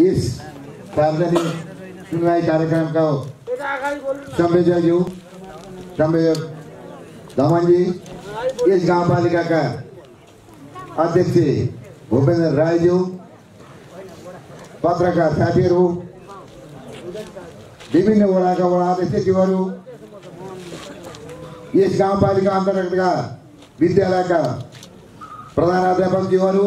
यस सार्वजनिक सुनवाई कार्यक्रमका संयोजकज्यू संयोजक धमनजी यस गाउँपालिकाका अध्यक्ष भूपेन्द्र राईज्यू पत्रकार साथीहरू विभिन्न वडाका वडा अध्यक्षज्यूहरू यस गाउँपालिका अन्तर्गतका विद्यालयका प्रधानाध्यापकज्यूहरू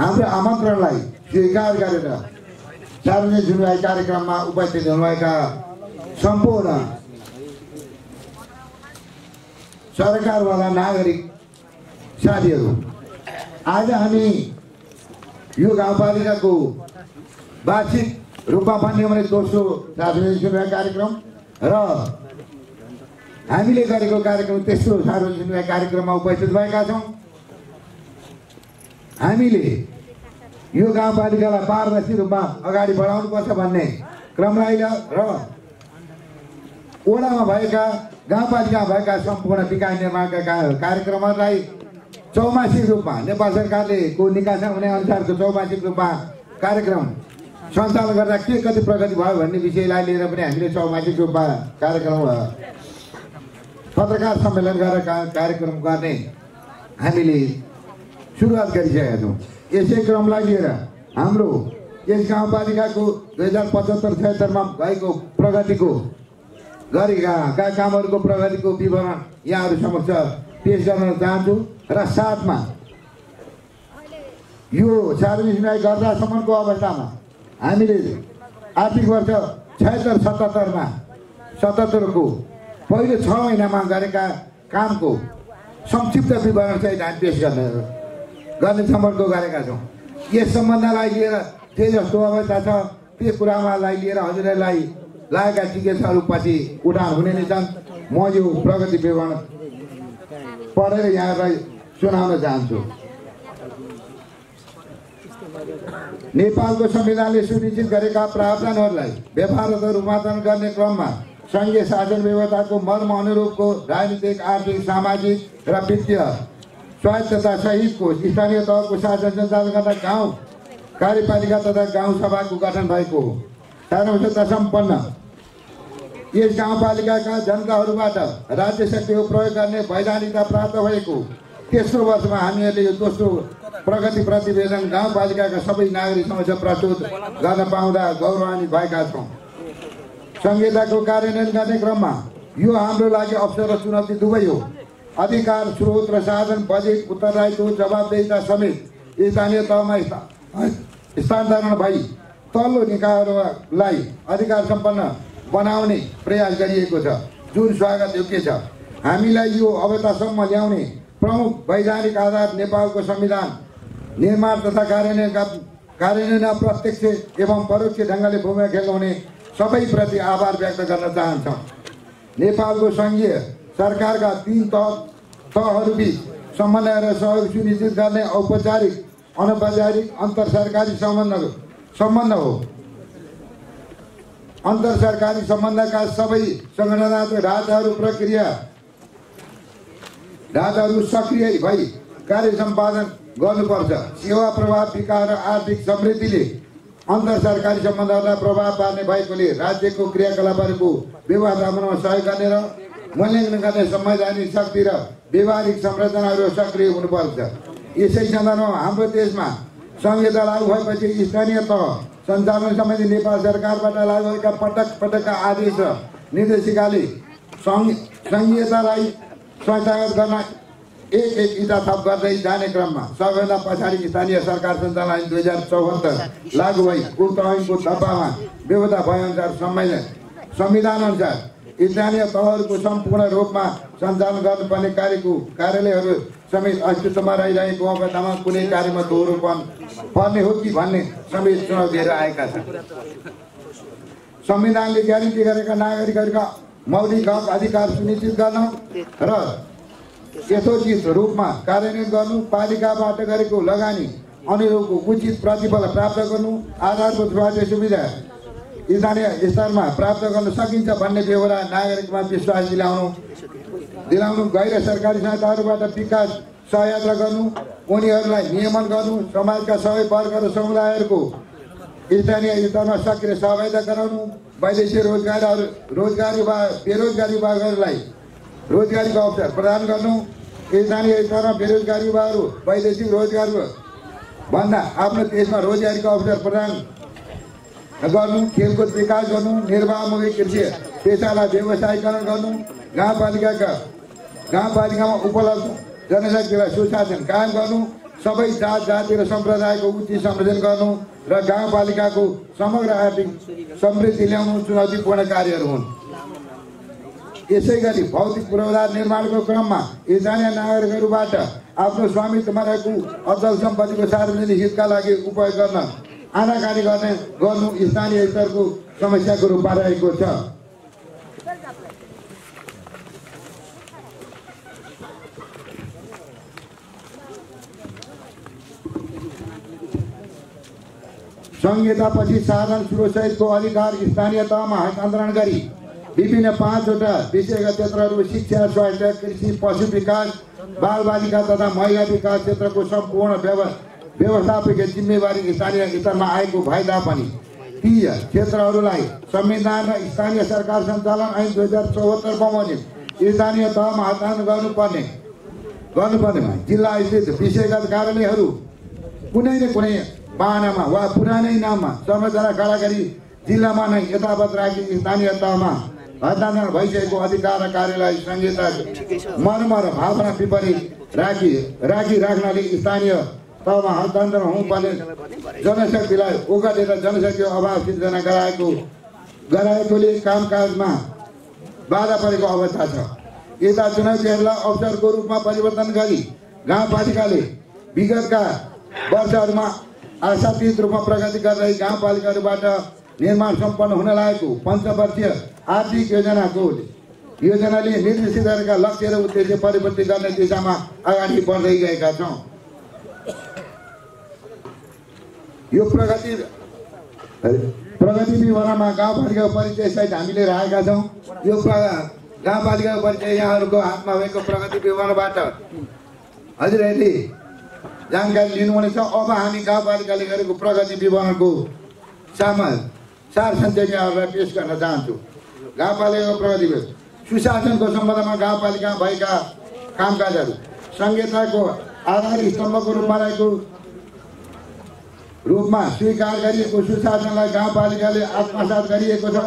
हाम्रो आमन्त्रणलाई स्वीकार गरेर सार्वजनिक सुनवाई कार्यक्रममा उपस्थित हुनुभएका सम्पूर्ण सरकारवाला नागरिक साथीहरू आज हामी यो गाउँपालिकाको वार्षिक रूपमा भन्ने भने दोस्रो सार्वजनिक सुनवाई कार्यक्रम र हामीले गरेको कार्यक्रम तेस्रो सार्वजनिक सुनवाई कार्यक्रममा उपस्थित भएका छौँ। हामीले यो गाउँपालिकालाई पारदर्शी रूपमा अगाडि बढाउनुपर्छ भन्ने क्रमलाई र वडामा भएका गाउँपालिकामा भएका सम्पूर्ण विकास निर्माणका कार्यक्रमहरूलाई चौमासिक रूपमा नेपाल सरकारले को निकासा हुने अनुसारको चौमासिक रूपमा कार्यक्रम सञ्चालन गर्दा के कति प्रगति भयो भन्ने विषयलाई लिएर पनि हामीले चौमासिक रूपमा कार्यक्रम पत्रकार सम्मेलन गरेर कार्यक्रम गर्ने हामीले सुरुवात गरिसकेका छौँ। यसै क्रमलाई लिएर हाम्रो यस गाउँपालिकाको दुई हजार पचहत्तर छयत्तरमा भएको प्रगतिको गरेका का कामहरूको प्रगतिको विवरण यहाँहरू समक्ष पेस गर्न चाहन्छु र साथमा यो सार्वजनिक सुनवाई गर्दासम्मको अवस्थामा हामीले आर्थिक वर्ष छयत्तर सतहत्तरमा सतहत्तरको पहिलो छ महिनामा गरेका कामको संक्षिप्त विवरण चाहिँ हामी पेस गर्ने गर्ने सम्पर्क गरेका छौँ। यस सम्बन्धलाई लिएर के जस्तो अवस्था छ त्यो कुरामालाई लिएर हजुरहरूलाई लागेका जिज्ञासाहरू पछि उठान हुने नै छन्। म यो प्रगति विवरण पढेर यहाँलाई सुनाउन चाहन्छु। नेपालको संविधानले सुनिश्चित गरेका प्रावधानहरूलाई व्यवहारगत रूपान्तरण गर्ने क्रममा सङ्घीय शासन व्यवस्थाको मर्म अनुरूपको राजनीतिक आर्थिक सामाजिक र वित्तीय स्वायत्तता सहितको स्थानीय तहको शासन सञ्चालन गर्दा गाउँ कार्यपालिका तथा गाउँ सभाको गठन भएको हो। सम्पन्न। यस गाउँपालिकाका जनताहरूबाट राज्य शक्तिको प्रयोग गर्ने वैधानिकता प्राप्त भएको तेस्रो वर्षमा हामीहरूले यो दोस्रो प्रगति प्रतिवेदन गाउँपालिकाका सबै नागरिक समक्ष प्रस्तुत गर्न पाउँदा गौरवान्वित भएका छौँ। संहिताको कार्यान्वयन गर्ने क्रममा यो हाम्रो लागि अवसर र चुनौती दुवै हो। अधिकार स्रोत र साधन बजेट उत्तरदायित्व जवाबदेहिता समेत स्थानीय तहमा स्था- स्थानान्तरण भई तल्लो निकायहरूलाई अधिकार सम्पन्न बनाउने प्रयास गरिएको छ। जुन स्वागत योग्य छ। हामीलाई यो अवस्थासम्म ल्याउने प्रमुख वैधानिक आधार नेपालको संविधान निर्माण तथा कार्यान्वयनमा प्रत्यक्ष एवं परोक्ष ढङ्गले भूमिका खेल्नुहुने सबैप्रति आभार व्यक्त गर्न चाहन्छौँ। नेपालको सङ्घीय सरकारका तिन तह तहहरूबिच समन्वय र सहयोग सुनिश्चित गर्ने औपचारिक अनौपचारिक अन्तर सरकारी सम्बन्ध सम्बन्ध हो। अन्तर सरकारी सम्बन्धका सबै सङ्गठनात्मक ढाँचाहरू प्रक्रिया ढाँचाहरू सक्रिय भई कार्य सम्पादन गर्नुपर्छ। सेवा प्रभाव विकास र आर्थिक समृद्धिले अन्तर सरकारी सम्बन्धहरूलाई प्रभाव पार्ने भएकोले राज्यको क्रियाकलापहरूको व्यवस्थापनमा सहयोग गर्ने र मूल्याङ्कन गर्ने संवैधानिक शक्ति र व्यवहारिक संरचनाहरू सक्रिय हुनुपर्छ। यसै सन्दर्भमा हाम्रो देशमा संहिता लागू भएपछि स्थानीय तह सञ्चालन सम्बन्धी नेपाल सरकारबाट लागू भएका पटक पटकका आदेश र निर्देशिकाले सङ्घीयतालाई संस्थागत गर्न एक एक इँटा थप गर्दै जाने क्रममा सबैभन्दा पछाडि स्थानीय सरकार सञ्चालन दुई हजार चौहत्तर लागू भई उक्त ऐनको दफामा व्यवस्था भएअनुसार संविधान अनुसार स्थानीय तहहरूको सम्पूर्ण रूपमा सञ्चालन गर्नुपर्ने कार्यको कार्यालयहरू समेत अस्तित्वमा रहिरहेको अवस्थामा कुनै कार्यमा दोहोरोपन पर्ने हो कि भन्ने समेत चुनौतीहरू आएका छन्। संविधानले ग्यारेन्टी गरेका नागरिकहरूका मौलिक हक अधिकार सुनिश्चित गर्न र यथोचित रूपमा कार्यान्वयन गर्नु पालिकाबाट गरेको लगानी अनुरूपको उचित प्रतिफल प्राप्त गर्नु आधारभूत स्वास्थ्य सुविधा स्थानीय स्तरमा प्राप्त गर्न सकिन्छ भन्ने बेहोरा नागरिकमा विश्वास दिलाउनु दिलाउनु गैर सरकारी संस्थाहरूबाट विकास सहयात्रा गर्नु उनीहरूलाई नियमन गर्नु समाजका सबै वर्ग र समुदायहरूको स्थानीय स्तरमा सक्रिय सहभागिता गराउनु वैदेशिक रोजगारहरू रोजगारी वा बेरोजगारी युवाहरूलाई रोजगारीको अवसर प्रदान गर्नु स्थानीय स्तरमा बेरोजगारी युवाहरू वैदेशिक रोजगार भन्दा आफ्नो देशमा रोजगारीको अवसर प्रदान गर्नु खेलकुद विकास गर्नु निर्वाहमुखी कृषि पेसालाई व्यवसायीकरण गर्नु गाउँपालिकाका गाउँपालिकामा उपलब्ध जनशक्तिलाई सुशासन कायम गर्नु सबै जात जाति र सम्प्रदायको उच्च संरक्षण गर्नु र गाउँपालिकाको समग्र आर्थिक समृद्धि ल्याउनु चुनौतीपूर्ण कार्यहरू हुन्। यसै गरी भौतिक पूर्वाधार निर्माणको क्रममा स्थानीय नागरिकहरूबाट आफ्नो स्वामित्वमा रहेको अचल सम्पत्तिको सार्वजनिक हितका लागि उपयोग गर्न आनाकानी गर्ने गर्नु स्थानीय स्तरको समस्याको रूपमा रहेको छ। संहितापछि साधन स्रोतसहितको अधिकार स्थानीय तहमा हस्तान्तरण गरी विभिन्न पाँचवटा विषयगत क्षेत्रहरू शिक्षा स्वास्थ्य कृषि पशु विकास बालबालिका तथा महिला विकास क्षेत्रको सम्पूर्ण व्यव व्यवस्थापकीय जिम्मेवारी स्थानीय स्तरमा आएको भए तापनि ती क्षेत्रहरूलाई संविधान र स्थानीय सरकार सञ्चालन ऐन दुई हजार चौहत्तर बमोजिम स्थानीय तहमा हस्तान्तरण गर्नुपर्ने गर्नुपर्नेमा जिल्ला स्थित विषयगत कार्यालयहरू कुनै न कुनै बाहनामा वा पुरानै नाममा संरचना खडा गरी जिल्लामा नै यथावत राखी स्थानीय तहमा हस्तान्तरण भइसकेको अधिकार र कार्यालय संहिता मर्म र भावना विपरीत राखी राखी राख्नाले स्थानीय तहमा हस्तान्तरण हुनुपर्ने जनशक्तिलाई ओगटेर जनशक्तिको अभाव सिर्जना गराएको गराएकोले कामकाजमा बाधा परेको अवस्था छ। यता चुनौतीहरूलाई अवसरको रूपमा परिवर्तन गरी गाउँपालिकाले विगतका वर्षहरूमा आशातीत रूपमा प्रगति गर्दै गाउँपालिकाहरूबाट निर्माण सम्पन्न हुन लागेको पञ्चवर्षीय आर्थिक योजनाको योजनाले निर्देशित लक्ष्य र उद्देश्य परिवर्तित गर्ने दिशामा अगाडि बढ्दै गएका छौँ। यो प्रगति प्रगति विवरणमा परिचय सहित हामीले राखेका छौँ। यो गाउँपालिकाको परिचय यहाँहरूको हातमा भएको प्रगति विवरणबाट हजुरहरूले जानकारी लिनुहुनेछ अब हामी गाउँपालिकाले गरेको प्रगति विवरणको सामा सञ्चय यहाँहरूलाई पेस गर्न चाहन्छु। गाउँपालिकाको प्रगति सुशासनको सम्बन्धमा गाउँपालिकामा भएका कामकाजहरू संहिताको आधार स्तम्भको रूपमा रहेको रूपमा स्वीकार गरिएको सुशासनलाई गाउँपालिकाले आत्मसात गरिएको छ।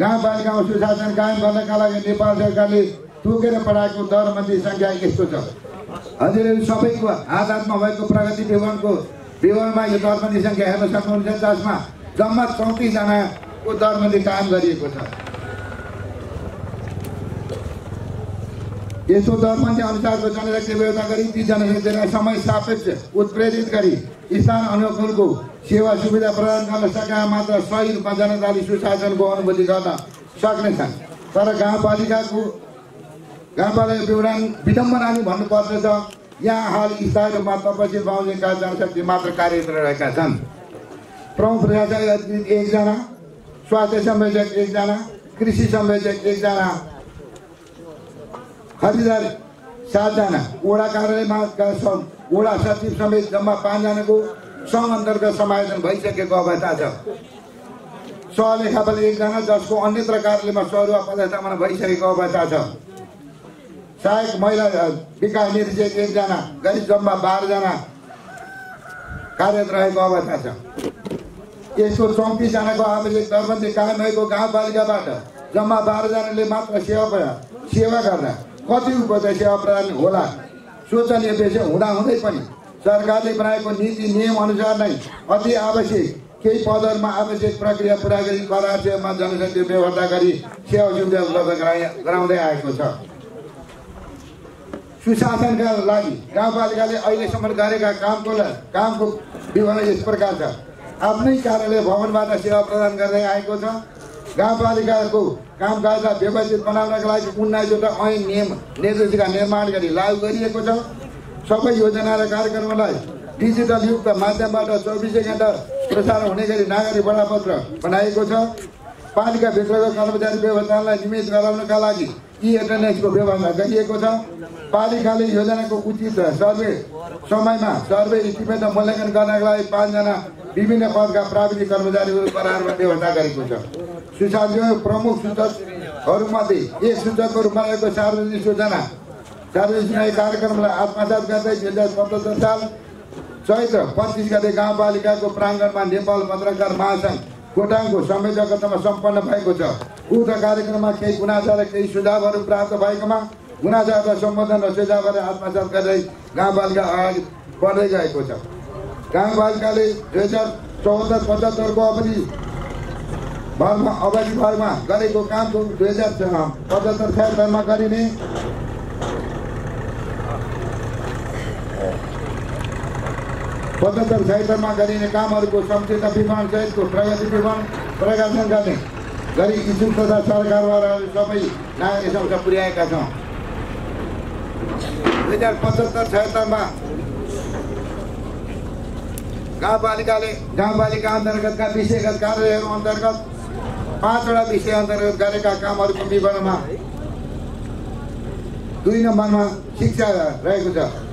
गाउँपालिकामा सुशासन कायम गर्नका लागि नेपाल सरकारले तोकेर पठाएको दरमन्दी सङ्ख्या यस्तो छ। हजुरहरू सबैको हात हातमा भएको प्रगति विवरणको विवरणमा यो दरबन्दी सङ्ख्या हेर्न सक्नुहुन्छ। जसमा जम्मा चौतिसजनाको दरबन्दी कायम गरिएको छ। यस्तो दरबन्दी अनुसारको जनशक्ति व्यवस्था गरी ती जनशक्तिलाई समय सापेक्ष उत्प्रेरित गरी स्थान अनुकूलको सेवा सुविधा प्रदान गर्न सके मात्र सही रूपमा जनताले सुशासनको अनुभूति गर्न सक्नेछन् तर गाउँपालिकाको गाउँपालिका विवरण विडम्बना नि भन्नुपर्दछ यहाँ हाल स्थायी रूपमा तपसी बाहुलीका जनशक्ति मात्र कार्यरत रहेका छन् प्रमुख प्रशासक एकजना स्वास्थ्य संयोजक एकजना कृषि संयोजक एकजना खरिदार सातजना वडा कार्यालयमा वडा सचिव समेत जम्मा पाँचजनाको सङ्घ अन्तर्गत समायोजन भइसकेको अवस्था छ। सहलेखापाल एकजना जसको अन्यत्र कार्यालयमा सरुवा पदस्थापना भइसकेको अवस्था छ। सहायक महिला विकास निर्देशक एकजना गरी जम्मा बाह्रजना कार्यरत रहेको अवस्था छ। यसको चौतिसजनाको आवश्यक दरबन्दी कायम भएको गाउँपालिकाबाट जम्मा बाह्रजनाले मात्र सेवा सेवा गर्दा कति उपचार सेवा प्रदान होला? शोचनीय विषय हुँदाहुँदै पनि सरकारले बनाएको नीति नियम अनुसार नै अति आवश्यक। केही पदहरूमा आवश्यक प्रक्रिया पुरा गरी सेवामा जनशक्ति व्यवस्था गरी सेवा सुविधा उपलब्ध गराइ गराउँदै आएको छ। सुशासनका लागि गाउँपालिकाले अहिलेसम्म गरेका कामको कामको विवरण यस प्रकार छ। आफ्नै कार्यालय भवनबाट सेवा प्रदान गर्दै आएको छ। गाउँपालिकाको कामकाजलाई व्यवस्थित बनाउनका लागि उन्नाइसवटा ऐन नियम निर्देशिका निर्माण गरी लागू गरिएको छ। सबै योजना र कार्यक्रमलाई डिजिटल युक्त माध्यमबाट चौबिसै घन्टा प्रसारण हुने गरी नागरिक बडापत्र बनाएको छ। पालिकाभित्रको कर्मचारी व्यवस्थालाई नियमित गराउनका लागि ई एटेन्डेन्सको व्यवस्था गरिएको छ। पालिकाले योजनाको उचित सर्वे समयमा सर्वे इस्टिमेट र मूल्याङ्कन गर्नका लागि पाँचजना विभिन्न पदका प्राविधिक कर्मचारीहरू करारमा व्यवस्था गरेको छ। सुशासन प्रमुख सूचकहरूमध्ये एक सूचकको रूपमा रहेको सार्वजनिक सूचना। सार्वजनिक कार्यक्रमलाई आत्मसात गर्दै दुई हजार सतहत्तर साल चैत्र पच्चिस गते गाउँपालिकाको प्राङ्गणमा नेपाल पत्रकार महासङ्घ कोटाङको संयोजकतामा सम्पन्न भएको छ। उक्त कार्यक्रममा केही गुनासा र केही सुझावहरू प्राप्त भएकोमा गुनासाहरूलाई सम्बोधन र सुझावहरू आत्मसात गर्दै गाउँपालिका अगाडि बढ्दै गएको छ। गाउँपालिकाले दुई हजार चौहत्तर पचहत्तरको अवधि भरमा अवधि भरमा गरेको कामको दुई हजार पचहत्तर छयत्तरमा गरिने पचहत्तर छयत्तरमा गरिने कामहरूको संक्षिप्त विवरण सहितको प्रगति विवरण प्रकाशन गर्ने गरी इच्छुक तथा सरकारवालाहरू सबै नागरिक समक्ष पुर्याएका छौँ। दुई हजार पचहत्तर छयत्तरमा गाउँपालिकाले गाउँपालिका अन्तर्गतका विषयगत कार्यहरू अन्तर्गत पाँचवटा विषय अन्तर्गत गरेका कामहरूको विवरणमा दुई नम्बरमा शिक्षा रहेको छ।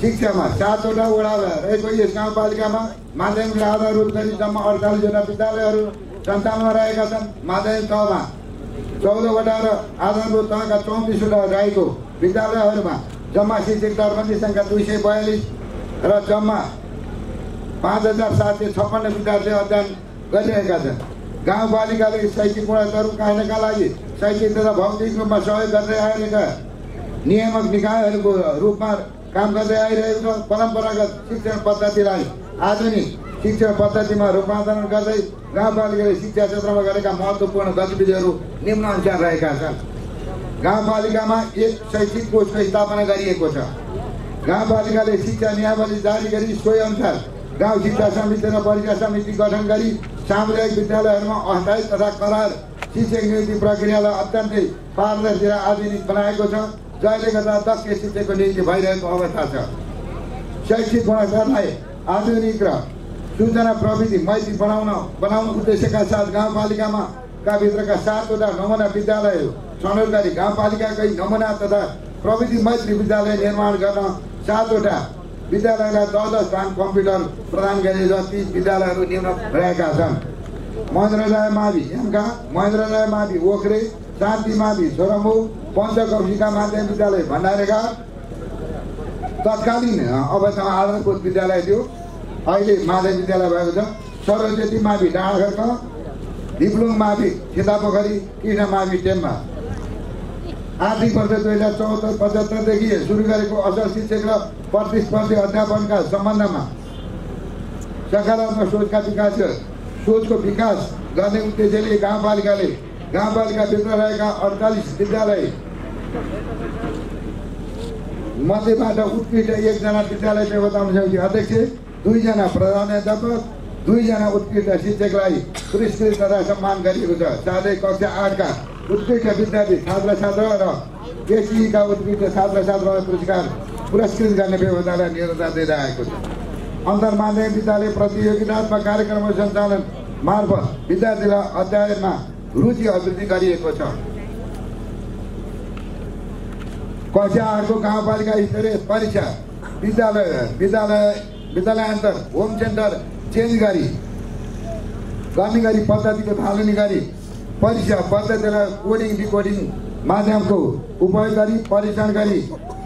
शिक्षामा सातवटा वडा रहेको यस गाउँपालिकामा। माध्यमिक आधारभूत गरी जम्मा अडचालिसवटा विद्यालयहरू सञ्चालनमा रहेका छन्। माध्यमिक तहमा चौधवटा र आधारभूत तहका चौतिसवटा रहेको विद्यालयहरूमा जम्मा शिक्षक दरबन्दी सङ्ख्या दुई सय बयालिस र जम्मा पाँच हजार सात सय छप्पन्न विद्यार्थी अध्ययन गरिरहेका छन्। गाउँपालिकाले शैक्षिक गुणस्तरहरू काट्नका लागि शैक्षिक तथा भौतिक रूपमा सहयोग गर्दै आइरहेका नियामक निकायहरूको रूपमा काम गर्दै आइरहेको छ। परम्परागत शिक्षण पद्धतिलाई आधुनिक शिक्षण पद्धतिमा रूपान्तरण गर्दै गाउँपालिकाले शिक्षा क्षेत्रमा गरेका महत्त्वपूर्ण गतिविधिहरू निम्न अनुसार रहेका छन्। गाउँपालिकामा एक शैक्षिक कोषको स्थापना गरिएको छ। गाउँपालिकाले शिक्षा नियमावली जारी गरी सोही अनुसार गाउँ शिक्षा समिति र परीक्षा समिति गठन गरी सामुदायिक विद्यालयहरूमा अस्थायी तथा करार शिक्षक नियुक्ति प्रक्रियालाई अत्यन्तै पारदर्शी र आधुनिक बनाएको छ। जसले गर्दा दक्ष शिक्षकको नियुक्ति भइरहेको अवस्था छ। शैक्षिक गुणस्तरलाई आधुनिक र सूचना प्रविधि मैत्री बनाउन बनाउनु उद्देश्यका साथ गाउँपालिकामा का भित्रका सातवटा नमुना विद्यालयहरू छनौट गरी गाउँपालिकाकै नमुना तथा प्रविधि मैत्री विद्यालय निर्माण गर्न सातवटा विद्यालयलाई दस दस स्थान कम्प्युटर प्रदान गरेर ती विद्यालयहरू निम्न रहेका छन्। महेन्द्रराय मावि एमका महेन्द्रराय मावि ओख्रे शान्ति मावि सोरमु पञ्चकौशिका माध्यमिक विद्यालय भण्डारेका। तत्कालीन अवस्थामा आधारभूत विद्यालय थियो। अहिले माध्यमिक विद्यालय भएको छ। सरस्वती मावि डाँडाघरका दिप्लुङ मावि सीतापोखरी कृष्ण मावि टेम्बा। आर्थिक वर्ष दुई हजार चौहत्तर पचहत्तरदेखि सुरु गरेको असल शिक्षक र प्रतिस्पर्धी अध्यापनका सम्बन्धमा सकारात्मक सोचका विकास सोचको विकास गर्ने उद्देश्यले गाउँपालिकाले गाउँपालिकाभित्र रहेका अडचालिस विद्यालय मध्येबाट उत्कृष्ट एकजना विद्यालय व्यवस्थापन समिति अध्यक्ष, दुईजना प्रधानाध्यापक दुईजना उत्कृष्ट शिक्षकलाई पुरस्कृत तथा सम्मान गरिएको छ। साथै कक्षा आठका उत्कृष्ट विद्यार्थी छात्र छात्र र केसिईका उत्कृष्ट छात्र छात्रालाई पुरस्कार पुरस्कृत गर्ने व्यवस्थालाई निरन्तर दिँदै आएको छ। अन्तर माध्यमिक विद्यालय प्रतियोगितात्मक कार्यक्रमको सञ्चालन मार्फत विद्यार्थीलाई अध्ययनमा रुचि अभिवृद्धि गरिएको छ। कक्षा आठको गाउँपालिका स्तरीय परीक्षा विद्यालय विद्यालय विद्यालयान्तर होम सेन्टर चेन्ज गरी गर्ने गरी पद्धतिको थालनी गरी परीक्षा पद्धतिलाई कोडिङ डिकोडिङ माध्यमको उपयोग गरी परीक्षण गरी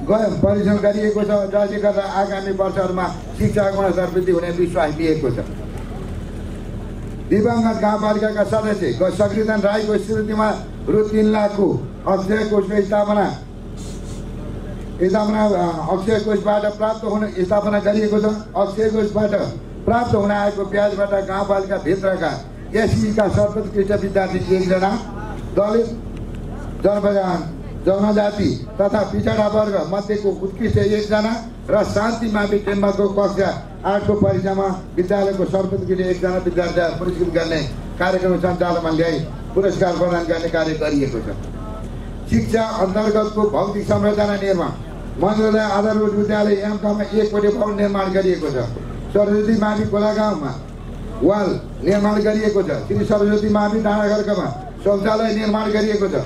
परीक्षण गरिएको छ जसले गर्दा आगामी वर्षहरूमा शिक्षा गुणस्तर वृद्धि हुने विश्वास दिएको छ। दिवंगत गाउँपालिकाका सदस्य सक्रियन राईको स्मृतिमा रु तिन लाखको अक्षय कोषको स्थापना स्थापना अक्षय कोषबाट प्राप्त हुन स्थापना गरिएको छ। अक्षय कोषबाट प्राप्त हुन आएको ब्याजबाट गाउँपालिकाभित्रका एससीका सर्वोत्कृष्ट विद्यार्थी एकजना दलित जनप्रधान जनजाति तथा पिछडा वर्ग मध्येको उत्कृष्ट एकजना र शान्ति मावि टेम्बाको कक्षा आठको परीक्षामा विद्यालयको सर्वोत्कृष्ट एकजना विद्यार्थीलाई पुरस्कृत गर्ने कार्यक्रम सञ्चालनमा ल्याई पुरस्कार प्रदान गर्ने कार्य गरिएको छ। शिक्षा अन्तर्गतको भौतिक संरचना निर्माण। मन्त्रालय आधारभूत विद्यालय एमकामा एक कोटी भवन निर्माण गरिएको छ। सरस्वती मावि कोलागाउँमा वाल निर्माण गरिएको छ। श्री सरस्वती मावि डाँडाघरकामा शौचालय निर्माण गरिएको छ।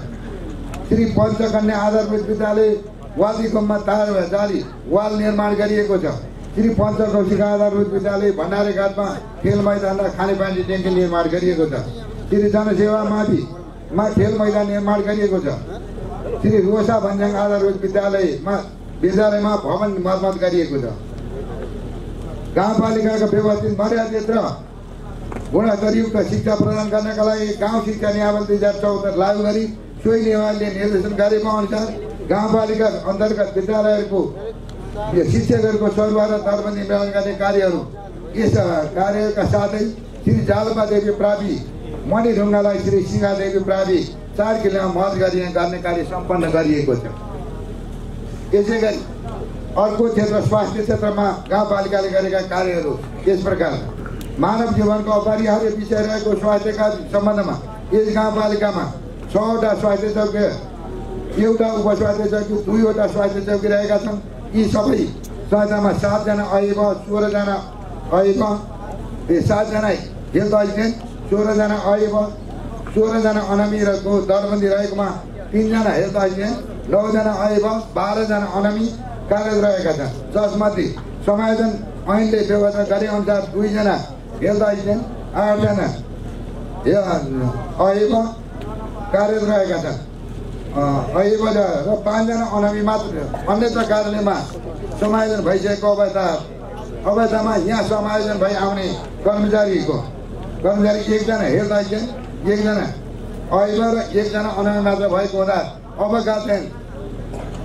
श्री पञ्चकन्या आधारभूत विद्यालय वाल्दीकोममा तार जाली वाल निर्माण गरिएको छ। श्री पञ्चकौशिक आधारभूत विद्यालय भण्डारीघाटमा खेल मैदान र खानेपानी ट्याङ्की निर्माण गरिएको छ। श्री जनसेवा माथिमा खेल मैदान निर्माण गरिएको छ। श्री रोसा भन्ज्याङ आधारभूत विद्यालयमा विद्यालयमा भवन मर्मत गरिएको छ। गाउँपालिकाको व्यवस्थित मर्यादित र गुणस्तरयुक्त शिक्षा प्रदान गर्नका लागि गाउँ शिक्षा नियामक दुई हजार चौध लागू गरी सोही नियमले निर्देशन गरेको अनुसार गाउँपालिका अन्तर्गत विद्यालयहरूको शिक्षकहरूको सरुवा र दरबन्दी मिलन गर्ने कार्यहरू यस कार्यका साथै श्री जालपा देवी प्रावि मणिढुङ्गालाई श्री सिंहादेवी प्रावि चार किलोमा मत गरि गर्ने कार्य सम्पन्न गरिएको छ यसै गरी अर्को क्षेत्र स्वास्थ्य क्षेत्रमा गाउँपालिकाले गरेका कार्यहरू यस प्रकार मानव जीवनको अपरिहार्य विषय रहेको स्वास्थ्यका सम्बन्धमा यस गाउँपालिकामा छवटा स्वास्थ्य चौकी एउटा उपस्वास्थ्य चौकी दुईवटा स्वास्थ्य चौकी रहेका छन् यी सबै सहायतामा सातजना अहिब सोह्रजना अहिब ए सातजना हेल्थ असिस्टेन्ट सोह्रजना अहिब सोह्रजना अनामी र दरबन्दी रहेकोमा तिनजना हेल्थ असिस्टेन्ट नौजना अहिब बाह्रजना अनामी कार्यरत रहेका छन् जसमध्ये समायोजन ऐनले व्यवस्था गरे अनुसार दुईजना हेल्थ असिस्टेन्ट आठजना अहिब कार्यरत रहेका छन्। अहिब र पाँचजना अनामी मात्र अन्यत्र कारणले समायोजन भइसकेको अवस्था अवस्थामा यहाँ समायोजन भइ आउने कर्मचारीको कर्मचारी एकजना हेल्थ असिस्टेन्ट एकजना अहिब र एकजना अनामी मात्र भएको हुँदा अबका चाहिँ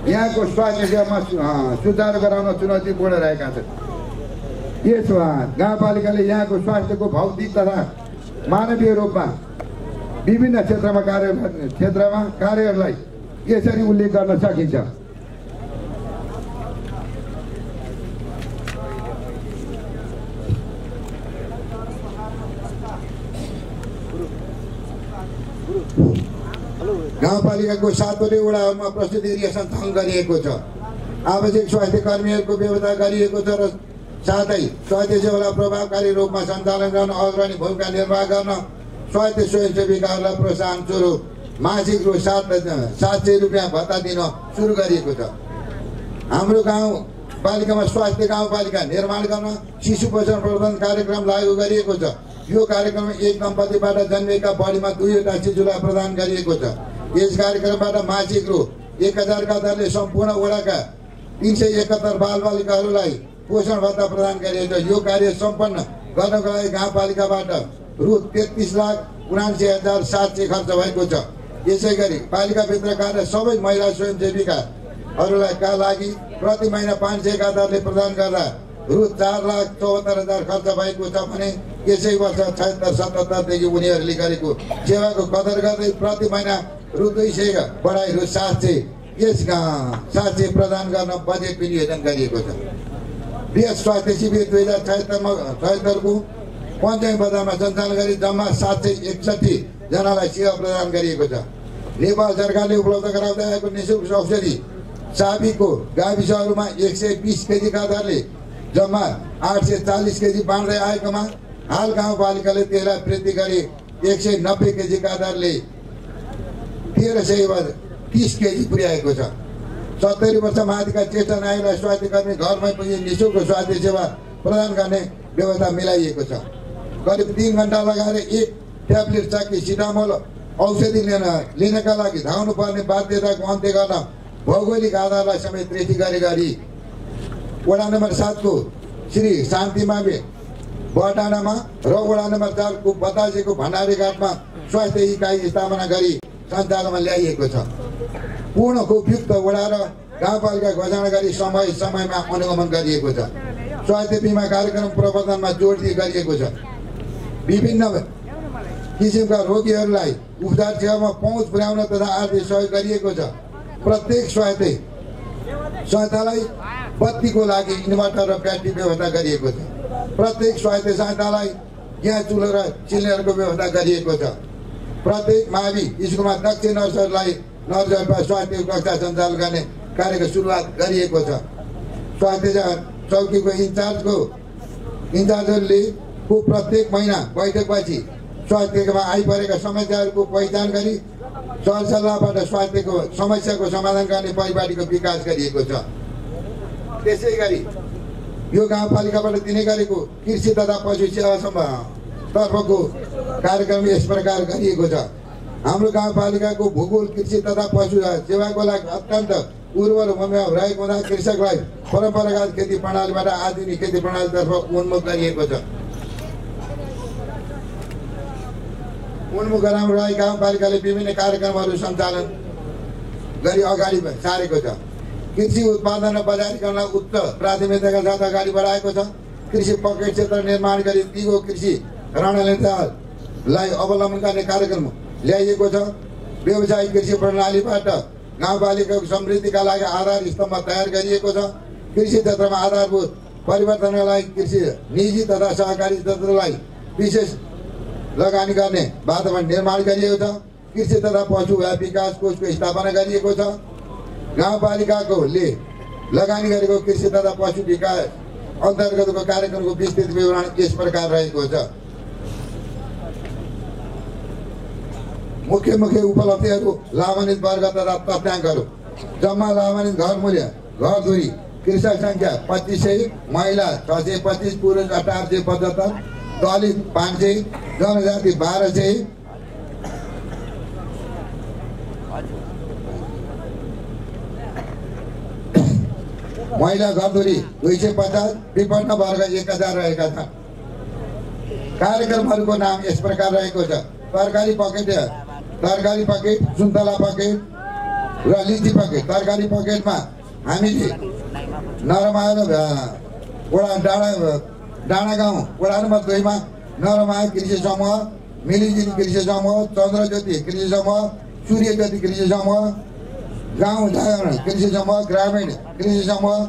यहाँको स्वास्थ्य सेवामा सुधार गराउन चुनौतीपूर्ण रहेका छन्। यस गाउँपालिकाले यहाँको स्वास्थ्यको भौतिक तथा मानवीय रूपमा विभिन्न क्षेत्रमा कार्य क्षेत्रमा कार्यहरूलाई यसरी उल्लेख गर्न सकिन्छ। गाउँपालिकाको सातवटै वडाहरूमा प्रस्तुत एरिया सञ्चालन गरिएको छ। आवश्यक स्वास्थ्य कर्मीहरूको व्यवस्था गरिएको छ र साथै स्वास्थ्य सेवालाई प्रभावकारी रूपमा सञ्चालन गर्न अग्रणी भूमिका निर्वाह गर्न स्वास्थ्य स्वयंसेविकाहरूलाई प्रोत्साहन स्वरूप मासिक रु सात सात सय रुपियाँ भत्ता दिन सुरु गरिएको छ। हाम्रो गाउँपालिकामा स्वास्थ्य गाउँपालिका निर्माण गर्न शिशु पोषण प्रबन्धन कार्यक्रम लागू गरिएको छ। यो कार्यक्रममा एक दम्पतिबाट जन्मेका बढीमा दुईवटा शिशुलाई प्रदान गरिएको छ। यस कार्यक्रमबाट मासिक रु एक हजारका दरले सम्पूर्ण वडाका तिन सय एकहत्तर बालबालिकाहरूलाई पोषण भत्ता प्रदान गरिएको छ। यो कार्य सम्पन्न गर्नको लागि गाउँपालिकाबाट रु तेत्तिस लाख उनासी हजार सात सय खर्च भएको छ। यसै गरी पालिकाभित्र कार्य सबै महिला स्वयंसेविकाहरूलाई का लागि प्रति महिना पाँच दरले प्रदान गर्दा रु चार लाख चौहत्तर हजार खर्च भएको छ भने यसै वर्ष छयत्तर सतहत्तरदेखि उनीहरूले गरेको सेवाको कदर गर्दै प्रति महिना रु दुई सय बढाइ रु सात सय यस सात सय प्रदान गर्न बजेट विनियोजन गरिएको छ। बृहत स्वास्थ्य शिविर दुई हजार छयत्तरमा छयत्तरको पञ्चायत बजारमा सञ्चालन गरी जम्मा सात सय एकसठी जनालाई सेवा प्रदान गरिएको छ। नेपाल सरकारले उपलब्ध गराउँदै आएको निशुल्क औषधि चाबीको गाविसहरूमा एक सय बिस केजीका दरले जम्मा आठ सय चालिस केजी बाँड्दै आएकोमा हाल गाउँपालिकाले त्यसलाई वृद्धि गरी एक सय नब्बे केजीका दरले तेह्र सय तिस केजी पुर्याएको छ। सत्तरी वर्ष माथिका ज्येष्ठ नागरिकलाई स्वास्थ्य कर्मी घरमै पुगी निशुल्क स्वास्थ्य सेवा प्रदान गर्ने व्यवस्था मिलाइएको छ। करिब तिन घन्टा लगाएर एक ट्याब्लेट चाकी सिटामोल औषधि लिन लिनका लागि धाउनु पर्ने बाध्यताको अन्त्य गर्न भौगोलिक आधारलाई समेत वृद्धि गरे गरी। वडा नम्बर सातको श्री शान्ति मावे बटानामा र वडा नम्बर चारको बतासेको भण्डारी घाटमा स्वास्थ्य इकाइ स्थापना गरी सञ्चालनमा ल्याइएको छ। पूर्ण उपयुक्त वडा र गाउँपालिका घोषणा गरी समय समयमा अनुगमन गरिएको छ। स्वास्थ्य बिमा कार्यक्रम प्रवर्धनमा जोड गरिएको छ। विभिन्न किसिमका रोगीहरूलाई उपचार सेवामा पहुँच पुर्याउन तथा आर्थिक सहयोग गरिएको छ। प्रत्येक स्वास्थ्य संस्थालाई बत्तीको लागि इन्भर्टर र ब्याट्री व्यवस्था गरिएको छ। प्रत्येक स्वास्थ्य संस्थालाई ग्यास चुलो र सिलिन्डरको व्यवस्था गरिएको छ। प्रत्येक मावि स्कुलमा दक्ष नर्सहरूलाई नर्सहरूमा स्वास्थ्य कक्षा सञ्चालन गर्ने कार्यको सुरुवात गरिएको छ। स्वास्थ्य चौकीको इन्चार्जको इन्चार्जहरूले को प्रत्येक महिना बैठकपछि स्वास्थ्यमा आइपरेका समस्याहरूको पहिचान गरी सरसल्लाहबाट स्वास्थ्यको समस्याको समाधान गर्ने परिपाटीको विकास गरिएको छ। त्यसै गरी यो गाउँपालिकाबाट दिने गरेको कृषि तथा पशु सेवासम्म तर्फको कार्यक्रम यस प्रकार गरिएको छ। हाम्रो गाउँपालिकाको भूगोल कृषि तथा पशु सेवाको लागि अत्यन्त उर्वर भूमिमा रहेको हुँदा कृषकलाई परम्परागत खेती प्रणालीबाट आधुनिक खेती प्रणालीतर्फ उन्मुख गरिएको छ। उन्मुख लागि गाउँपालिकाले विभिन्न कार्यक्रमहरू सञ्चालन गरी अगाडि सारेको छ। कृषि उत्पादन र बजारीकरणलाई उच्च प्राथमिकताका साथ अगाडि बढाएको छ। कृषि पकेट क्षेत्र निर्माण गरी दिगो कृषि रणनीतिलाई अवलम्बन गर्ने कार्यक्रम ल्याइएको छ। व्यवसायिक कृषि प्रणालीबाट गाउँपालिकाको समृद्धिका लागि आधार स्तम्भ तयार गरिएको छ। कृषि क्षेत्रमा आधारभूत परिवर्तनका लागि कृषि निजी तथा सहकारी क्षेत्रलाई विशेष लगानी गर्ने वातावरण निर्माण गरिएको छ। कृषि तथा पशु विकास कोषको स्थापना गरिएको छ। गाउँपालिकाकोले लगानी गरेको कृषि तथा पशु विकास अन्तर्गतको कार्यक्रमको विस्तृत विवरण यस प्रकार रहेको छ। मुख्य मुख्य उपलब्धिहरू लाभान्वित वर्ग तथा तथ्याङ्कहरू। जम्मा लाभान्वित घर मूल्य घर दूरी कृषक सङ्ख्या पच्चिस सय महिला छ सय पच्चिस पुरुष अठार सय पचहत्तर दलित पाँच सय जनजाति बाह्र सय महिला घरधुरी दुई सय पचास विपन्न वर्ग एक हजार रहेका छन्। कार्यक्रमहरूको नाम यस प्रकार रहेको छ। तरकारी पकेट तरकारी पकेट सुन्तला पकेट र लिची पकेट। तरकारी पकेटमा हामीले नरमाएर वडा डाँडा डाँडा गाउँ वडा नम्बर दुईमा नरमाया कृषि समूह मिलिजिन कृषि समूह चन्द्रज्योति कृषि समूह सूर्य ज्योति कृषि समूह गाउँ जागरण कृषि समूह ग्रामीण कृषि समूह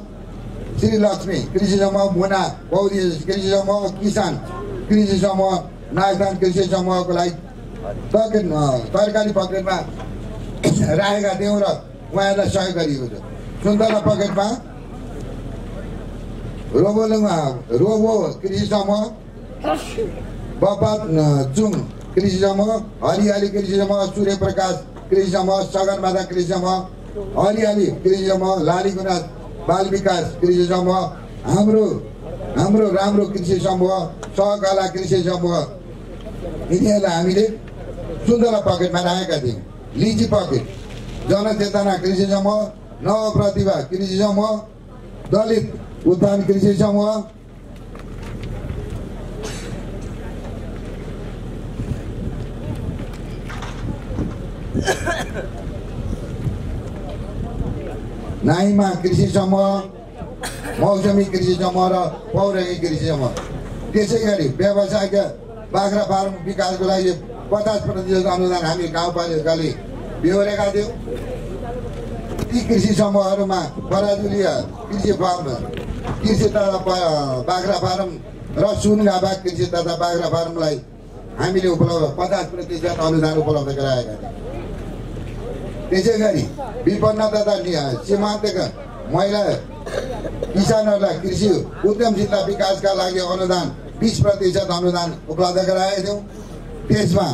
श्रीलक्ष्मी कृषि समूह मुना पौरी कृषि समूह किसान कृषि समूह नागदान कृषि समूहको लागि तरकारी पकेटमा राखेका थियौँ र उहाँहरूलाई सहयोग गरिएको छ। सुन्तला पकेटमा रोबोलुङमा रोबो कृषि समूह बपात जुङ कृषि समूह हरियाली कृषि समूह सूर्य प्रकाश कृषि समूह सगरमाथा कृषि समूह हरियाली कृषि समूह लालीगुनाथ बाल विकास कृषि समूह हाम्रो हाम्रो राम्रो कृषि समूह सहकला कृषि समूह यिनीहरूलाई हामीले सुन्दर पकेटमा राखेका थियौँ लिची पकेट जनचेतना कृषि समूह नव प्रतिभा कृषि समूह दलित उत्थान कृषि समूह नाइमा कृषि समूह मौसमी कृषि समूह र पौराणिक कृषि समूह त्यसै गरी व्यवसायिक बाख्रा फार्म विकासको लागि पचास प्रतिशत अनुदान हामी गाउँपालिकाले बेहोरेका थियौँ ती कृषि समूहहरूमा पराजुलीय कृषि फार्म कृषि तथा बाख्रा फार्म र सुनगाबा कृषि तथा बाख्रा फार्मलाई हामीले उपलब्ध पचास प्रतिशत अनुदान उपलब्ध गराएका त्यसै गरी विपन्न तथा सीमान्तका महिला किसानहरूलाई कृषि उद्यमशीलता विकासका लागि अनुदान बिस प्रतिशत अनुदान उपलब्ध गराएका थियौँ त्यसमा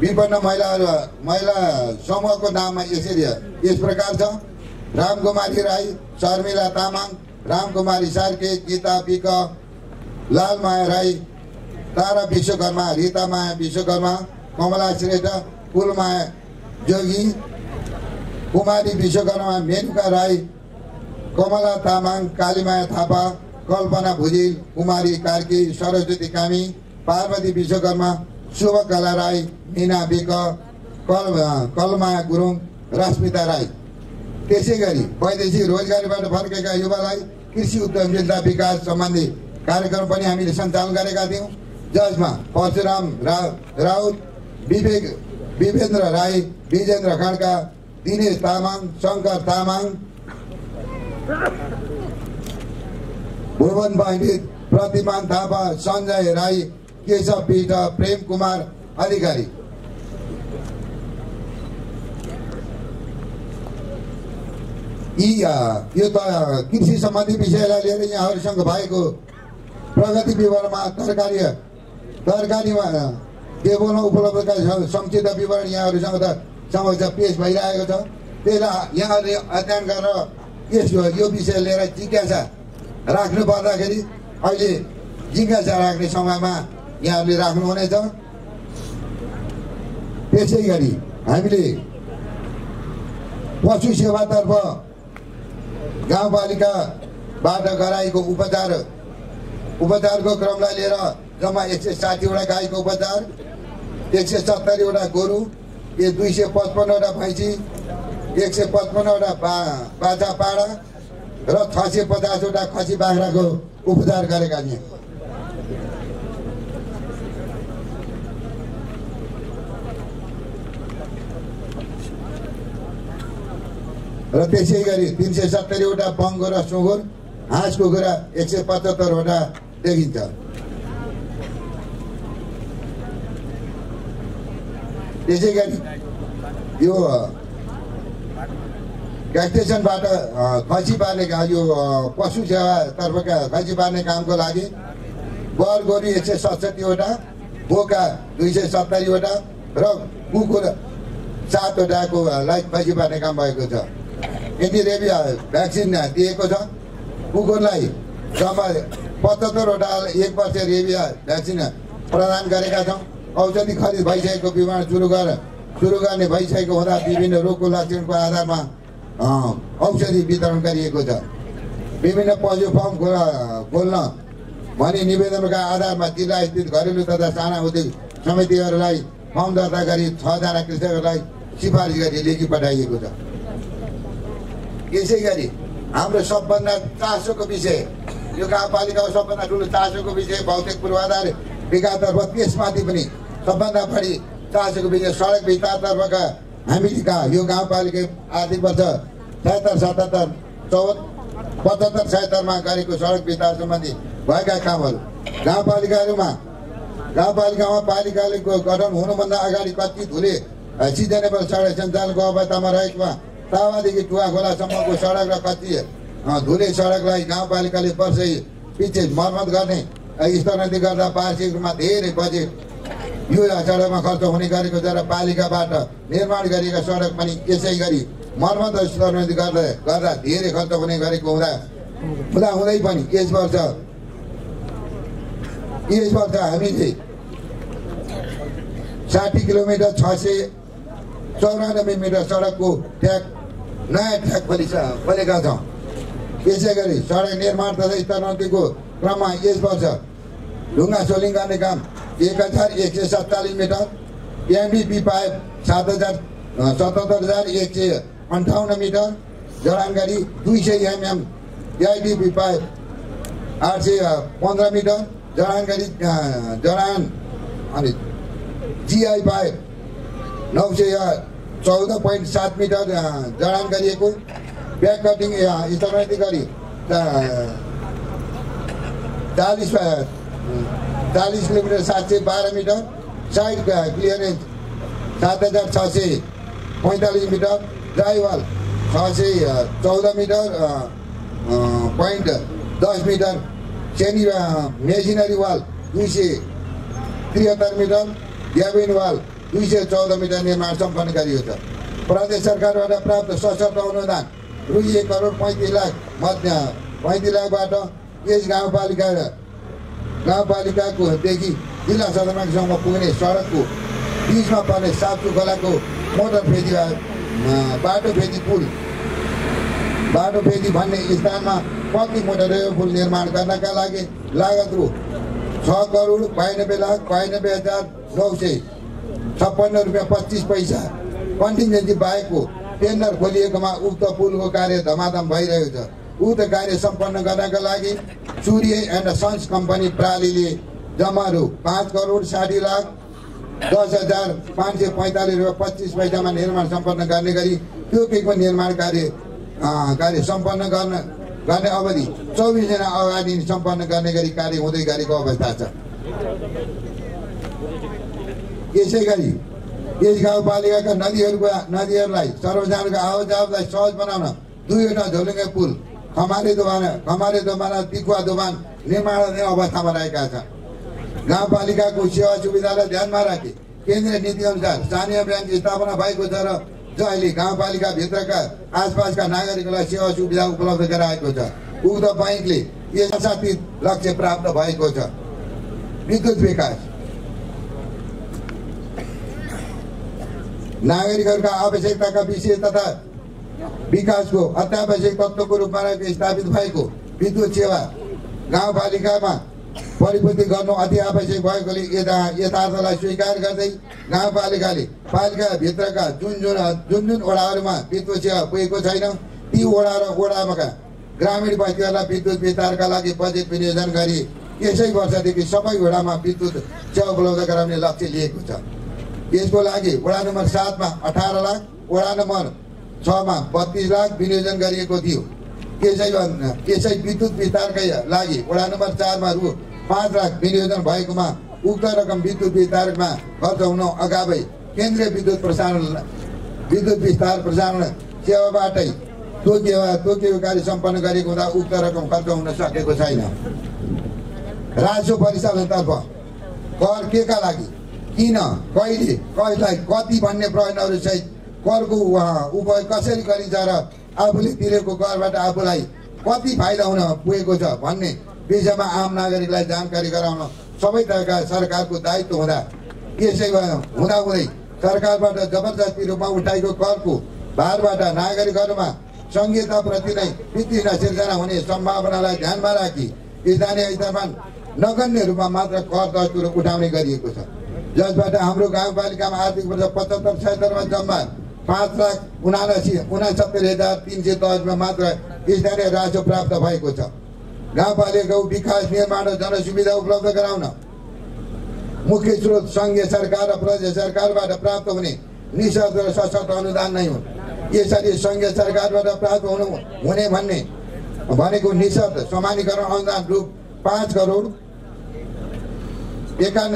विपन्न महिलाहरू महिला समूहको नाममा यसरी यस प्रकार छ। रामकुमारी राई शर्मिला तामाङ रामकुमारी सार्के गीता विक लालमाया राई तारा विश्वकर्मा रितामाया विश्वकर्मा कमला श्रेष्ठ फुलमाया जोगी कुमारी विश्वकर्मा मेनुका राई कमला तामाङ कालीमाया थापा कल्पना भुजिल कुमारी कार्की सरस्वती कामी पार्वती विश्वकर्मा शुभकला राई मिना विक कल कलमाया गुरुङ रश्मिता राई। त्यसै गरी वैदेशिक रोजगारीबाट फर्केका युवालाई कृषि उद्यमशीलता विकास सम्बन्धी कार्यक्रम पनि हामीले सञ्चालन गरेका थियौँ जसमा परशुराम रा राउत विवेक विवेन्द्र राई विजेन्द्र खड्का दिनेश तामाङ शङ्कर तामाङ भुवन पण्डित प्रतिमान थापा सञ्जय राई केशव पिठ प्रेम कुमार अधिकारी। यी यो त कृषि सम्बन्धी विषयलाई लिएर यहाँहरूसँग भएको प्रगति विवरणमा तरकारी तरकारीमा टेबलमा उपलब्धका स- संक्षिप्त विवरण यहाँहरूसँग त समक्ष पेश भइरहेको छ त्यसलाई यहाँहरूले अध्ययन गरेर यस यो विषय लिएर जिज्ञासा राख्नु पर्दाखेरि अहिले जिज्ञासा राख्ने समयमा यहाँहरूले राख्नुहुनेछ त्यसै गरी हामीले पशु सेवातर्फ गाउँपालिकाबाट गराएको उपचार उपचारको क्रमलाई लिएर जम्मा एक सय साठीवटा गाईको उपचार एक सय सत्तरीवटा गोरु यो दुई सय पचपन्नवटा भैँसी एक सय पचपन्नवटा बा बाछा पाडा र छ सय पचासवटा खसी बाख्राको उपचार गरेका थियौँ र त्यसै गरी तिन सय सत्तरीवटा बङ्गो र सुँगुर हाँस कुखुरा एक सय पचहत्तरवटा देखिन्छ। त्यसै गरी यो ग्यास स्टेसनबाट खसी पार्ने यो पशु सेवातर्फका खसी पार्ने कामको लागि बर गोरु एक सय सतसट्ठीवटा बोका दुई सय सत्तरीवटा र कुकुर सातवटाको लाई खसी पार्ने काम भएको छ। यति रेबिया भ्याक्सिन दिएको छ कुकुरलाई जम्मा पचहत्तरवटा एक वर्ष रेबिया भ्याक्सिन प्रदान गरेका छौँ औषधि खरिद भइसकेको विवरण सुरु गर सुरु गर्ने भइसकेको हुँदा विभिन्न रोगको लक्षणको आधारमा औषधि वितरण गरिएको छ विभिन्न पशु फार्म खोला खोल्न भनी निवेदनका आधारमा जिल्ला स्थित घरेलु तथा साना उद्योग समितिहरूलाई फर्म दर्ता गरी छजना कृषकहरूलाई सिफारिस गरी लेखी पठाइएको छ यसै गरी हाम्रो सबभन्दा चासोको विषय यो गाउँपालिकाको सबभन्दा ठुलो चासोको विषय भौतिक पूर्वाधार विकासतर्फ त्यसमाथि पनि सबभन्दा बढी चासोको विषय सडक विस्तारतर्फका हामीका यो गाउँपालिका आर्थिक वर्ष छयत्तर सतहत्तर चौध पचहत्तर छयत्तरमा गरेको सडक विस्तार सम्बन्धी भएका कामहरू गाउँपालिकाहरूमा गाउँपालिकामा पालिकाले गठन हुनुभन्दा अगाडि कति धुले सिजनेबल सडक सञ्चालनको अवस्थामा रहेकोमा तावादेखि टुवा खोलासम्मको सडक र कति धुले सडकलाई गाउँपालिकाले वर्षै पछि मर्मत गर्ने स्तरोन्नति गर्दा वार्षिक रूपमा धेरै बजेट यो सडकमा खर्च हुने गरेको छ र पालिकाबाट निर्माण गरिएका सडक पनि यसै गरी मर्मत स्तरोन्नति गर्दा गर्दा धेरै खर्च हुने गरेको हुँदा हुँदा हुँदै पनि यस वर्ष यस वर्ष हामीले साठी किलोमिटर छ सय चौरानब्बे मिटर सडकको ट्र्याक नयाँ ट्र्याक पनि बनेका छौँ यसै गरी सडक निर्माण तथा स्तरोन्नतिको क्रममा यस वर्ष ढुङ्गा सोलिङ गर्ने काम एक हजार एक सय सत्तालिस मिटर एमबिपी पाइप सात हजार सतहत्तर हजार एक सय अन्ठाउन्न मिटर जडान गरी दुई सय एमएम एआइडिपी पाइप आठ सय पन्ध्र मिटर जडान गरी जडान अनि जिआई पाइप नौ सय चौध पोइन्ट सात मिटर जडान गरिएको ब्याक कटिङ स्तरोन्नति गरी चालिस चालिस किलोमिटर सात सय बाह्र मिटर साइड क्लियरेन्स सात हजार छ सय पैँतालिस मिटर ड्राइवाल छ सय चौध मिटर पोइन्ट दस मिटर सेनी मेसिनरी वाल दुई सय त्रिहत्तर मिटर ग्याबिन वाल दुई सय चौध मिटर निर्माण सम्पन्न गरिएको छ प्रदेश सरकारबाट प्राप्त सशक्त अनुदान रु एक करोड पैँतिस लाख मध्य पैँतिस लाखबाट यस गाउँपालिका गाउँपालिकाको देखि जिल्ला सदरमुखसम्म पुग्ने सडकको बिचमा पर्ने साप्चु खोलाको मोटर फेदी बाटो फेदी पुल बाटो फेदी भन्ने स्थानमा कति मोटर पुल निर्माण गर्नका लागि लागत रु छ करोड बयानब्बे लाख बयानब्बे हजार नौ सय छप्पन्न रुपियाँ पच्चिस पैसा। कन्टिजेन्सी बाहेकको टेन्डर खोलिएकोमा उक्त पुलको कार्य धमाधम भइरहेको छ। उक्त कार्य सम्पन्न गर्नका लागि सूर्य एन्ड सन्स कम्पनी प्रालीले जम्मा रु पाँच करोड साठी लाख दस हजार पाँच सय पैँतालिस रुपियाँ पच्चिस पैसामा निर्माण सम्पन्न गर्ने गरी त्यो केकको निर्माण कार्य कार्य सम्पन्न गर्न गर्ने अवधि चौबिस दिना अगाडि सम्पन्न गर्ने गरी कार्य हुँदै गरेको अवस्था छ। यसै गरी यस गाउँपालिकाका नदीहरूको नदीहरूलाई सर्वजनाको आवाज जावतलाई सहज बनाउन दुईवटा झोलुङ्गे पुल खमारे दोभान खमारे दोभान तिखुवा दोभान निर्माणाधीन अवस्थामा रहेका छन्। गाउँपालिकाको सेवा सुविधालाई ध्यानमा राखी केन्द्रीय नीति अनुसार स्थानीय ब्याङ्क स्थापना भएको छ र जो अहिले गाउँपालिकाभित्रका आसपासका नागरिकलाई सेवा सुविधा उपलब्ध गराएको छ। उक्त बैङ्कले यथाशाती लक्ष्य प्राप्त भएको छ। विद्युत विकास। नागरिकहरूका आवश्यकताका विषय तथा विकासको अत्यावश्यक तत्त्वको रूपमा स्थापित भएको विद्युत सेवा गाउँपालिकामा परिपूर्ति गर्नु अति आवश्यक भएकोले यता यथार्थलाई स्वीकार गर्दै गाउँपालिकाले पालिकाभित्रका जुन जुन जुन जुन वडाहरूमा विद्युत सेवा पुगेको छैन ती वडा र वडामा ग्रामीण बस्तीहरूलाई विद्युत विस्तारका लागि बजेट विनियोजन गरी यसै वर्षदेखि सबै वडामा विद्युत सेवा उपलब्ध गराउने लक्ष्य लिएको छ। यसको लागि वडा नम्बर सातमा अठार लाख वडा नम्बर छमा बत्तिस लाख विनियोजन गरिएको थियो। यसै यसै विद्युत विस्तारकै लागि वडा नम्बर चारमा रु पाँच लाख विनियोजन भएकोमा उक्त रकम विद्युत विस्तारमा खर्च हुन अगावै केन्द्रीय विद्युत प्रसारण विद्युत विस्तार प्रसारण सेवाबाटै तोकियो तोकिएको कार्य सम्पन्न गरेको हुँदा उक्त रकम खर्च हुन सकेको छैन। राजस्व परिचालनतर्फ कर के का लागि? किन? कहिले? कसलाई कति भन्ने प्रश्नहरू सहित करको उपयोग कसरी गरिन्छ र आफूले तिरेको करबाट आफूलाई कति फाइदा हुन पुगेको छ भन्ने विषयमा आम नागरिकलाई जानकारी गराउन सबै थरका सरकारको दायित्व हुँदा यसै हुँदाहुँदै सरकारबाट जबरजस्ती रूपमा उठाएको करको भारबाट नागरिकहरूमा सङ्घीयताप्रति नै वित्तीय सिर्जना हुने सम्भावनालाई ध्यानमा राखी स्थानीय स्तरमा नगण्य रूपमा मात्र कर दस्तुर उठाउने गरिएको छ। जसबाट हाम्रो गाउँपालिकामा आर्थिक वर्ष पचहत्तर छत्तरमा जम्मा पाँच लाख उनासी उनासत्तरी हजार तिन सय दसमा मात्र स्थानीय राजस्व प्राप्त भएको छ। गाउँपालिकाको विकास निर्माण र जनसुविधा उपलब्ध गराउन मुख्य स्रोत सङ्घीय सरकार र प्रदेश सरकारबाट प्राप्त हुने निशर्त र सशक्त अनुदान नै हुन्। यसरी सङ्घीय सरकारबाट प्राप्त हुनु हुने भन्ने भनेको निशर्त समानीकरण अनुदान रु पाँच करोड एकान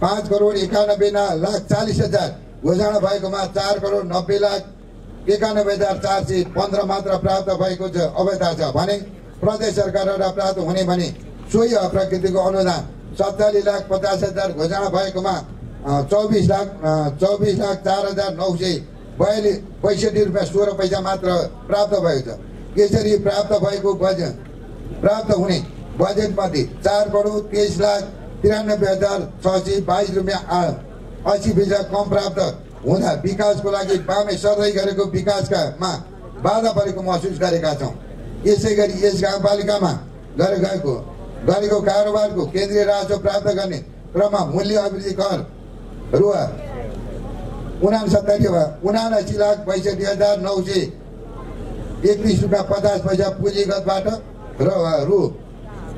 पाँच करोड एकानब्बे लाख चालिस हजार। घोषणा भएकोमा चार करोड नब्बे लाख एकानब्बे हजार चार सय पन्ध्र मात्र प्राप्त भएको अवस्था छ भने प्रदेश सरकारबाट प्राप्त हुने भने सोही प्रकृतिको अनुदान सत्तालिस लाख पचास हजार घोषणा भएकोमा चौबिस लाख चौबिस लाख चार हजार नौ सय बयालिस पैँसठी रुपियाँ सोह्र पैसा मात्र प्राप्त भएको छ। यसरी प्राप्त भएको बजेट प्राप्त हुने बजेटमध्ये चार करोड तेइस लाख तिरानब्बे हजार छ सय बाइस रुपियाँ असी पैसा कम प्राप्त हुँदा विकासको लागि बामे सधैँ गरेको विकासकामा बाधा परेको महसुस गरेका छौँ। यसै गरी यस गाउँपालिकामा गरे गएको गरेको कारोबारको केन्द्रीय राजस्व प्राप्त गर्ने क्रममा मूल्य अभिवृद्धि कर रु उनासत्तरी उनासी लाख पैँसठी हजार नौ सय एकतिस रुपियाँ पचास पैसा पुँजीगतबाट र रु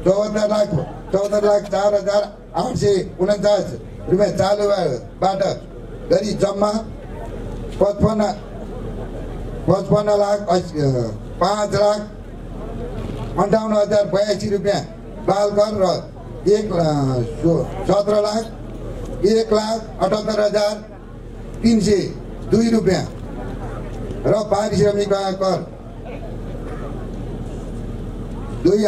चौहत्तर लाख चौध लाख चार हजार आठ सय उन्चास रुपियाँ चालुबाट गरी जम्मा पचपन्न पचपन्न लाख पाँच लाख अन्ठाउन्न हजार बयासी रुपियाँ बाल कर र एक सत्र लाख एक लाख अठहत्तर हजार तिन सय दुई रुपियाँ र पारिश्रमिक कर दुई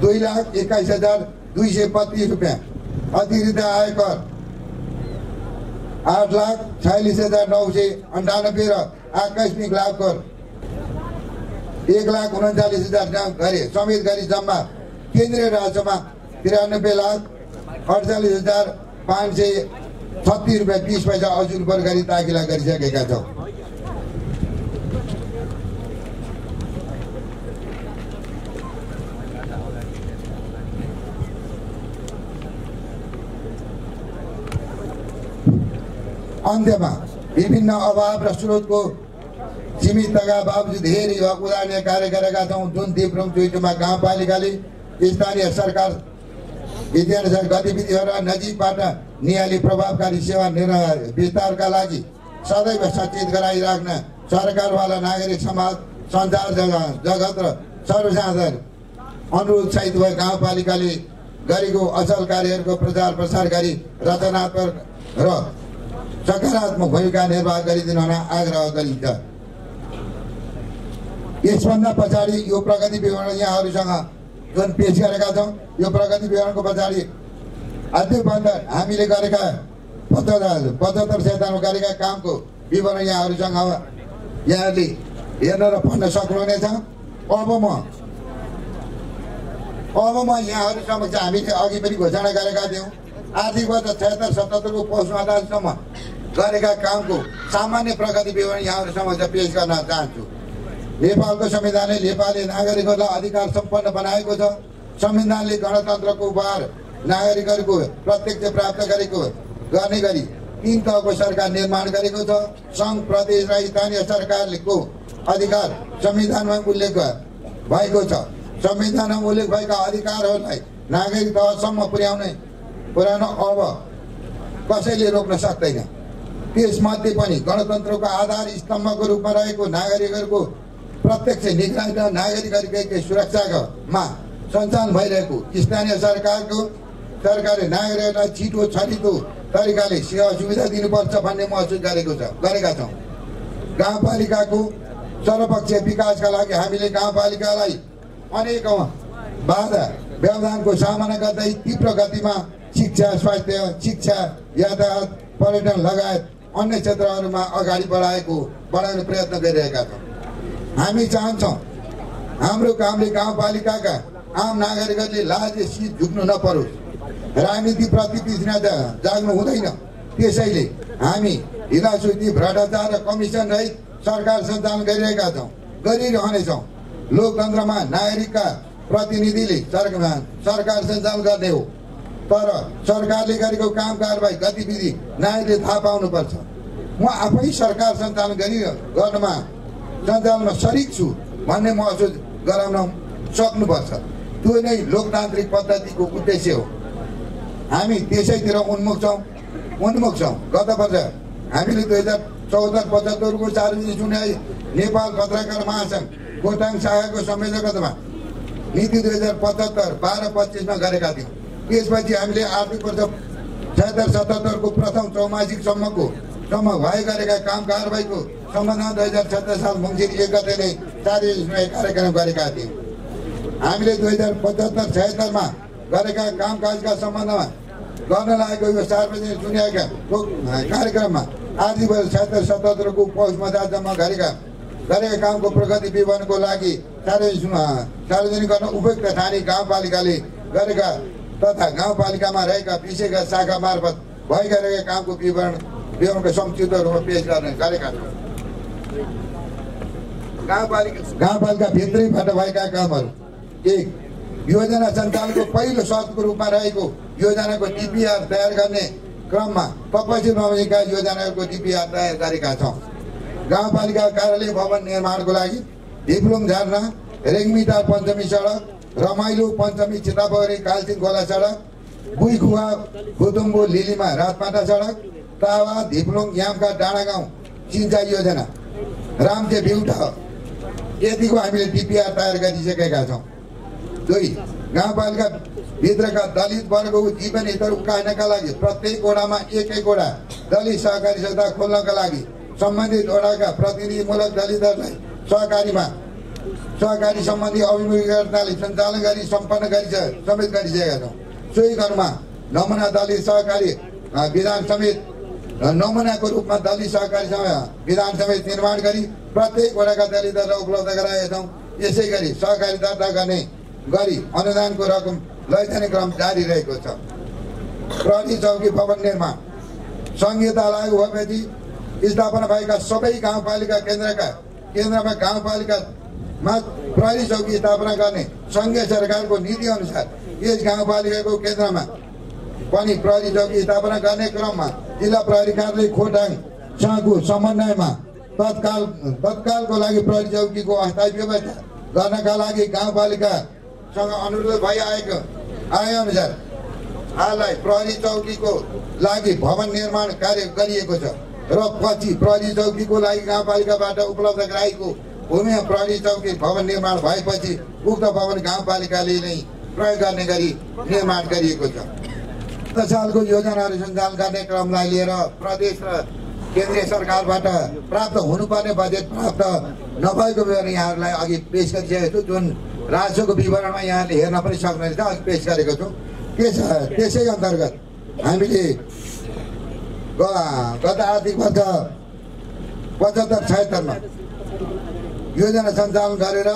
दुई लाख एक्काइस हजार दुई सय पच्चिस रुपियाँ। अतिरिक्त आयकर। आठ लाख छयालिस हजार नौ सय अन्ठानब्बे र आकस्मिक लाभ कर। एक लाख उन्चालिस हजार गरे। समेत गरी जम्मा केन्द्रीय राजस्वमा त्रियानब्बे लाख अडचालिस हजार पाँच सय छत्तिस रुपियाँ बिस पैसा पर गरी दाखिला गरिसकेका छौँ। अन्त्यमा विभिन्न अभाव र स्रोतको सीमितताका बावजुद धेरै उदाहरण कार्य गरेका छौँ। जुन दिप्रुङ चुइटुमा गाउँपालिकाले स्थानीय सरकार विद्यार्थी गतिविधिहरू नजिकबाट निहाली प्रभावकारी सेवा निर्णय विस्तारका लागि सदैव सचेत गराइराख्न सरकारवाला नागरिक समाज सञ्चार जगत र सर्वसाधारण अनुरोध सहित भए गाउँपालिकाले गरेको असल कार्यहरूको प्रचार प्रसार गरी रचनात्मक र सकारात्मक भूमिका निर्वाह गरिदिनु हुन आग्रह गरिन्छ। यसभन्दा पछाडि यो प्रगति विवरण यहाँहरूसँग जुन पेस गरेका छौँ यो प्रगति विवरणको पछाडि अध्यपन्त हामीले गरेका पचहत्तर पचहत्तर गरेका कामको विवरण यहाँहरूसँग यहाँहरूले हेर्न र पढ्न सक्नुहुनेछ। अब म अब म यहाँहरू समक्ष हामीले अघि पनि घोषणा गरेका थियौँ। आर्थिक वर्ष छत्तर सतहत्तरको पौष अदालतसम्म गरेका कामको सामान्य प्रगति विवरण यहाँहरू समक्ष पेश गर्न चाहन्छु। नेपालको संविधानले नेपाली नागरिकहरूलाई अधिकार सम्पन्न बनाएको छ। संविधानले गणतन्त्रको उपहार नागरिकहरूको प्रत्यक्ष प्राप्त गरेको गर्ने गरी तिन तहको सरकार निर्माण गरेको छ। सङ्घ प्रदेश र स्थानीय सरकारको अधिकार संविधानमा उल्लेख भएको छ। संविधानमा उल्लेख भएका अधिकारहरूलाई नागरिक तहसम्म पुर्याउने पुर्याउन अब कसैले रोक्न सक्दैन। त्यसमध्ये पनि गणतन्त्रको आधार स्तम्भको रूपमा रहेको नागरिकहरूको प्रत्यक्ष निगरानी र नागरिकहरूको सुरक्षामा सञ्चालन भइरहेको स्थानीय सरकारको सरकारले नागरिकहरूलाई छिटो छरितो तरिकाले सेवा सुविधा दिनुपर्छ भन्ने महसुस गरेको छ गरेका छौँ। गाउँपालिकाको सर्वपक्षीय विकासका लागि हामीले गाउँपालिकालाई अनेक बाधा व्यवधानको सामना गर्दै तीव्र गतिमा शिक्षा स्वास्थ्य शिक्षा यातायात पर्यटन लगायत अन्य क्षेत्रहरूमा अगाडि बढाएको बढाउने प्रयत्न गरिरहेका छौँ। हामी चाहन्छौँ हाम्रो कामले गाउँपालिकाका आम नागरिकहरूले लाजे सिट झुक्नु नपरोस्। राजनीतिप्रति पिछ्ना जाग्नु हुँदैन। त्यसैले हामी हिलासुती भ्रष्टाचार र कमिसन रहित सरकार सञ्चालन गरिरहेका छौँ गरिरहनेछौँ। लोकतन्त्रमा नागरिकका प्रतिनिधिले सरकार सञ्चालन गर्ने हो। तर सरकारले गरेको काम कारवाही गतिविधि नागरिकले थाहा पाउनुपर्छ। म आफै सरकार सञ्चालन गरि गर्नमा सञ्चालनमा सरिक छु भन्ने महसुस गराउन सक्नुपर्छ। त्यो नै लोकतान्त्रिक पद्धतिको उद्देश्य हो। हामी त्यसैतिर उन्मुख छौँ उन्मुख छौँ। गत वर्ष हामीले दुई हजार चौध पचहत्तरको सार्वजनिक सुनाइ नेपाल पत्रकार महासङ्घ खोटाङ शाखाको संयोजकत्वमा नीति दुई हजार पचहत्तर बाह्र पच्चिसमा गरेका थियौँ। त्यसपछि हामीले आर्थिक वर्ष छत्तर सतहत्तरको प्रथम चौमासिकसम्मको सम्म भए गरेका काम कारवाहीको सम्बन्धमा दुई हजार छत्तर साल मङ्सिर एक गते नै सार्वजनिक कार्यक्रम गरेका थियौँ। हामीले दुई हजार पचहत्तर छयत्तरमा गरेका कामकाजका सम्बन्धमा गर्न लागेको यो सार्वजनिक चुनिएका कार्यक्रममा आदि वर्ष छत्तर सतहत्तरको पौष मजासम्म गरेका गरेका कामको प्रगति विवरणको लागि सार्वजनिक सार्वजनिक गर्न उपयुक्त ठाने गाउँपालिकाले गरेका तथा गाउँपालिकामा रहेका विषयका शाखा मार्फत भइगरेका कामको विवरण विवरणको संक्षिप्त रूपमा पेश गर्ने गरेका छौँ गाउँपालिका गाउँपालिका भित्रैबाट भएका कामहरू एक योजना सञ्चालनको पहिलो शर्तको रूपमा रहेको योजनाको डिपिआर तयार गर्ने क्रममा तपसी नभएका योजनाहरूको डिपिआर तयार गरेका छौँ। गाउँपालिका कार्यालय भवन निर्माणको लागि धिप्लुङ झरना रेग्मिटार पञ्चमी सडक रमाइलो पञ्चमी चितापगरी कालचिन खोला सडक बुइखुवा खुतुम्बु लिलीमा राजमाटा सडक तावा धिप्लुङ यामका डाँडा गाउँ सिँचाइ योजना। रामचे भ्युट यतिको हामीले डिपिआर तयार गरिसकेका छौँ। दुई गाउँपालिका भित्रका दलित वर्गको जीवन स्तर उकाल्नका लागि प्रत्येक वडामा एक एक वडा दलित सहकारी संस्था खोल्नका लागि सम्बन्धित वडाका प्रतिनिधिमूलक दलितहरूलाई सहकारीमा सहकारी सम्बन्धी अभिमुखीकरणले सञ्चालन गरी सम्पन्न गरि समेत गरिसकेका छौँ सोही क्रममा नमुना दलित सहकारी विधान समेत नमुनाको रूपमा दलित सहकारी विधान समेत निर्माण गरी प्रत्येक वडाका दलितहरूलाई उपलब्ध गराएका छौँ। यसै गरी सहकारी दर्ता गर्ने गरी अनुदानको रकम लैजाने क्रम जारी रहेको छ। प्रहरी चौकी भवन निर्माण संहिता लागू भएपछि स्थापना भएका सबै गाउँपालिका केन्द्रका केन्द्रमा गाउँपालिकामा प्रहरी चौकी स्थापना गर्ने सङ्घीय सरकारको नीति अनुसार यस गाउँपालिकाको केन्द्रमा पनि प्रहरी चौकी स्थापना गर्ने क्रममा जिल्ला प्रहरी कार्यालय खोटाङसँगको समन्वयमा तत्काल तत्कालको लागि प्रहरी चौकीको अस्थायी व्यवस्था गर्नका लागि गाउँपालिकासँग अनुरोध भइआएको आएअनुसार हाललाई प्रहरी चौकीको लागि भवन निर्माण कार्य गरिएको छ र पछि प्रहरी चौकीको लागि गाउँपालिकाबाट उपलब्ध गराएको भूमि प्रहरी चौकी भवन निर्माण भएपछि उक्त भवन गाउँपालिकाले नै प्रयोग गर्ने गरी निर्माण गरिएको छ। गत सालको योजनाहरू सञ्चालन गर्ने क्रमलाई लिएर प्रदेश र केन्द्रीय सरकारबाट प्राप्त हुनुपर्ने बजेट प्राप्त नभएको विवरण यहाँहरूलाई अघि पेस गरिसकेको छु। जुन राजस्वको विवरणमा यहाँले हेर्न पनि सक्नुहुनेछ अघि पेस गरेको छु। त्यस त्यसै अन्तर्गत हामीले गत आर्थिक वर्ष पचहत्तर छयत्तरमा योजना सञ्चालन गरेर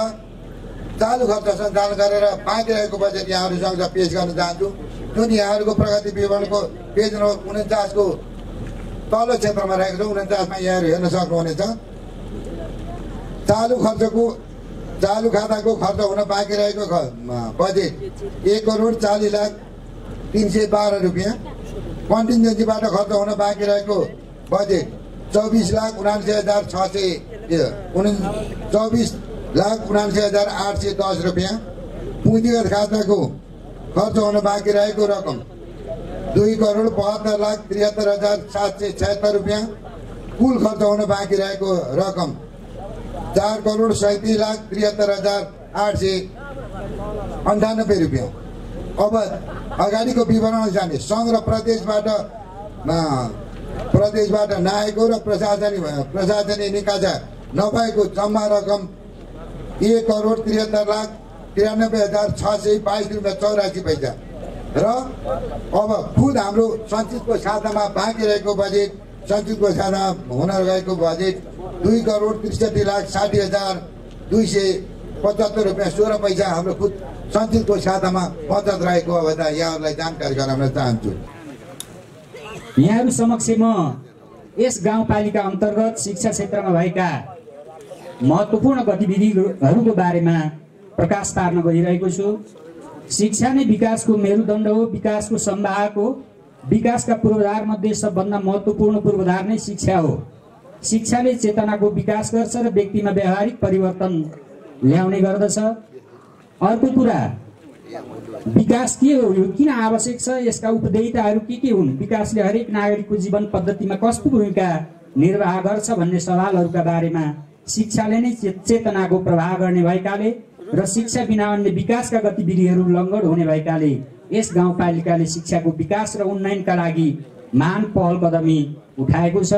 चालु खर्च सञ्चालन गरेर बाँकी रहेको बजेट यहाँहरूसँग पेस गर्न चाहन्छु। जुन यहाँहरूको प्रगति विवरणको पेज नम्बर उन्चासको तल्लो क्षेत्रमा रहेको छ उन्चासमा यहाँहरू हेर्न सक्नुहुनेछ। चालु खर्चको चालु खाताको खर्च हुन बाँकी रहेको बजेट एक करोड चालिस लाख तिन सय बाह्र रुपियाँ। कन्टिन्जेन्सीबाट खर्च हुन बाँकी रहेको बजेट चौबिस लाख उनासी हजार छ सय उना चौबिस लाख उनासी हजार आठ सय दस रुपियाँ पुँजीगत खाताको खर्च हुन बाँकी रहेको रकम दुई करोड बहत्तर लाख त्रिहत्तर हजार सात सय छयत्तर रुपियाँ कुल खर्च हुन बाँकी रहेको रकम चार करोड सैँतिस लाख त्रिहत्तर हजार आठ सय अन्ठानब्बे रुपियाँ। अब अगाडिको विवरण जाने सङ्घ र प्रदेशबाट प्रदेशबाट नआएको र प्रशासनिक प्रशासनिक निकाय नभएको जम्मा रकम एक करोड त्रिहत्तर लाख त्रियानब्बे हजार छ सय बाइस रुपियाँ चौरासी पैसा। र अब खुद हाम्रो सञ्चितको खातामा बाँकी रहेको बजेट सञ्चितको खातामा हुन गएको बजेट दुई करोड त्रिसठी लाख साठी हजार दुई सय पचहत्तर रुपियाँ सोह्र पैसा हाम्रो खुद सञ्चितको खातामा बचत रहेको त यहाँहरूलाई जानकारी गराउन चाहन्छु। यहाँहरू समक्ष म यस गाउँपालिका अन्तर्गत शिक्षा क्षेत्रमा भएका महत्त्वपूर्ण गतिविधिहरूको बारेमा प्रकाश पार्न गइरहेको छु। शिक्षा नै विकासको मेरुदण्ड हो। विकासको सम्भाग हो। विकासका पूर्वाधार मध्ये सबभन्दा महत्त्वपूर्ण पूर्वाधार नै शिक्षा हो। शिक्षाले चेतनाको विकास गर्छ र व्यक्तिमा व्यावहारिक परिवर्तन ल्याउने गर्दछ। अर्को कुरा विकास के हो? यो किन आवश्यक छ? यसका उपदेयताहरू के के हुन्? विकासले हरेक नागरिकको जीवन पद्धतिमा कस्तो भूमिका निर्वाह गर्छ भन्ने सवालहरूका बारेमा शिक्षाले नै चेतनाको प्रवाह गर्ने भएकाले र शिक्षा बिना अन्य विकासका गतिविधिहरू लङ्गड हुने भएकाले यस गाउँपालिकाले शिक्षाको विकास र उन्नयनका लागि महान पहल कदमी उठाएको छ।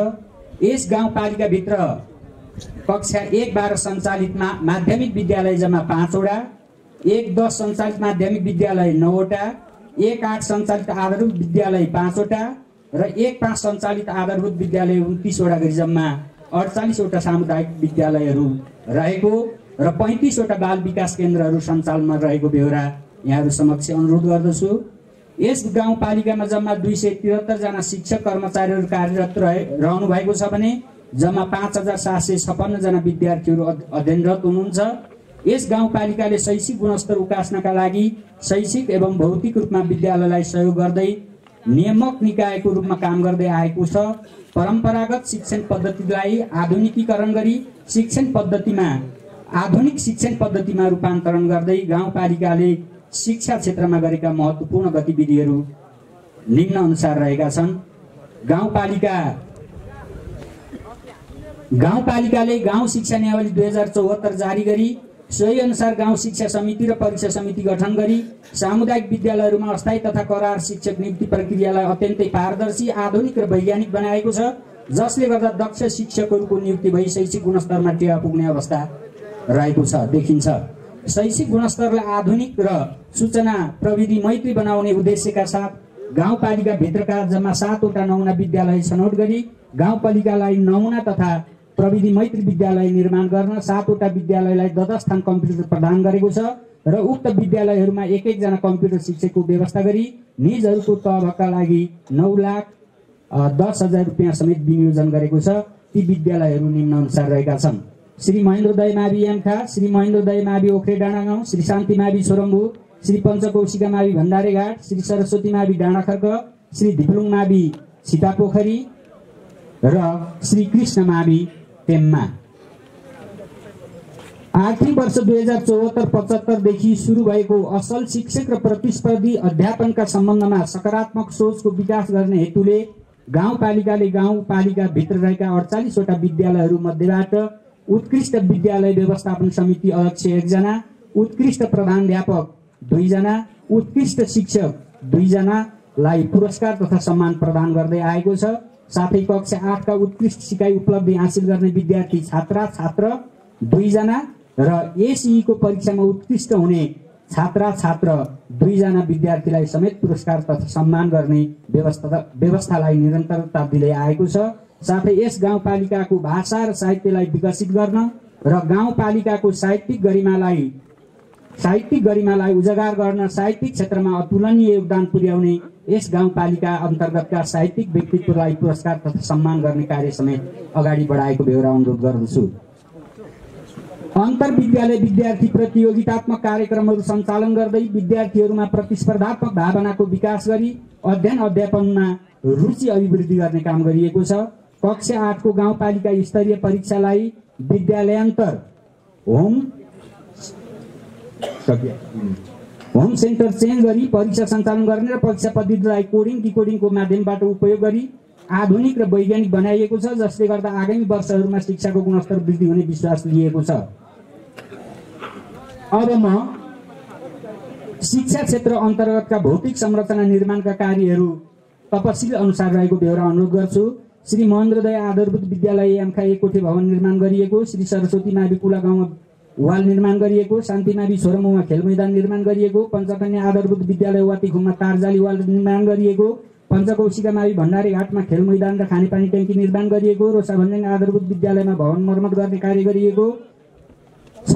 यस गाउँपालिकाभित्र कक्षा एक बाह्र सञ्चालित मा माध्यमिक विद्यालय जम्मा पाँचवटा एक दस सञ्चालित माध्यमिक विद्यालय नौवटा एक आठ सञ्चालित आधारभूत विद्यालय पाँचवटा र एक पाँच सञ्चालित आधारभूत विद्यालय उन्तिसवटा गरी जम्मा अडचालिसवटा सामुदायिक विद्यालयहरू रहेको र पैँतिसवटा बाल विकास केन्द्रहरू सञ्चालनमा रहेको बेहोरा यहाँहरू समक्ष अनुरोध गर्दछु। यस गाउँपालिकामा जम्मा दुई सय त्रिहत्तरजना शिक्षक कर्मचारीहरू कार्यरत रहे रहनु भएको छ भने जम्मा पाँच हजार सात सय छप्पन्नजना विद्यार्थीहरू अध- अध्ययनरत हुनुहुन्छ। यस गाउँपालिकाले शैक्षिक गुणस्तर उकास्नका लागि शैक्षिक एवं भौतिक रूपमा विद्यालयलाई सहयोग गर्दै नियामक निकायको रूपमा काम गर्दै आएको छ। परम्परागत शिक्षण पद्धतिलाई आधुनिकीकरण गरी शिक्षण पद्धतिमा आधुनिक शिक्षण पद्धतिमा रूपान्तरण गर्दै गाउँपालिकाले शिक्षा क्षेत्रमा गरेका महत्त्वपूर्ण गतिविधिहरू निम्न अनुसार रहेका छन्। गाउँपालिका गाउँपालिकाले गाउँ शिक्षा नियावली दुई हजार चौहत्तर जारी गरी सोही अनुसार गाउँ शिक्षा समिति र परीक्षा समिति गठन गरी सामुदायिक विद्यालयहरूमा अस्थायी तथा करार शिक्षक नियुक्ति प्रक्रियालाई अत्यन्तै पारदर्शी आधुनिक र वैज्ञानिक बनाएको छ जसले गर्दा दक्ष शिक्षकहरूको नियुक्ति भई शैक्षिक गुणस्तरमा टेवा पुग्ने अवस्था रहेको छ देखिन्छ। शैक्षिक गुणस्तरलाई आधुनिक र सूचना प्रविधि मैत्री बनाउने उद्देश्यका साथ गाउँपालिका भित्रका जम्मा सातवटा नमुना विद्यालय छनौट गरी गाउँपालिकालाई नमुना तथा प्रविधि मैत्री विद्यालय निर्माण गर्न सातवटा विद्यालयलाई ददस्थान कम्प्युटर प्रदान गरेको छ र उक्त विद्यालयहरूमा एक एकजना कम्प्युटर शिक्षकको व्यवस्था गरी निजहरूको तहका लागि नौ लाख दस हजार रुपियाँ समेत विनियोजन गरेको छ। ती विद्यालयहरू निम्न अनुसार रहेका छन्। श्री महेन्द्रदय मावि यामखा श्री महेन्द्रदय मावि ओख्रे डाँडा गाउँ श्री शान्ति मावि सोरम्बु श्री पञ्चकौशिका मावि भण्डारेघाट श्री सरस्वती मावि डाँडाखर्क श्री धिप्लुङ मावि सीतापोखरी र श्री कृष्ण मावि टेम्मा आर्थिक वर्ष दुई हजार चौहत्तर पचहत्तरदेखि सुरु भएको असल शिक्षक र प्रतिस्पर्धी अध्यापनका सम्बन्धमा सकारात्मक सोचको विकास गर्ने हेतुले गाउँपालिकाले गाउँपालिकाभित्र रहेका अडचालिसवटा विद्यालयहरू मध्येबाट उत्कृष्ट विद्यालय व्यवस्थापन समिति अध्यक्ष एकजना उत्कृष्ट प्रधानध्यापक दुईजना उत्कृष्ट शिक्षक दुईजनालाई पुरस्कार तथा सम्मान प्रदान गर्दै आएको छ। साथै कक्षा आठका उत्कृष्ट सिकाइ उपलब्धि हासिल गर्ने विद्यार्थी छात्रा छात्र दुईजना र एसिईको परीक्षामा उत्कृष्ट हुने छात्रा छात्र दुईजना विद्यार्थीलाई समेत पुरस्कार तथा सम्मान गर्ने व्यवस्था व्यवस्थालाई निरन्तरता दिँदै आएको छ। साथै यस गाउँपालिकाको भाषा र साहित्यलाई विकसित गर्न र गाउँपालिकाको साहित्यिक गरिमालाई साहित्यिक गरिमालाई उजागर गर्न साहित्यिक क्षेत्रमा अतुलनीय योगदान पुर्याउने यस गाउँपालिका अन्तर्गतका साहित्यिक व्यक्तित्वलाई पुरस्कार तथा सम्मान गर्ने कार्य समेत अगाडि बढाएको बेहोरा अनुरोध गर्दछु अन्तर विद्यालय विद्यार्थी प्रतियोगितात्मक कार्यक्रमहरू सञ्चालन गर्दै विद्यार्थीहरूमा प्रतिस्पर्धात्मक भावनाको विकास गरी अध्ययन अध्यापनमा रुचि अभिवृद्धि गर्ने काम गरिएको छ कक्षा आठको गाउँपालिका स्तरीय परीक्षालाई विद्यालयान्तर होम। होम सेन्टर चेन्ज गरी परीक्षा सञ्चालन गर्ने र परीक्षा पद्धतिलाई कोडिङ डिकोडिङको माध्यमबाट उपयोग गरी आधुनिक र वैज्ञानिक बनाइएको छ जसले गर्दा आगामी वर्षहरूमा शिक्षाको गुणस्तर वृद्धि हुने विश्वास लिएको छ। अब म शिक्षा क्षेत्र अन्तर्गतका भौतिक संरचना निर्माणका कार्यहरू तपसिल अनुसार रहेको बेहोरा अनुरोध गर्छु। श्री महेन्द्रदय आधारभूत विद्यालय एमखा एक कोठे भवन निर्माण गरिएको श्री सरस्वती मावि कुला गाउँमा वाल निर्माण गरिएको शान्ति मावि छोरमुमा खेल मैदान निर्माण गरिएको पञ्चकन्या आधारभूत विद्यालय वातीखुममा तारजाली वाल निर्माण गरिएको पञ्चकौशिका मावि भण्डारी घाटमा खेल मैदान र खानेपानी ट्याङ्की निर्माण गरिएको रोसा भन्ज्याङ आधारभूत विद्यालयमा भवन मर्मत गर्ने कार्य गरिएको छ।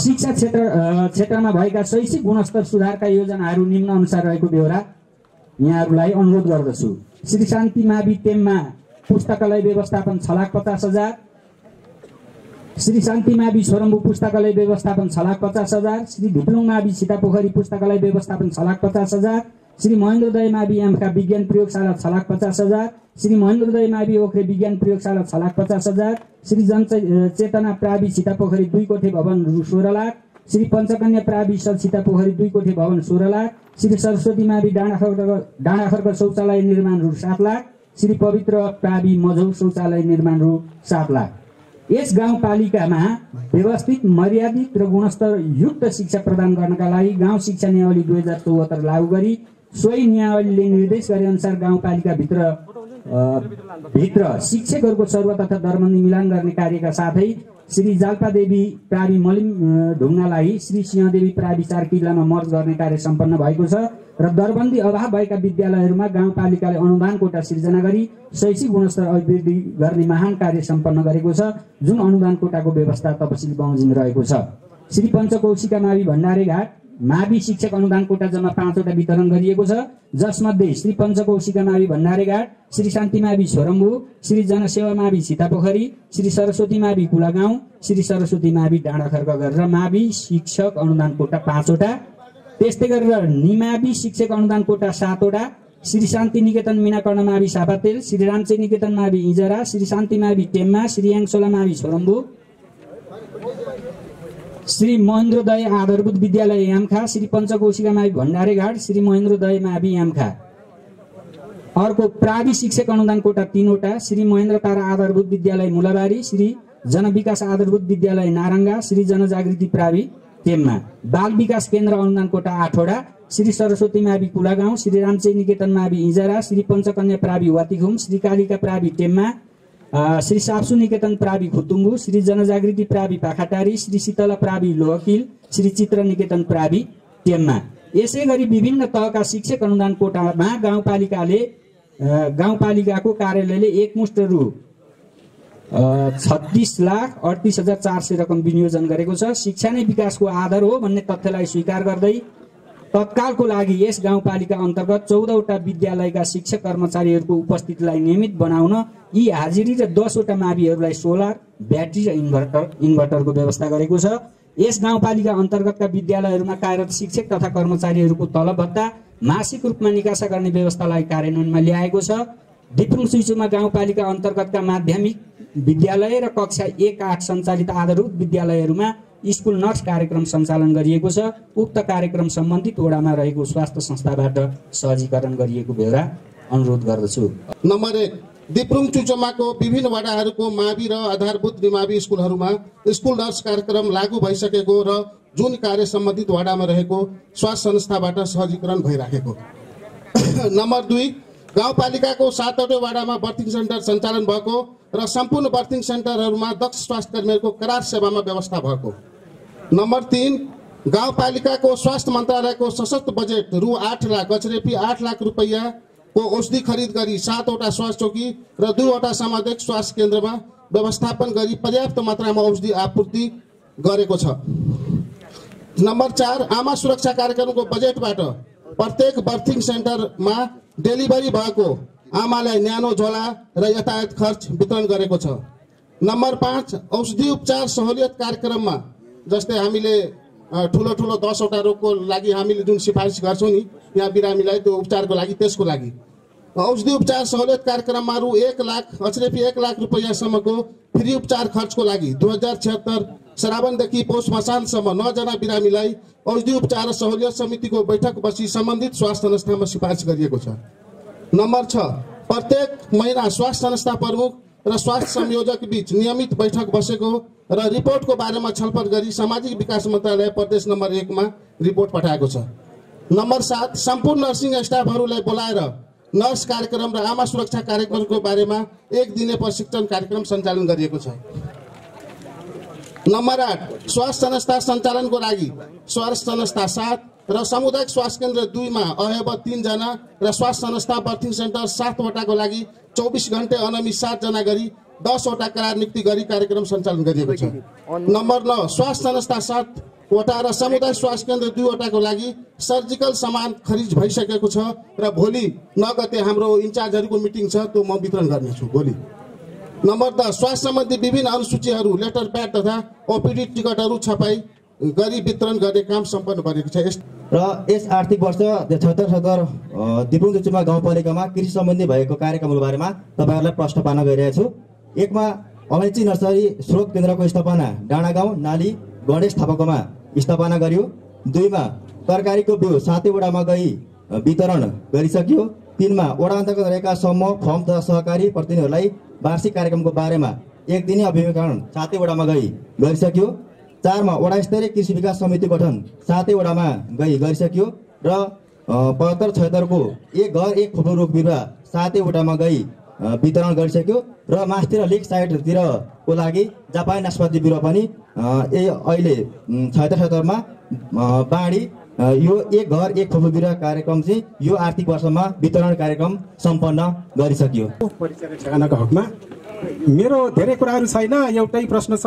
शिक्षा क्षेत्र क्षेत्रमा भएका शैक्षिक गुणस्तर सुधारका योजनाहरू निम्न अनुसार रहेको बेहोरा यहाँहरूलाई अनुरोध गर्दछु। श्री शान्ति मावि टेममा पुस्तकालय व्यवस्थापन छ लाख पचास हजार श्री शान्ति मावि छोरम्बु पुस्तकालय व्यवस्थापन छ लाख पचास हजार श्री धिप्लुङ मावि सीतापोखरी पुस्तकालय व्यवस्थापन छ लाख पचास हजार श्री महेन्द्रदय मावि एमका विज्ञान प्रयोगशाला छ लाख पचास हजार श्री महेन्द्रदय मावि ओखरे विज्ञान प्रयोगशाला छ लाख पचास हजार श्री जन चेतना प्रावि सीतापोखरी दुई कोठे भवन सोह्र लाख श्री पञ्चकन्या प्रावि सर सीतापोखरी दुई कोठे भवन सोह्र लाख श्री सरस्वती मावि डाँडाखर्क डाँडाखर्क शौचालय निर्माण रु सात लाख श्री पवित्र प्रावि मझौ शौचालय निर्माण रु सात लाख। यस गाउँपालिकामा व्यवस्थित मर्यादित र गुणस्तर युक्त शिक्षा प्रदान गर्नका लागि गाउँ शिक्षा नियावली दुई हजार चौहत्तर लागू गरी सोही नियावलीले निर्देश गरे अनुसार गाउँपालिकाभित्र भित्र शिक्षकहरूको सर्व तथा दरबन्दी मिलान गर्ने कार्यका साथै श्री जाल्पादेवी प्रावि मलिम ढुङ्गालाई श्री सिंहदेवी प्रावि चार किल्लामा मर्ज गर्ने कार्य सम्पन्न भएको छ र दरबन्दी अभाव भएका विद्यालयहरूमा गाउँपालिकाले अनुदान कोटा सिर्जना गरी शैक्षिक गुणस्तर अभिवृद्धि गर्ने महान कार्य सम्पन्न गरेको छ जुन अनुदान कोटाको व्यवस्था तपसिल बमोजिम रहेको छ। श्री पञ्चकौशिका मावि भण्डारे घाट मावि शिक्षक अनुदान कोटा जम्मा पाँचवटा वितरण गरिएको छ जसमध्ये श्री पञ्चकौशिका मावि भण्डारे घाट श्री शान्ति मावि छोरम्बु श्री जनसेवा मावि सीतापोखरी श्री सरस्वती मावि कुलागाउँ श्री सरस्वती मावि डाँडाखर्क गरेर मावि शिक्षक अनुदान कोटा पाँचवटा त्यस्तै गरेर निमावि शिक्षक अनुदान कोटा सातवटा श्री शान्ति निकेतन मिनाकर्ण मावि सापातेल श्री रामचे निकेतन मावि इजरा श्री शान्ति मावि टेम्मा श्री याङसोला मावि छोरम्बु श्री महेन्द्रदय आधारभूत विद्यालय यामखा श्री पञ्चकोशिका मावि भण्डारे घाट श्री महेन्द्रदय मावि यामखा। अर्को प्रावि शिक्षक अनुदान कोटा तिनवटा श्री महेन्द्र तारा आधारभूत विद्यालय मुलाबारी श्री जनविकास आधारभूत विद्यालय नारङ्गा श्री जनजागृति प्रावि टेममा बाल विकास केन्द्र अनुदान कोटा आठवटा श्री सरस्वती मावि कुलागाउँ श्री रामचे निकेतन मावि इजरा श्री पञ्चकन्या प्रावि वातिघुम श्री कालिका प्रावि टेममा श्री साप्सु निकेतन प्रावि खुतुङ्गु श्री जनजागृति प्रावि पाखाटारी श्री शीतला प्रावि लोहकिल श्री चित्र निकेतन प्रावि टेममा यसै गरी विभिन्न तहका शिक्षक अनुदान कोटामा गाउँपालिकाले गाउँपालिकाको कार्यालयले एकमुष्ट रु छत्तिस लाख अडतिस हजार चार सय रकम विनियोजन गरेको छ शिक्षा नै विकासको आधार हो भन्ने तथ्यलाई स्वीकार गर्दै तत्कालको लागि यस गाउँपालिका अन्तर्गत चौधवटा विद्यालयका शिक्षक कर्मचारीहरूको उपस्थितिलाई नियमित बनाउन यी हाजिरी र दसवटा माविहरूलाई सोलर ब्याट्री र इन्भर्टर इन्भर्टरको व्यवस्था गरेको छ। यस गाउँपालिका अन्तर्गतका विद्यालयहरूमा कार्यरत शिक्षक तथा कर्मचारीहरूको तलब भत्ता मासिक रूपमा निकासा गर्ने व्यवस्थालाई कार्यान्वयनमा ल्याएको छ। डिप्रुङ सुइचुमा गाउँपालिका अन्तर्गतका माध्यमिक विद्यालय र कक्षा एक आठ सञ्चालित आधारभूत विद्यालयहरूमा स्कुल नर्स कार्यक्रम सञ्चालन गरिएको छ। उक्त कार्यक्रम सम्बन्धित वडामा रहेको स्वास्थ्य संस्थाबाट सहजीकरण गरिएको बेहोरा अनुरोध गर्दछु। नम्बर एक दिप्रुङ चुचोमाको विभिन्न वडाहरूको मावि र आधारभूत निमावि स्कुलहरूमा स्कुल नर्स कार्यक्रम लागू भइसकेको र जुन कार्य सम्बन्धित वडामा रहेको स्वास्थ्य संस्थाबाट सहजीकरण भइराखेको। नम्बर दुई गाउँपालिकाको सातवटै वडामा बर्थिङ सेन्टर सञ्चालन भएको र सम्पूर्ण बर्थिङ सेन्टरहरूमा दक्ष स्वास्थ्य कर्मीहरूको करार सेवामा व्यवस्था भएको। नम्बर तिन गाउँपालिकाको स्वास्थ्य मन्त्रालयको सशक्त बजेट रु आठ लाख अचरेपी आठ लाख रुपियाँको औषधि खरिद गरी सातवटा स्वास्थ्य चौकी र दुईवटा सामुदायिक स्वास्थ्य केन्द्रमा व्यवस्थापन गरी पर्याप्त मात्रामा औषधि आपूर्ति गरेको छ। नम्बर चार आमा सुरक्षा कार्यक्रमको बजेटबाट प्रत्येक बर्थिङ सेन्टरमा डेलिभरी भएको आमालाई न्यानो झोला र यातायात खर्च वितरण गरेको छ। नम्बर पाँच औषधि उपचार सहुलियत कार्यक्रममा जस्तै हामीले ठुलो ठुलो दसवटा रोगको लागि हामीले जुन सिफारिस गर्छौँ नि यहाँ बिरामीलाई त्यो उपचारको लागि त्यसको लागि। औषधि उपचार सहुलियत कार्यक्रममा रु एक लाख अचरेपी एक लाख रुपियाँसम्मको फ्री उपचार खर्चको लागि दुई हजार छिहत्तर श्रावणदेखि पौष मसानसम्म नौजना बिरामीलाई औषधि उपचार सहुलियत समितिको बैठक बसी सम्बन्धित स्वास्थ्य संस्थामा सिफारिस गरिएको छ। नम्बर छ प्रत्येक महिना स्वास्थ्य संस्था प्रमुख र स्वास्थ्य संयोजक बीच नियमित बैठक बसेको र रिपोर्टको बारेमा छलफल गरी सामाजिक विकास मन्त्रालय प्रदेश नम्बर एकमा रिपोर्ट पठाएको छ। नम्बर सात सम्पूर्ण नर्सिङ स्टाफहरूलाई बोलाएर नर्स कार्यक्रम र आमा सुरक्षा कार्यक्रमको बारेमा एक दिने प्रशिक्षण कार्यक्रम सञ्चालन गरिएको छ। नम्बर आठ स्वास्थ्य संस्था सञ्चालनको लागि स्वास्थ्य संस्था सात र सामुदायिक स्वास्थ्य केन्द्र दुईमा अहेब तिनजना र स्वास्थ्य संस्था बर्थिङ सेन्टर सातवटाको लागि चौबिस घन्टे अनमित सातजना गरी दसवटा करार नियुक्ति गरी कार्यक्रम सञ्चालन गरिएको छ। नम्बर नौ स्वास्थ्य संस्था सातवटा र समुदाय स्वास्थ्य केन्द्र दुईवटाको लागि सर्जिकल सामान खरिद भइसकेको छ र भोलि नौ गते हाम्रो इन्चार्जहरूको मिटिङ छ त्यो म वितरण गर्नेछु। भोलि। नम्बर दस स्वास्थ्य सम्बन्धी विभिन्न अनुसूचीहरू लेटर प्याड तथा ओपिडी टिकटहरू छपाई गरी वितरण गर्ने काम सम्पन्न गरेको छ। यस र यस आर्थिक वर्ष छत्तर छत्तर दिपुङ चुचुमा गाउँपालिकामा कृषि सम्बन्धी भएको कार्यक्रमहरू बारेमा तपाईँहरूलाई प्रश्न पार्न गइरहेको छु एकमा अलैँची नर्सरी स्रोत केन्द्रको स्थापना डाँडा गाउँ नाली गणेश थापाकोमा स्थापना गरियो। दुईमा तरकारीको बिउ सातै वडामा गई वितरण गरिसकियो। तिनमा वडा अन्तर्गत रहेका समूह फर्म तथा सहकारी प्रतिनिधिहरूलाई वार्षिक कार्यक्रमको बारेमा एक दिने अभिमुखीकरण सातै वडामा गई गरिसकियो। चारमा वडा स्तरीय कृषि विकास समिति गठन सातै वडामा गई गरिसकियो र पचहत्तर छत्तरको एक घर एक फुटो रोग बिरुवा सातै वडामा गई वितरण गरिसक्यो र मास्तिर लेक साइडतिरको लागि जापानी नासपाती बिरुवा पनि ए अहिले छत्तर छत्तरमा अ, यो एक घर एक फुटो बिरुवा कार्यक्रम चाहिँ यो आर्थिक वर्षमा वितरण कार्यक्रम सम्पन्न गरिसकियो। ठेगानाको हकमा मेरो धेरै कुराहरू छैन एउटै प्रश्न छ।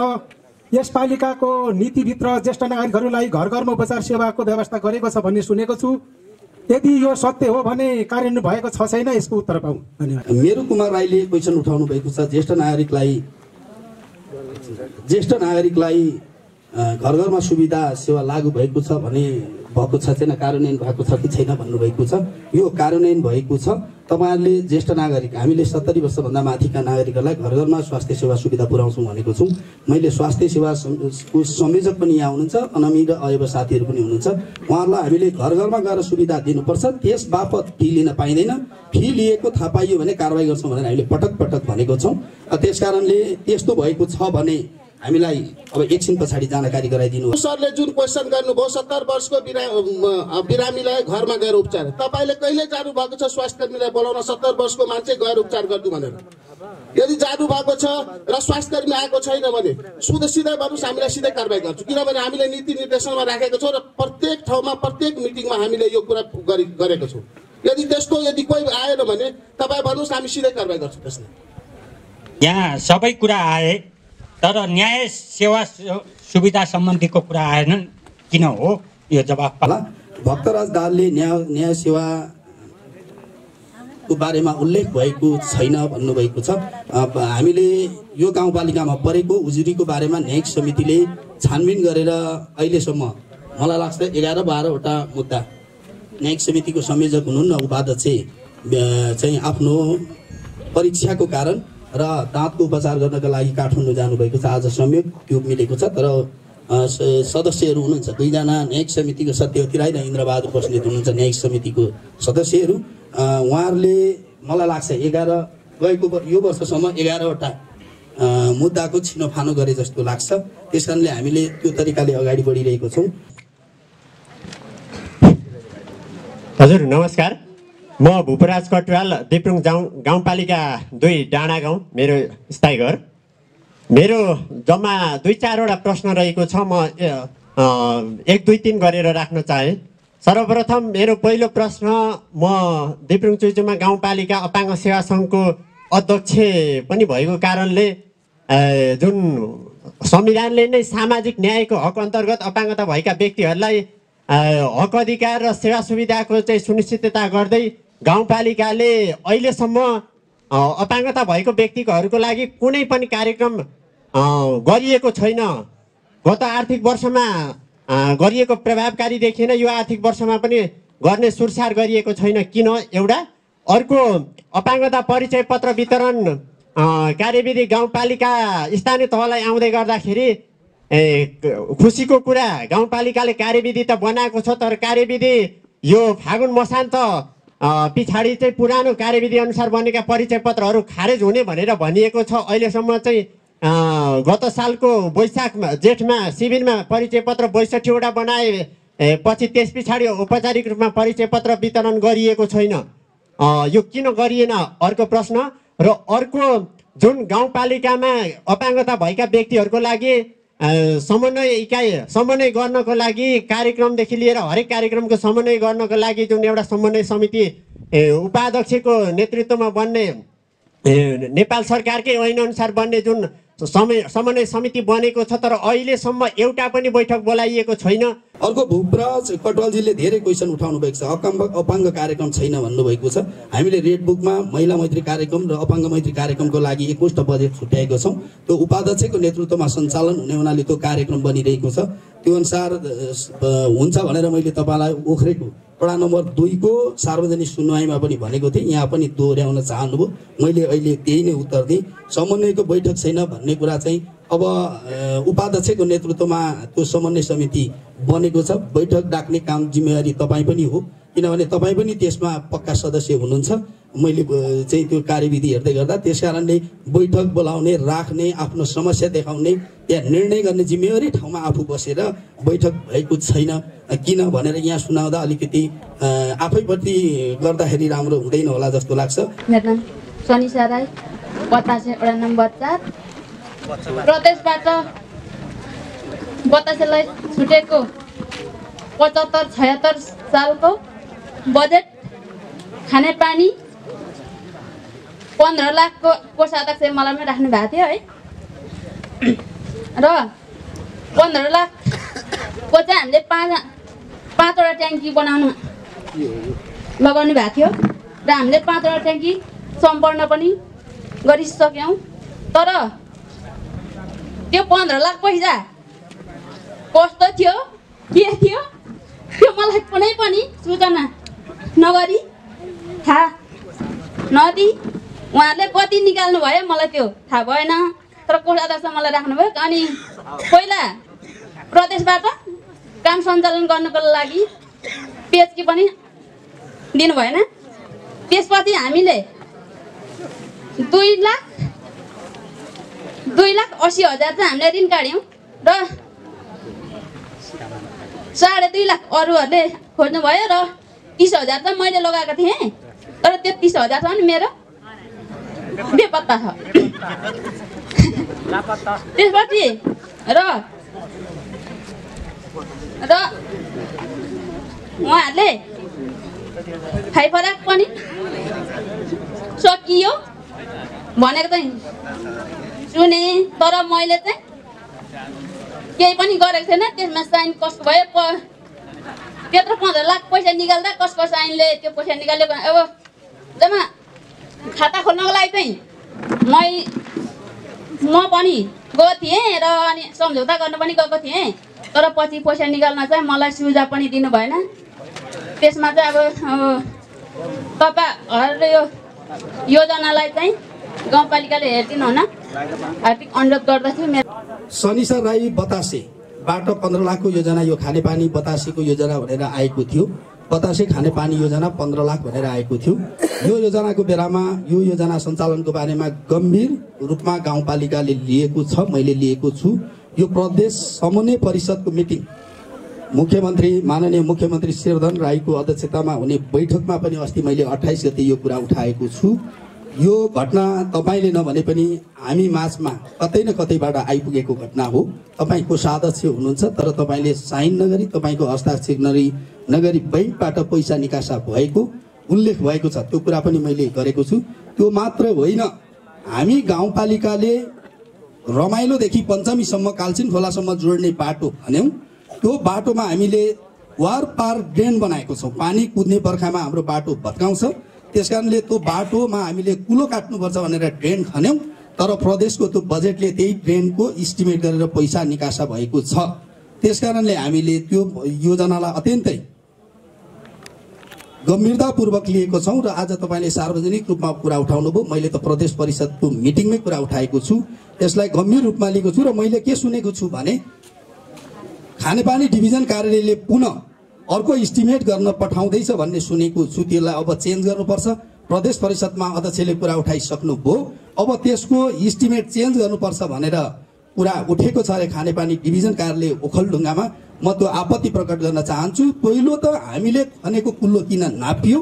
यस पालिकाको नीतिभित्र ज्येष्ठ नागरिकहरूलाई घर घरमा उपचार सेवाको व्यवस्था गरेको छ भन्ने सुनेको छु। यदि यो सत्य हो भने कार्यान्वयन भएको छ छैन यसको उत्तर पाऊ। धन्यवाद। मेरो कुमार राईले क्वेसन उठाउनु भएको छ ज्येष्ठ नागरिकलाई ज्येष्ठ नागरिकलाई घर घरमा सुविधा सेवा लागू भएको छ भने भएको छ छैन कार्यान्वयन भएको छ कि छैन भन्नुभएको छ। यो कार्यान्वयन भएको छ। तपाईँहरूले ज्येष्ठ नागरिक हामीले सत्तरी वर्षभन्दा माथिका नागरिकहरूलाई घर घरमा स्वास्थ्य सेवा सुविधा पुर्याउँछौँ भनेको छौँ। मैले स्वास्थ्य सेवा सं- को संयोजक पनि यहाँ हुनुहुन्छ अनमी र अयब साथीहरू पनि हुनुहुन्छ। उहाँहरूलाई हामीले घर घरमा गएर सुविधा दिनुपर्छ। त्यस बापत फी लिन पाइँदैन। फी लिएको थाहा पाइयो भने कारवाही गर्छौँ भनेर हामीले पटक पटक भनेको छौँ। त्यस कारणले त्यस्तो भएको छ भने हामीलाई अब एकछिन पछाडि जानकारी गराइदिनु। सरले जुन क्वेसन गर्नुभयो सत्तर वर्षको बिरा बिरामीलाई घरमा गएर उपचार। तपाईँले कहिले जानु भएको छ स्वास्थ्य कर्मीलाई बोलाउन? सत्तर वर्षको मान्छे गएर उपचार गर्नु भनेर। यदि जानु भएको छ र स्वास्थ्य कर्मी आएको छैन भने सुध सिधै भन्नुहोस् हामीलाई सिधै कारवाही गर्छौँ। किनभने हामीले नीति निर्देशनमा राखेको छौँ र प्रत्येक ठाउँमा प्रत्येक मिटिङमा हामीले यो कुरा गरि गरेको छौँ। यदि त्यस्तो यदि कोही आएन भने तपाईँ भन्नुहोस् हामी सिधै कारवाही गर्छौँ त्यसलाई यहाँ सबै कुरा आए। तर न्याय सेवा सुविधा सम्बन्धीको कुरा आएनन् किन हो? यो होला। भक्तराज दाहालले न्याय न्याय सेवा को बारेमा उल्लेख भएको छैन भन्नुभएको छ। हामीले यो गाउँपालिकामा परेको उजुरीको बारेमा न्यायिक समितिले छानबिन गरेर अहिलेसम्म मलाई लाग्छ एघार बाह्रवटा मुद्दा न्यायिक समितिको संयोजक हुनुहुन्न। उपाध्यक्ष चाहिँ आफ्नो परीक्षाको कारण र दाँतको उपचार गर्नका लागि काठमाडौँ जानुभएको छ आज संयोग त्यो मिलेको छ। तर सदस्यहरू हुनुहुन्छ। दुईजना न्यायिक समितिको सत्यवती राई र इन्द्रबहादुर बस्नेत हुनुहुन्छ न्यायिक समितिको सदस्यहरू। उहाँहरूले मलाई लाग्छ एघार गएको यो वर्षसम्म एघारवटा मुद्दाको छिनोफानो गरे जस्तो लाग्छ। त्यस कारणले हामीले त्यो तरिकाले अगाडि बढिरहेको छौँ। हजुर नमस्कार। म भूपराज कटुवाल दिप्रुङ गाउँ गाउँपालिका दुई डाँडा गाउँ मेरो स्थायी घर। मेरो जम्मा दुई चारवटा प्रश्न रहेको छ म एक दुई तिन गरेर राख्न चाहे। सर्वप्रथम मेरो पहिलो प्रश्न म दिप्रुङ चुइचुमा गाउँपालिका अपाङ्ग सेवा सङ्घको अध्यक्ष पनि भएको कारणले जुन संविधानले नै सामाजिक न्यायको हक अन्तर्गत अपाङ्गता भएका व्यक्तिहरूलाई हक अधिकार र सेवा सुविधाको चाहिँ सुनिश्चितता गर्दै गाउँपालिकाले अहिलेसम्म अपाङ्गता भएको व्यक्तिहरूको लागि कुनै पनि कार्यक्रम गरिएको छैन। गत आर्थिक वर्षमा गरिएको प्रभावकारी देखिएन यो आर्थिक वर्षमा पनि गर्ने सुरसार गरिएको छैन। किन? एउटा अर्को अपाङ्गता परिचय पत्र वितरण कार्यविधि गाउँपालिका स्थानीय तहलाई आउँदै गर्दाखेरि खुसीको कुरा गाउँपालिकाले कार्यविधि त बनाएको छ तर कार्यविधि यो फागुन मसान्त पछाडि चाहिँ पुरानो कार्यविधि अनुसार बनेका परिचय पत्रहरू खारेज हुने भनेर भनिएको छ। अहिलेसम्म चाहिँ गत सालको वैशाखमा जेठमा शिविरमा परिचय पत्र बैसठीवटा बनाए पछि त्यस पछाडि औपचारिक रूपमा परिचय पत्र वितरण गरिएको छैन। यो किन गरिएन अर्को प्रश्न। र अर्को जुन गाउँपालिकामा अपाङ्गता भएका व्यक्तिहरूको लागि समन्वय इकाइ समन्वय गर्नको लागि कार्यक्रमदेखि लिएर हरेक कार्यक्रमको समन्वय गर्नको लागि जुन एउटा समन्वय समिति उपाध्यक्षको नेतृत्वमा बन्ने नेपाल सरकारकै ऐनअनुसार बन्ने जुन समय समन्वय समिति बनेको छ तर अहिलेसम्म एउटा पनि बैठक बोलाइएको छैन। अर्को भूपराज कटवालजीले धेरै क्वेसन उठाउनु भएको छ। अपाङ्ग अपाङ्ग कार्यक्रम छैन भन्नुभएको छ। हामीले रेड बुकमा महिला मैत्री कार्यक्रम र अपाङ्ग मैत्री कार्यक्रमको लागि एकमुष्ट बजेट छुट्याएको छौँ। त्यो उपाध्यक्षको नेतृत्वमा सञ्चालन हुने हुनाले त्यो कार्यक्रम बनिरहेको छ। त्यो अनुसार हुन्छ भनेर मैले तपाईँलाई ओख्रेको वडा नम्बर दुईको सार्वजनिक सुनवाईमा पनि भनेको थिएँ यहाँ पनि दोहोऱ्याउन चाहनुभयो। मैले अहिले त्यही नै उत्तर दिएँ। समन्वयको बैठक छैन भन्ने कुरा चाहिँ अब उपाध्यक्षको नेतृत्वमा त्यो समन्वय समिति बनेको छ। बैठक डाक्ने काम जिम्मेवारी तपाईँ पनि हो। किनभने तपाईँ पनि त्यसमा पक्का सदस्य हुनुहुन्छ। मैले चाहिँ त्यो कार्यविधि हेर्दै गर्दा त्यस कारणले बैठक बोलाउने राख्ने आफ्नो समस्या देखाउने त्यहाँ निर्णय गर्ने जिम्मेवारी ठाउँमा आफू बसेर बैठक भएको छैन। किन भनेर यहाँ सुनाउँदा अलिकति आफैप्रति गर्दाखेरि राम्रो हुँदैन होला जस्तो लाग्छ। पचहत्तर छयत्तर सालको बजेट खानेपानी पन्ध्र लाखको कोषाध्यक्ष मलाई पनि राख्नु भएको थियो है। र पन्ध्र लाखको चाहिँ हामीले पाँच पाँचवटा ट्याङ्की बनाउनु लगाउनु भएको थियो। र हामीले पाँचवटा ट्याङ्की सम्पन्न पनि गरिसक्यौँ। तर त्यो पन्ध्र लाख पैसा कस्तो थियो के थियो त्यो मलाई कुनै पनि सूचना नगरी? थाहा नदी? उहाँहरूले कति निकाल्नु भयो मलाई त्यो। थाहा भएन। तर कोषाध्यक्ष मलाई राख्नुभयो अनि पहिला प्रदेशबाट काम सञ्चालन गर्नुको लागि पेचकी पनि दिनु भएन। त्यसपछि हामीले दुई लाख दुई लाख असी हजार चाहिँ हामीले ऋण काट्यौँ र साढे दुई लाख अरूहरूले खोज्नुभयो र तिस हजार चाहिँ मैले लगाएको थिएँ। तर त्यो तिस हजारसम्म नि मेरो। बेपत्ता छ। त्यसपछि र र उहाँहरूले फाइफराक पनि सकियो भनेको चाहिँ सुने। तर मैले चाहिँ केही पनि गरेको छैन। त्यसमा साइन कसको भयो त्यत्रो पन्ध्र लाख पैसा निकाल्दा कसको साइनले त्यो पैसा निकाल्यो भने अब जम्मा खाता खोल्नको लागि चाहिँ मै म पनि गएको थिएँ र अनि सम्झौता गर्न पनि गएको थिएँ तर पछि पैसा निकाल्न चाहिँ मलाई सुझाव पनि दिनु भएन त्यसमा चाहिँ अब तपाईँहरूले यो योजनालाई चाहिँ गाउँपालिकाले हेरिदिनु हुन हार्दिक अनुरोध गर्दछु मेरो सनिसा राई बतासेबाट पन्ध्र लाखको योजना यो खानेपानी बतासेको योजना भनेर आएको थियो। बतासे खानेपानी योजना पन्ध्र लाख भनेर आएको थियो। यो योजनाको बेलामा यो योजना सञ्चालनको बारेमा गम्भीर रूपमा गाउँपालिकाले लिएको छ मैले लिएको छु। यो प्रदेश समन्वय परिषदको मिटिङ। मुख्यमन्त्री माननीय मुख्यमन्त्री शेरधन राईको अध्यक्षतामा हुने बैठकमा पनि अस्ति मैले अठाइस गते यो कुरा उठाएको छु। यो घटना तपाईँले नभने पनि हामी माझमा कतै न कतैबाट आइपुगेको घटना हो। तपाईँको सदस्य हुनुहुन्छ तर तपाईँले साइन नगरी तपाईँको हस्ताक्षर नगरी नगरी बैङ्कबाट पैसा निकासा भएको उल्लेख भएको छ। त्यो कुरा पनि मैले गरेको छु। त्यो मात्र होइन हामी गाउँपालिकाले रमाइलोदेखि पञ्चमीसम्म कालचिन खोलासम्म जोड्ने बाटो भन्यौँ। त्यो बाटोमा हामीले वार पार ड्रेन बनाएको छौँ। पानी कुद्ने बर्खामा हाम्रो बाटो भत्काउँछ। त्यस कारणले त्यो बाटोमा हामीले कुलो काट्नुपर्छ भनेर ड्रेन खन्यौँ तर प्रदेशको त्यो बजेटले त्यही ड्रेनको इस्टिमेट गरेर पैसा निकासा भएको छ। त्यस कारणले हामीले त्यो योजनालाई अत्यन्तै गम्भीरतापूर्वक लिएको छौँ र आज तपाईँले सार्वजनिक रूपमा कुरा उठाउनुभयो। मैले त प्रदेश परिषदको मिटिङमै कुरा उठाएको छु। यसलाई गम्भीर रूपमा लिएको छु र मैले के सुनेको छु भने खानेपानी डिभिजन कार्यालयले पुनः अर्को इस्टिमेट गर्न पठाउँदैछ भन्ने सुनेको छु त्यसलाई अब चेन्ज गर्नुपर्छ। प्रदेश परिषदमा अध्यक्षले कुरा उठाइसक्नुभयो। अब त्यसको इस्टिमेट चेन्ज गर्नुपर्छ भनेर कुरा उठेको छ अरे खानेपानी डिभिजन कार्यालय ओखलढुङ्गामा। म त्यो आपत्ति प्रकट गर्न चाहन्छु। पहिलो त हामीले खनेको कुल्लो किन नापियो?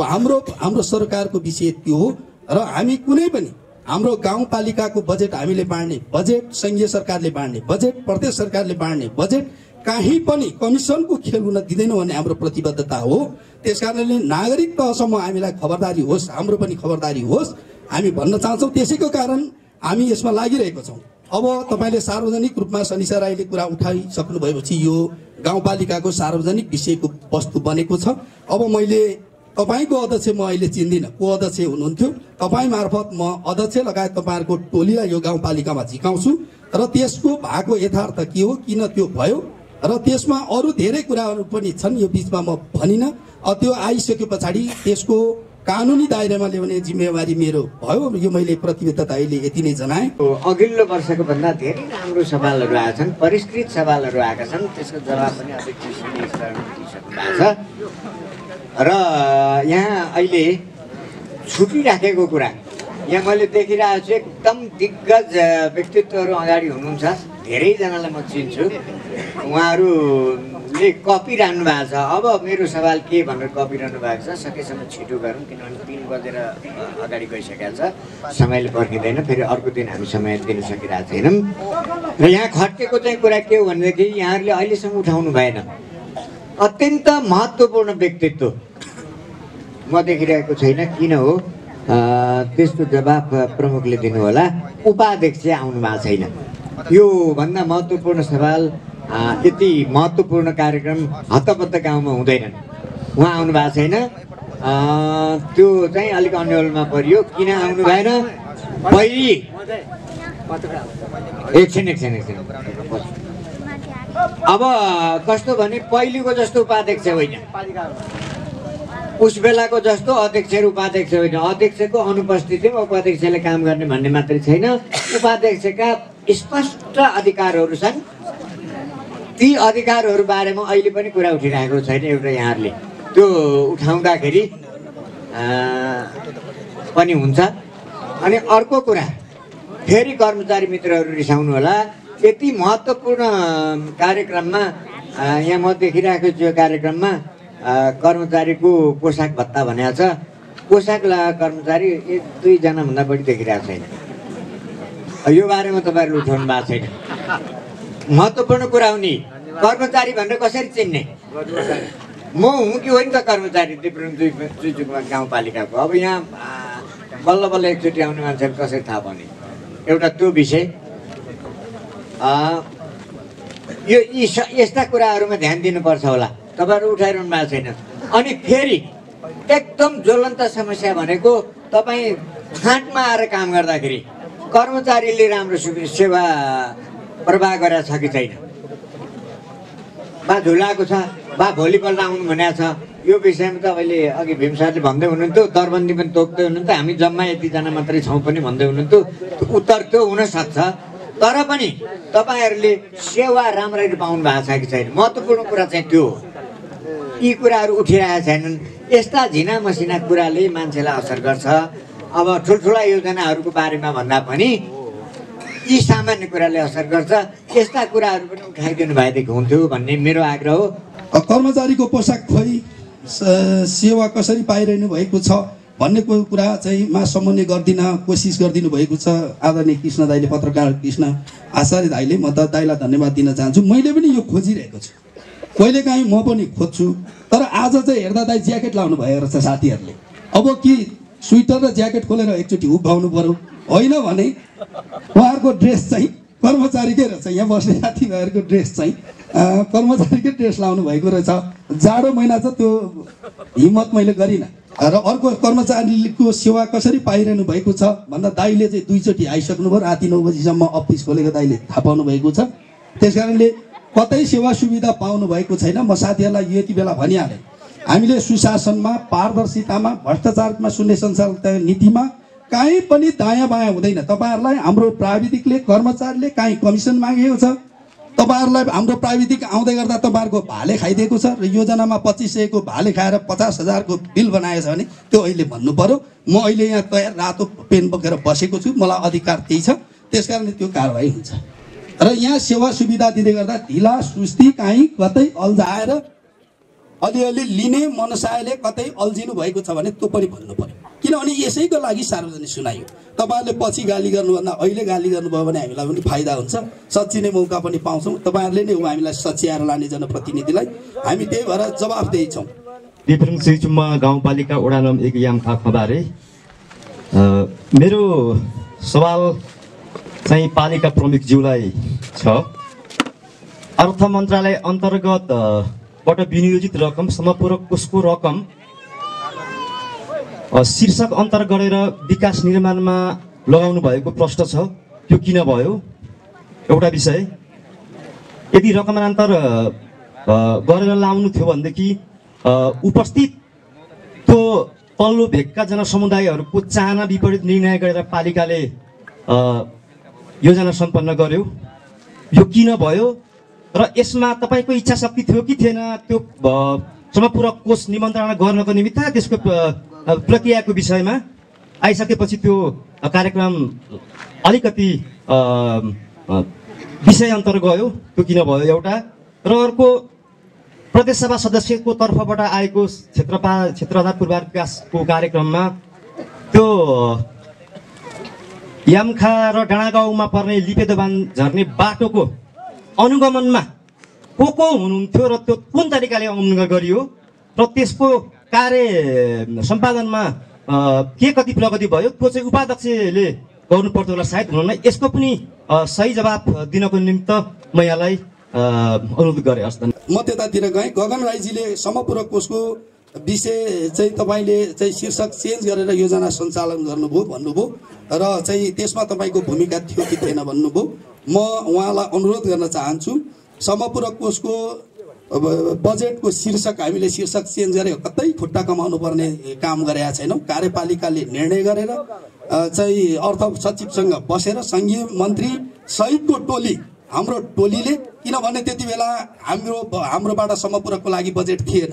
हाम्रो हाम्रो सरकारको विषय त्यो हो। र हामी कुनै पनि हाम्रो गाउँपालिकाको बजेट हामीले बाँड्ने बजेट सङ्घीय सरकारले बाँड्ने बजेट प्रदेश सरकारले बाँड्ने बजेट काहीँ पनि कमिसनको खेल हुन दिँदैनौँ भन्ने हाम्रो प्रतिबद्धता हो। त्यस कारणले नागरिक तहसम्म हामीलाई खबरदारी होस् हाम्रो पनि खबरदारी होस्। हामी भन्न चाहन्छौँ त्यसैको कारण हामी यसमा लागिरहेको छौँ। अब तपाईँले सार्वजनिक रूपमा सनिसा राईले कुरा उठाइसक्नु भएपछि यो गाउँपालिकाको सार्वजनिक विषयको वस्तु बनेको छ। अब मैले तपाईँको अध्यक्ष म अहिले चिन्दिनँ। को अध्यक्ष हुनुहुन्थ्यो? तपाईँ मार्फत म अध्यक्ष लगायत तपाईँहरूको टोलीलाई यो गाउँपालिकामा झिकाउँछु। र त्यसको भएको यथार्थ के हो किन त्यो भयो? र त्यसमा अरू धेरै कुराहरू पनि छन्। यो बिचमा म भनिनँ। त्यो आइसके पछाडि त्यसको कानुनी दायरामा ल्याउने जिम्मेवारी मेरो भयो यो मैले प्रतिबद्धता अहिले यति नै जनाएँ। अघिल्लो वर्षको भन्दा धेरै राम्रो सवालहरू आएका छन्। परिष्कृत सवालहरू आएका छन्। त्यसको जवाब पनि भएको छ। र यहाँ अहिले छुटिराखेको कुरा। यहाँ मैले देखिरहेको छु एकदम दिग्गज व्यक्तित्वहरू अगाडि हुनुहुन्छ। धेरैजनालाई म चिन्छु। उहाँहरूले कपी राख्नु भएको छ। अब मेरो सवाल के भनेर कपी रहनु भएको छ? सकेसम्म छिटो गरौँ किनभने तिन बजेर अगाडि गइसकेको छ। समयले पर्खिँदैन फेरि अर्को दिन हामी समय दिन सकिरहेको छैनौँ। र यहाँ खटेको चाहिँ कुरा के हो भनेदेखि यहाँहरूले अहिलेसम्म उठाउनु भएन। अत्यन्त महत्त्वपूर्ण व्यक्तित्व। म देखिरहेको छैन किन हो? अ, त्यसको जवाब प्रमुखले दिनुहोला। उपाध्यक्ष आउनु भएको छैन। योभन्दा महत्त्वपूर्ण सवाल यति महत्त्वपूर्ण कार्यक्रम हतपत्त गाउँमा हुँदैनन्। उहाँ आउनु भएको छैन। त्यो चाहिँ अलिक अन्यलमा परियो। किन आउनु भएन? पहिले एकछिन एकछिन एकछिन। अब कस्तो भने पहिलेको जस्तो उपाध्यक्ष होइन। उस बेलाको जस्तो अध्यक्ष र उपाध्यक्ष होइन। अध्यक्षको अनुपस्थितिमा उपाध्यक्षले काम गर्ने भन्ने मात्रै छैन। उपाध्यक्षका स्पष्ट अधिकारहरू छन्। ती अधिकारहरू बारेमा अहिले पनि कुरा उठिरहेको छैन एउटा यहाँहरूले। त्यो उठाउँदाखेरि पनि हुन्छ। अनि अर्को कुरा फेरि कर्मचारी मित्रहरू रिसाउनु होला। यति महत्त्वपूर्ण कार्यक्रममा यहाँ म देखिरहेको छु यो कार्यक्रममा कर्मचारीको पोसाक भत्ता भनेको छ। पोसाक लगाएको कर्मचारी एक दुईजनाभन्दा बढी देखिरहेको छैन। यो बारेमा तपाईँहरूले उठाउनु भएको छैन। महत्त्वपूर्ण कुरा हो नि कर्मचारी भनेर कसरी चिन्ने? म हुँ कि होइन त कर्मचारी दुई दुईचुकमा गाउँपालिकाको। अब यहाँ बल्ल बल्ल एकचोटि आउने मान्छेहरू कसरी थाहा पाउने? एउटा त्यो विषय। यो यी यस्ता कुराहरूमा ध्यान दिनुपर्छ होला। तपाईँहरू उठाइरहनु भएको छैन। अनि फेरि एकदम ज्वलन्त समस्या भनेको तपाईँ फाँटमा आएर काम गर्दाखेरि कर्मचारीले राम्रो सुवि प्रवाह गरेको छ कि छैन? बा झुलाएको छ बा भोलिपल्ट आउनु भनेको छ। यो विषयमा त अहिले अघि भीम सरले भन्दै हुनुहुन्थ्यो दरबन्दी पनि तोक्दै हुनुहुन्थ्यो हामी जम्मा यतिजना मात्रै छौँ पनि भन्दै हुनुहुन्थ्यो। उत्तर त्यो हुनसक्छ। तर पनि तपाईँहरूले सेवा राम्ररी पाउनु भएको छ कि छैन? महत्त्वपूर्ण कुरा चाहिँ त्यो हो। यी कुराहरू उठिरहेका छैनन्। यस्ता झिना मसिना कुराले मान्छेलाई असर गर्छ। अब ठुल्ठुला योजनाहरूको बारेमा भन्दा पनि यी सामान्य कुराले असर गर्छ। यस्ता कुराहरू पनि उठाइदिनु भएदेखि हुन्थ्यो भन्ने मेरो आग्रह हो। कर्मचारीको पोसाक खोइ सेवा कसरी पाइरहनु भएको छ भन्ने कुरा चाहिँ मा समन्वय गरिदिन कोसिस गरिदिनु भएको छ। आदरणीय कृष्ण दाईले पत्रकार कृष्ण आचार्य दाईले म त दाईलाई धन्यवाद दिन चाहन्छु। मैले पनि यो खोजिरहेको छु। कहिलेकाहीँ म पनि खोज्छु तर आज चाहिँ हेर्दा दाई ज्याकेट लाउनु भएको रहेछ साथीहरूले। अब कि स्वेटर र ज्याकेट खोलेर एकचोटि उभ्याउनु पऱ्यो होइन भने उहाँहरूको ड्रेस चाहिँ कर्मचारीकै रहेछ। यहाँ बस्ने साथीभाइहरूको ड्रेस चाहिँ कर्मचारीकै ड्रेस लाउनु भएको रहेछ। जाडो महिना छ त्यो हिम्मत मैले गरिनँ। र अर्को कर्मचारीको सेवा कसरी पाइरहनु भएको छ भन्दा दाईले चाहिँ दुईचोटि आइसक्नुभयो। राति नौ बजीसम्म अफिस खोलेको दाईले थाहा पाउनु भएको छ। त्यस कारणले कतै सेवा सुविधा पाउनु भएको छैन। म साथीहरूलाई यति बेला भनिहालेँ। हामीले सुशासनमा पारदर्शितामा भ्रष्टाचारमा शून्य सञ्चालन नीतिमा काहीँ पनि दायाँ बायाँ हुँदैन। तपाईँहरूलाई हाम्रो प्राविधिकले कर्मचारीले काहीँ कमिसन मागेको छ। तपाईँहरूलाई हाम्रो प्राविधिक आउँदै गर्दा तपाईँहरूको भाले खाइदिएको छ र योजनामा पच्चिस सयको भाले खाएर पचास हजारको बिल बनाएछ भने त्यो अहिले भन्नु पर्यो। म अहिले यहाँ तयार रातो पेन बोकेर बसेको छु। मलाई अधिकार त्यही छ। त्यस कारणले त्यो कारवाही हुन्छ। र यहाँ सेवा सुविधा दिँदै गर्दा ढिला सुस्ती काहीँ कतै अल्झाएर अलिअलि लिने मनसायले कतै अल्झिनु भएको छ भने त्यो पनि भन्नु पर्यो। किनभने यसैको लागि सार्वजनिक सुनाइयो। तपाईँहरूले पछि गाली गर्नुभन्दा अहिले गाली गर्नुभयो भने हामीलाई पनि फाइदा हुन्छ। सच्चिने मौका पनि पाउँछौँ। तपाईँहरूले नै हो हामीलाई सच्याएर लाने जनप्रतिनिधिलाई। हामी त्यही भएर जवाफदेही छौँ दिप्रुङ सिचुममा गाउँपालिका वडा नम्बर एक याम मेरो सवाल चाहिँ पालिका प्रमुखज्यूलाई छ। अर्थ मन्त्रालय अन्तर्गत अ, बाट विनियोजित रकम समपूरक कोषको रकम शीर्षक अन्तर गरेर विकास निर्माणमा लगाउनु भएको प्रश्न छ। त्यो किन भयो? एउटा विषय। यदि रकमान्तर गरेर लाउनु थियो भनेदेखि उपस्थित त्यो तल्लो भेगका जनसमुदायहरूको चाहना विपरीत निर्णय गरेर पालिकाले योजना सम्पन्न गर्यो। यो किन भयो? र यसमा तपाईँको इच्छा शक्ति थियो कि थिएन? त्यो समपूरक कोष निमन्त्रणा गर्नको निमित्त त्यसको प्रक्रियाको विषयमा आइसकेपछि त्यो कार्यक्रम अलिकति विषय अन्तर गयो। त्यो किन भयो एउटा? र अर्को प्रदेशसभा सदस्यको तर्फबाट आएको क्षेत्रपा क्षेत्र पूर्वाधार विकासको कार्यक्रममा त्यो यामखा र डाँडागाउँमा पर्ने लिपेदोबान झर्ने बाटोको अनुगमनमा को को हुनुहुन्थ्यो र त्यो कुन तरिकाले अनुगमन गरियो र त्यसको कार्य सम्पादनमा के कति प्रगति भयो त्यो चाहिँ उपाध्यक्षले गर्नु पर्थ्यो होला सायद हुनुहुन्न। यसको पनि सही जवाब दिनको निमित्त म यहाँलाई अनुरोध गरेँ। हस्। म त्यतातिर गएँ। गगन राईजीले समपूरक कोषको विषय चाहिँ तपाईँले चाहिँ शीर्षक चेन्ज गरेर योजना सञ्चालन गर्नुभयो भन्नुभयो र चाहिँ त्यसमा तपाईँको भूमिका थियो कि थिएन भन्नुभयो। म उहाँलाई अनुरोध गर्न चाहन्छु समपूरक कोषको बजेटको शीर्षक हामीले शीर्षक चेन्ज गरेर कतै खुट्टा कमाउनु पर्ने काम गरेका छैनौँ। कार्यपालिकाले निर्णय गरेर चाहिँ अर्थ सचिवसँग बसेर सङ्घीय मन्त्री सहितको टोली हाम्रो टोलीले किनभने त्यति बेला हाम्रो हाम्रोबाट समपूरकको लागि बजेट थिएन।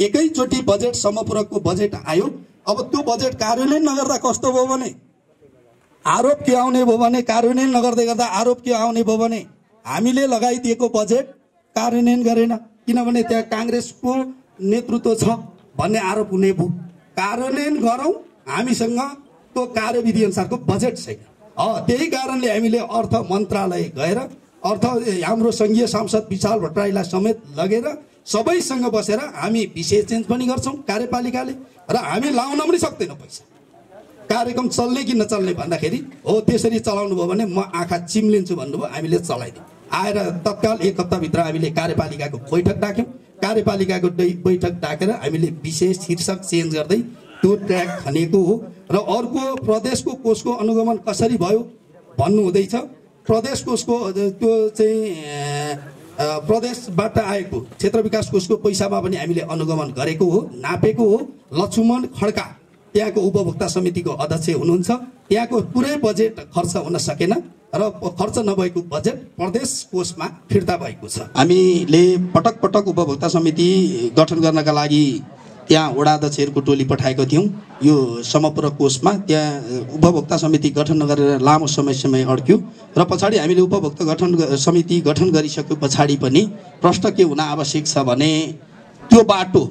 एकैचोटि बजेट समपूरकको बजेट आयो। अब त्यो बजेट कार्यान्वयन नगर्दा कस्तो भयो भने? आरोप के आउने भयो भने कार्यान्वयन नगर्दै गर्दा आरोप के आउने भयो भने? हामीले लगाइदिएको बजेट कार्यान्वयन गरेन किनभने त्यहाँ काङ्ग्रेसको नेतृत्व छ भन्ने आरोप हुने भयो। कार्यान्वयन गरौँ हामीसँग त्यो कार्यविधि अनुसारको बजेट छैन। त्यही कारणले हामीले अर्थ मन्त्रालय गएर अर्थ हाम्रो सङ्घीय सांसद विशाल भट्टराईलाई समेत लगेर सबैसँग बसेर हामी विषय चेन्ज पनि गर्छौँ कार्यपालिकाले र हामी लाउन पनि सक्दैनौँ पैसा। कार्यक्रम चल्ने कि नचल्ने भन्दाखेरि हो त्यसरी चलाउनु भयो भने म आँखा चिम्लिन्छु भन्नुभयो हामीले चलाइदियौँ। आएर तत्काल एक हप्ताभित्र हामीले कार्यपालिकाको बैठक डाक्यौँ। कार्यपालिकाको बैठक डाकेर हामीले विशेष शीर्षक चेन्ज गर्दै त्यो ट्र्याक खनेको हो। र अर्को प्रदेशको कोषको अनुगमन कसरी भयो भन्नु हुँदैछ प्रदेश कोषको त्यो चाहिँ प्रदेशबाट आएको क्षेत्र विकास कोषको पैसामा पनि हामीले अनुगमन गरेको हो नापेको हो। लक्ष्मण खड्का त्यहाँको उपभोक्ता समितिको अध्यक्ष हुनुहुन्छ। त्यहाँको पुरै बजेट खर्च हुन सकेन र खर्च नभएको बजेट प्रदेश कोषमा फिर्ता भएको छ। हामीले पटक पटक उपभोक्ता समिति गठन गर्नका लागि त्यहाँ वडा अध्यक्षहरूको टोली पठाएको थियौँ। यो समपूरक कोषमा त्यहाँ उपभोक्ता समिति गठन नगरेर लामो समय समय अड्क्यो। र पछाडि हामीले उपभोक्ता गठन समिति गठन गरिसके पछाडि पनि प्रश्न के हुन आवश्यक छ भने त्यो बाटो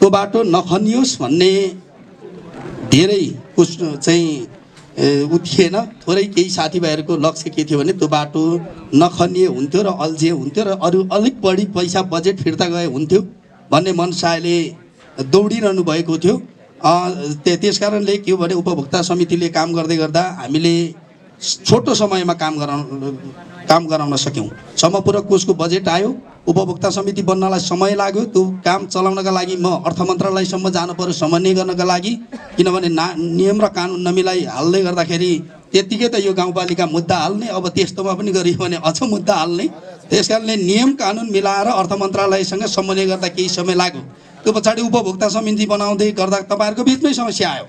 त्यो बाटो नखनियोस् भन्ने धेरै उस चाहिँ ए, उ थिएन थोरै केही साथीभाइहरूको लक्ष्य के थियो भने त्यो बाटो नखनिए हुन्थ्यो र अल्झिए हुन्थ्यो र अरू अलिक बढी पैसा बजेट फिर्ता गए हुन्थ्यो भन्ने मनसायले दौडिरहनु भएको थियो। त्यस कारणले के हो भने उपभोक्ता समितिले काम गर्दै गर्दा हामीले छोटो समयमा काम गराउन काम गराउन सक्यौँ। समपूरक कोषको बजेट आयो उपभोक्ता समिति बन्नलाई समय लाग्यो त्यो काम चलाउनका लागि म अर्थ मन्त्रालयसम्म जानु पर्यो समन्वय गर्नका लागि किनभने ना नियम र कानुन नमिलाई हाल्दै गर्दाखेरि त्यत्तिकै त यो गाउँपालिका मुद्दा हाल्ने अब त्यस्तोमा पनि गरियो भने अझ मुद्दा हाल्ने। त्यस कारणले नियम कानुन मिलाएर अर्थ मन्त्रालयसँग समन्वय गर्दा केही समय लाग्यो। त्यो पछाडि उपभोक्ता समिति बनाउँदै गर्दा तपाईँहरूको बिचमै समस्या आयो।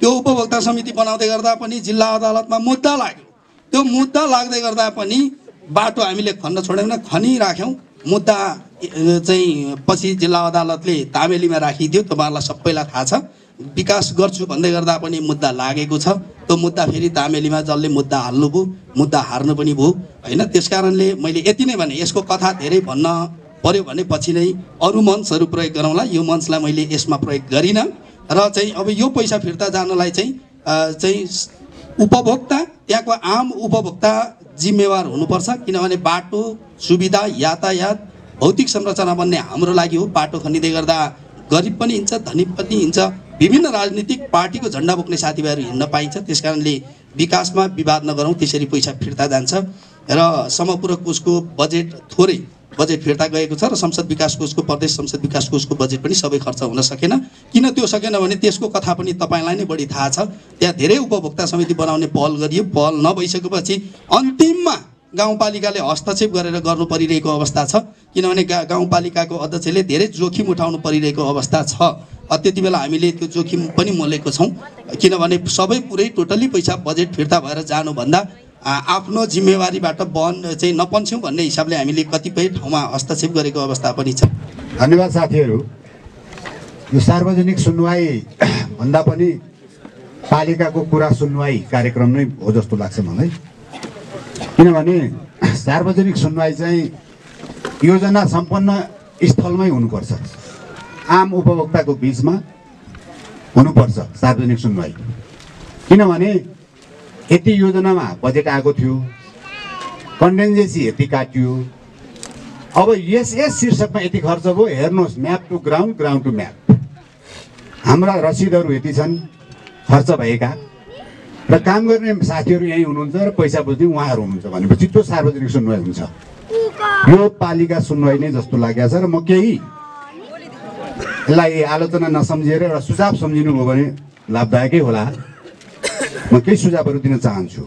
त्यो उपभोक्ता समिति बनाउँदै गर्दा पनि जिल्ला अदालतमा मुद्दा लाग्यो। त्यो मुद्दा लाग्दै गर्दा पनि बाटो हामीले खन्न छोडेन खनिराख्यौँ। मुद्दा चाहिँ पछि जिल्ला अदालतले तामेलीमा राखिदियो। तपाईँहरूलाई सबैलाई थाहा छ। विकास गर्छु भन्दै गर्दा पनि मुद्दा लागेको छ। त्यो मुद्दा फेरि तामेलीमा जसले मुद्दा हाल्नुभयो मुद्दा हार्नु पनि भयो। होइन? त्यस कारणले मैले यति नै भने यसको कथा धेरै भन्न पर्यो भने पछि नै अरू मञ्चहरू प्रयोग गरौँला। यो मञ्चलाई मैले यसमा प्रयोग गरिनँ। र चाहिँ अब यो पैसा फिर्ता जानलाई चाहिँ चाहिँ उपभोक्ता त्यहाँको आम उपभोक्ता जिम्मेवार हुनुपर्छ। किनभने बाटो सुविधा यातायात भौतिक संरचना बन्ने हाम्रो लागि हो। बाटो खनिँदै गर्दा गरिब पनि हिँड्छ धनी पनि हिँड्छ। विभिन्न राजनीतिक पार्टीको झन्डा बोक्ने साथीभाइहरू हिँड्न पाइन्छ। त्यस कारणले विकासमा विवाद नगरौँ त्यसरी पैसा फिर्ता जान्छ। र समपूरक कोषको बजेट थोरै बजेट फिर्ता गएको छ र संसद विकास कोषको प्रदेश संसद विकास कोषको बजेट पनि सबै खर्च हुन सकेन। किन त्यो सकेन भने त्यसको कथा पनि तपाईँलाई नै बढी थाहा छ। त्यहाँ धेरै उपभोक्ता समिति बनाउने पहल गरियो। पहल नभइसकेपछि अन्तिममा गाउँपालिकाले हस्तक्षेप गरेर गर्नु परिरहेको अवस्था छ। किनभने गा गाउँपालिकाको अध्यक्षले धेरै जोखिम उठाउनु परिरहेको अवस्था छ। त्यति बेला हामीले त्यो जोखिम पनि मोलेको छौँ। किनभने सबै पुरै टोटल्ली पैसा बजेट फिर्ता भएर जानुभन्दा आफ्नो जिम्मेवारीबाट बन चाहिँ नपन्छौँ भन्ने हिसाबले हामीले कतिपय ठाउँमा हस्तक्षेप गरेको अवस्था पनि छ। धन्यवाद साथीहरू। यो सार्वजनिक सुनवाई भन्दा पनि पालिकाको कुरा सुनवाई कार्यक्रम नै हो जस्तो लाग्छ मलाई। किनभने सार्वजनिक सुनवाई चाहिँ योजना सम्पन्न स्थलमै हुनुपर्छ। आम उपभोक्ताको बिचमा हुनुपर्छ सार्वजनिक सुनवाई। किनभने यति योजनामा बजेट आएको थियो कन्डेन्जेसी यति काटियो। अब यस यस शीर्षकमा यति खर्च भयो हेर्नुहोस् map to ground ground to map हाम्रा रसिदहरू यति छन् खर्च भएका। र काम गर्ने साथीहरू यहीँ हुनुहुन्छ र पैसा बुझ्ने उहाँहरू हुनुहुन्छ भनेपछि त्यो सार्वजनिक सुनवाई हुन्छ। यो पालिका सुनवाई नै जस्तो लागेको छ र म केही यसलाई आलोचना नसम्झिएर एउटा सुझाव सम्झिनु भयो भने लाभदायकै होला। म केही सुझावहरू दिन चाहन्छु।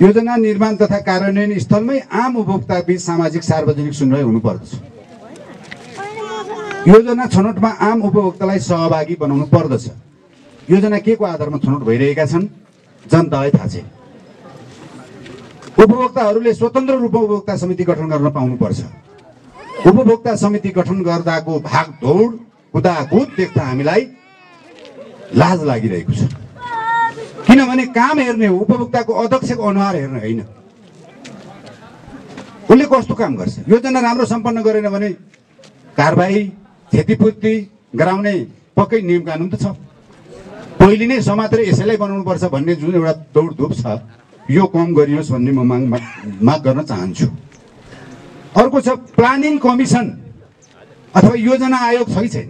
योजना निर्माण तथा कार्यान्वयन स्थलमै आम उपभोक्ता बीच सामाजिक सार्वजनिक सुनवाई हुनुपर्दछ। योजना छनौटमा आम उपभोक्तालाई सहभागी बनाउनु पर्दछ। योजना के को आधारमा छनौट भइरहेका छन्? जनतालाई थाहा छ। उपभोक्ताहरूले स्वतन्त्र रूपमा उपभोक्ता समिति गठन गर्न पाउनुपर्छ। उपभोक्ता समिति गठन गर्दाको भागदौड कुदाकुद देख्दा हामीलाई लाज लागिरहेको छ। किनभने काम हेर्ने हो उपभोक्ताको अध्यक्षको अनुहार हेर्ने होइन। उसले कस्तो काम गर्छ? योजना राम्रो सम्पन्न गरेन भने कारबाही क्षतिपूर्ति गराउने पक्कै नियम कानुन त छ। पहिले नै समातेर यसैलाई बनाउनुपर्छ भन्ने जुन एउटा दौडधुप छ यो कम गरियोस् भन्ने म माग माग गर्न चाहन्छु। अर्को छ प्लानिङ कमिसन अथवा योजना आयोग छ कि छैन।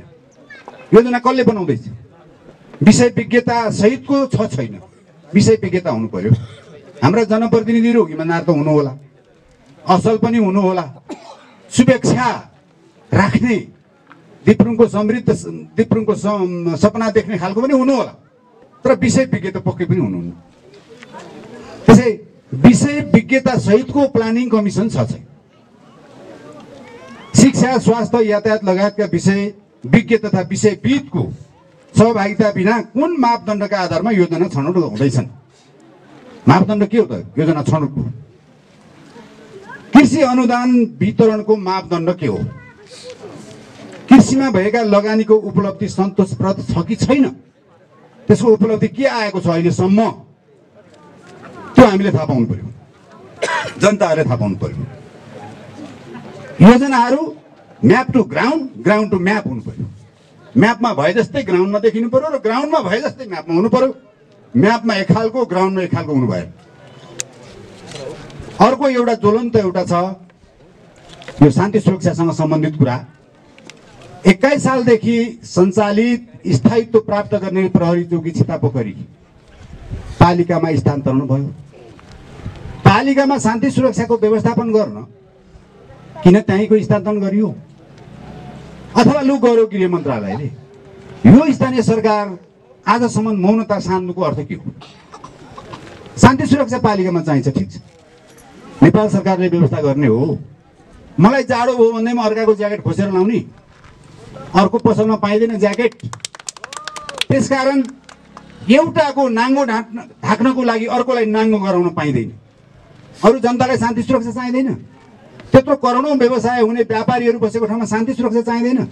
योजना कसले बनाउँदैछ? विषय विज्ञता सहितको छ छैन। विषय विज्ञता हुनु पर्यो। हाम्रा जनप्रतिनिधिहरू इमान्दार त हुनु होला। असल पनि हुनु होला। शुभेच्छा राख्ने दिप्रुङको समृद्ध दिप्रुङको सपना देख्ने खालको पनि हुनु होला। तर विषय विज्ञता पक्कै पनि हुनुहुन्न। त्यसै विषय विज्ञता सहितको प्लानिङ कमिसन छ छैन शिक्षा स्वास्थ्य यातायात लगायतका विषय विज्ञ तथा विषयविदको सहभागिता बिना कुन मापदण्डका आधारमा योजना छनौट हुँदैछन्? मापदण्ड के हो त? योजना छनौटको। कृषि अनुदान वितरणको मापदण्ड के हो? कृषिमा भएका लगानीको उपलब्धि सन्तोषप्रद छ कि छैन? त्यसको उपलब्धि के आएको छ अहिलेसम्म? त्यो हामीले थाहा पाउनु पर्यो। जनताहरूले थाहा पाउनु पर्यो। योजनाहरू map to ground ground to map हुनु पर्यो। म्यापमा भए जस्तै ग्राउन्डमा देखिनु पर्यो र ग्राउन्डमा भए जस्तै म्यापमा हुनु पर्यो। म्यापमा एक खालको ग्राउन्डमा एक खालको हुनु भयो अर्को एउटा ज्वलन्त एउटा छ। यो शान्ति सुरक्षासँग सम्बन्धित कुरा। एक्काइस सालदेखि सञ्चालित स्थायित्व प्राप्त गर्ने प्रहरी चौकी छितापोखरी पालिकामा स्थानान्तरण भयो। पालिकामा शान्ति सुरक्षाको व्यवस्थापन गर्न किन त्यहीँको स्थानान्तरण गरियो? अथवा लु गौरव गृह मन्त्रालयले यो स्थानीय सरकार आजसम्म मौनता सान्नुको अर्थ के हो? शान्ति सुरक्षा पालिकामा चाहिन्छ ठिक छ। नेपाल सरकारले व्यवस्था गर्ने हो। मलाई जाडो भयो भन्दैमा अर्काको ज्याकेट खोसेर लाउने। अर्को पसलमा पाइँदैन ज्याकेट। त्यसकारण एउटाको नाङ्गो ढाक्न ढाक्नको लागि अर्कोलाई नाङ्गो गराउन पाइँदैन। अरू जनतालाई शान्ति सुरक्षा चाहिँदैन। त्यत्रो करोडौँ व्यवसाय हुने व्यापारीहरू बसेको ठाउँमा शान्ति सुरक्षा चाहिँदैन।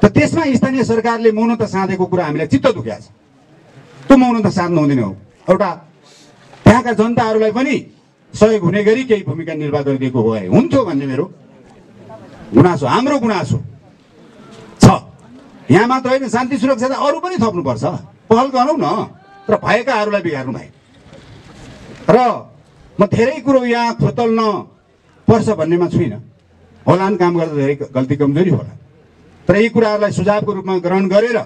त त्यसमा स्थानीय सरकारले मौनता साधेको कुरा हामीलाई चित्त दुख्या छ। त्यो मौनता साध्नु हुँदैन हो। एउटा त्यहाँका जनताहरूलाई पनि सहयोग हुने गरी केही भूमिका निर्वाह गरिदिएको भए हुन्थ्यो भन्ने मेरो गुनासो हाम्रो गुनासो। छ। यहाँ मात्र होइन शान्ति सुरक्षा त अरू पनि थप्नुपर्छ। पहल गरौँ न। तर भएकाहरूलाई बिगार्नु भए र म धेरै कुरो यहाँ खोतल्न पर्छ भन्नेमा छुइनँ। होलान् काम गर्दा धेरै गल्ती कमजोरी होला। तर यी कुराहरूलाई सुझावको रूपमा ग्रहण गरेर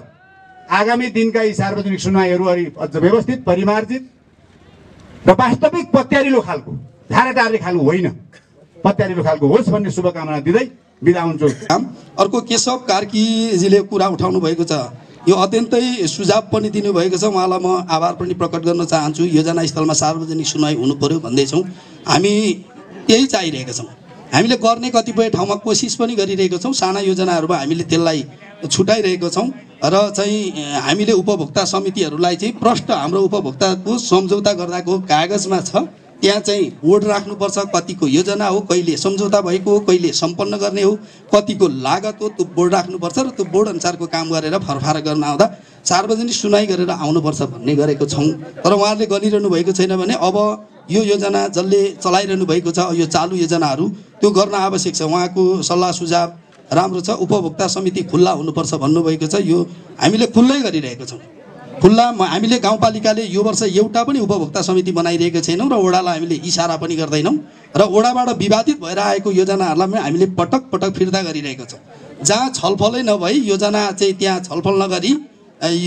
आगामी दिनका यी सार्वजनिक सुनवाईहरू अझ व्यवस्थित परिमार्जित र वास्तविक पत्यारिलो खालको धारा टार्ने खालको होइन। पत्यारिलो खालको होस् भन्ने शुभकामना दिँदै बिदा हुन्छु। अर्को केशव कार्कीजीले कुरा उठाउनु भएको छ। यो अत्यन्तै सुझाव पनि दिनुभएको छ। उहाँलाई म आभार पनि प्रकट गर्न चाहन्छु। योजना स्थलमा सार्वजनिक सुनवाई हुनु पर्यो भन्दैछौँ। हामी त्यही चाहिरहेका छौँ। हामीले गर्ने कतिपय ठाउँमा कोसिस पनि गरिरहेको छौँ। साना योजनाहरूमा हामीले त्यसलाई छुट्याइरहेको छौँ। र चाहिँ हामीले उपभोक्ता समितिहरूलाई चाहिँ प्रष्ट हाम्रो उपभोक्ताको सम्झौता गर्दाको कागजमा छ। त्यहाँ चाहिँ बोर्ड राख्नुपर्छ कतिको योजना हो कहिले सम्झौता भएको हो कहिले सम्पन्न गर्ने हो कतिको लागत हो त्यो बोर्ड राख्नुपर्छ र त्यो बोर्ड अनुसारको काम गरेर फरफार गर्न आउँदा सार्वजनिक सुनाइ गरेर आउनुपर्छ भन्ने गरेको छौँ। तर उहाँहरूले गरिरहनु भएको छैन भने अब यो योजना जसले चलाइरहनु भएको छ यो चालु योजनाहरू त्यो गर्न आवश्यक छ। उहाँको सल्लाह सुझाव राम्रो छ उपभोक्ता समिति खुल्ला हुनुपर्छ भन्नुभएको छ। यो हामीले खुल्लै गरिरहेको छौँ। खुल्ला हामीले गाउँपालिकाले यो वर्ष एउटा पनि उपभोक्ता समिति बनाइरहेको छैनौँ र ओडालाई हामीले इसारा पनि गर्दैनौँ र ओडाबाट विवादित भएर आएको योजनाहरूलाई पनि हामीले पटक पटक फिर्ता गरिरहेको छौँ। जहाँ छलफलै नभई योजना चाहिँ त्यहाँ छलफल नगरी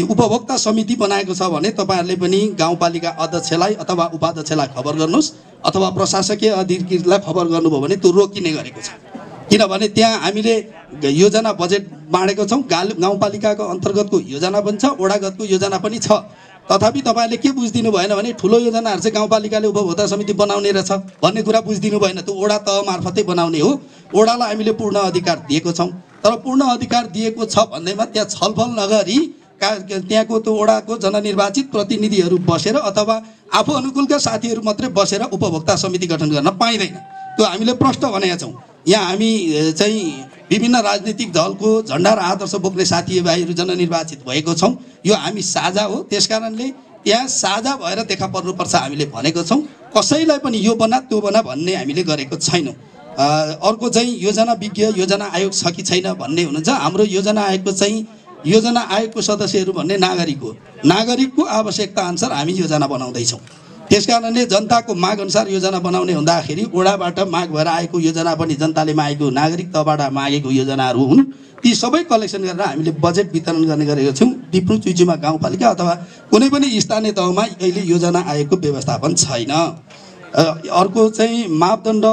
उपभोक्ता समिति बनाएको छ भने तपाईँहरूले पनि गाउँपालिका अध्यक्षलाई अथवा उपाध्यक्षलाई खबर गर्नुहोस् अथवा प्रशासकीय अधिकृतलाई खबर गर्नुभयो भने त्यो रोकिने गरेको छ। किनभने त्यहाँ हामीले योजना बजेट बाँडेको छौँ। गाउँ गाउँपालिकाको अन्तर्गतको योजना पनि छ ओडागतको योजना पनि छ। तथापि तपाईँहरूले के बुझिदिनु भएन भने ठुलो योजनाहरू चाहिँ गाउँपालिकाले उपभोक्ता समिति बनाउने रहेछ भन्ने कुरा बुझिदिनु भएन त्यो ओडा तह मार्फतै बनाउने हो। ओडालाई हामीले पूर्ण अधिकार दिएको छौँ। तर पूर्ण अधिकार दिएको छ भन्दैमा त्यहाँ छलफल नगरी का त्यहाँको त्यो ओडाको जननिर्वाचित प्रतिनिधिहरू बसेर अथवा आफू अनुकूलका साथीहरू मात्रै बसेर उपभोक्ता समिति गठन गर्न पाइँदैन। त्यो हामीले प्रष्ट भनेका छौँ। यहाँ हामी चाहिँ विभिन्न राजनीतिक दलको झन्डा र आदर्श बोक्ने साथीभाइहरू जननिर्वाचित भएको छौँ। यो हामी साझा हो। त्यस कारणले त्यहाँ साझा भएर देखा पर्नुपर्छ हामीले भनेको छौँ। कसैलाई पनि यो बना त्यो बना भन्ने हामीले गरेको छैनौँ। अर्को चाहिँ योजना विज्ञ योजना आयोग छ कि छैन भन्ने हुनुहुन्छ। हाम्रो योजना आयोगको चाहिँ योजना आयोगको सदस्यहरू भन्ने नागरिक हो नागरिकको आवश्यकता अनुसार हामी योजना बनाउँदैछौँ। त्यस कारणले जनताको माग अनुसार योजना बनाउने हुँदाखेरि ओडाबाट माग भएर आएको योजना पनि जनताले मागेको नागरिक तहबाट मागेको योजनाहरू हुन्। ती सबै कलेक्सन गरेर हामीले बजेट वितरण गर्ने गरेको छौँ। दिप्रुङ चुइचुमा गाउँपालिका अथवा कुनै पनि स्थानीय तहमा अहिले योजना आयोगको व्यवस्थापन छैन। अर्को चाहिँ मापदण्ड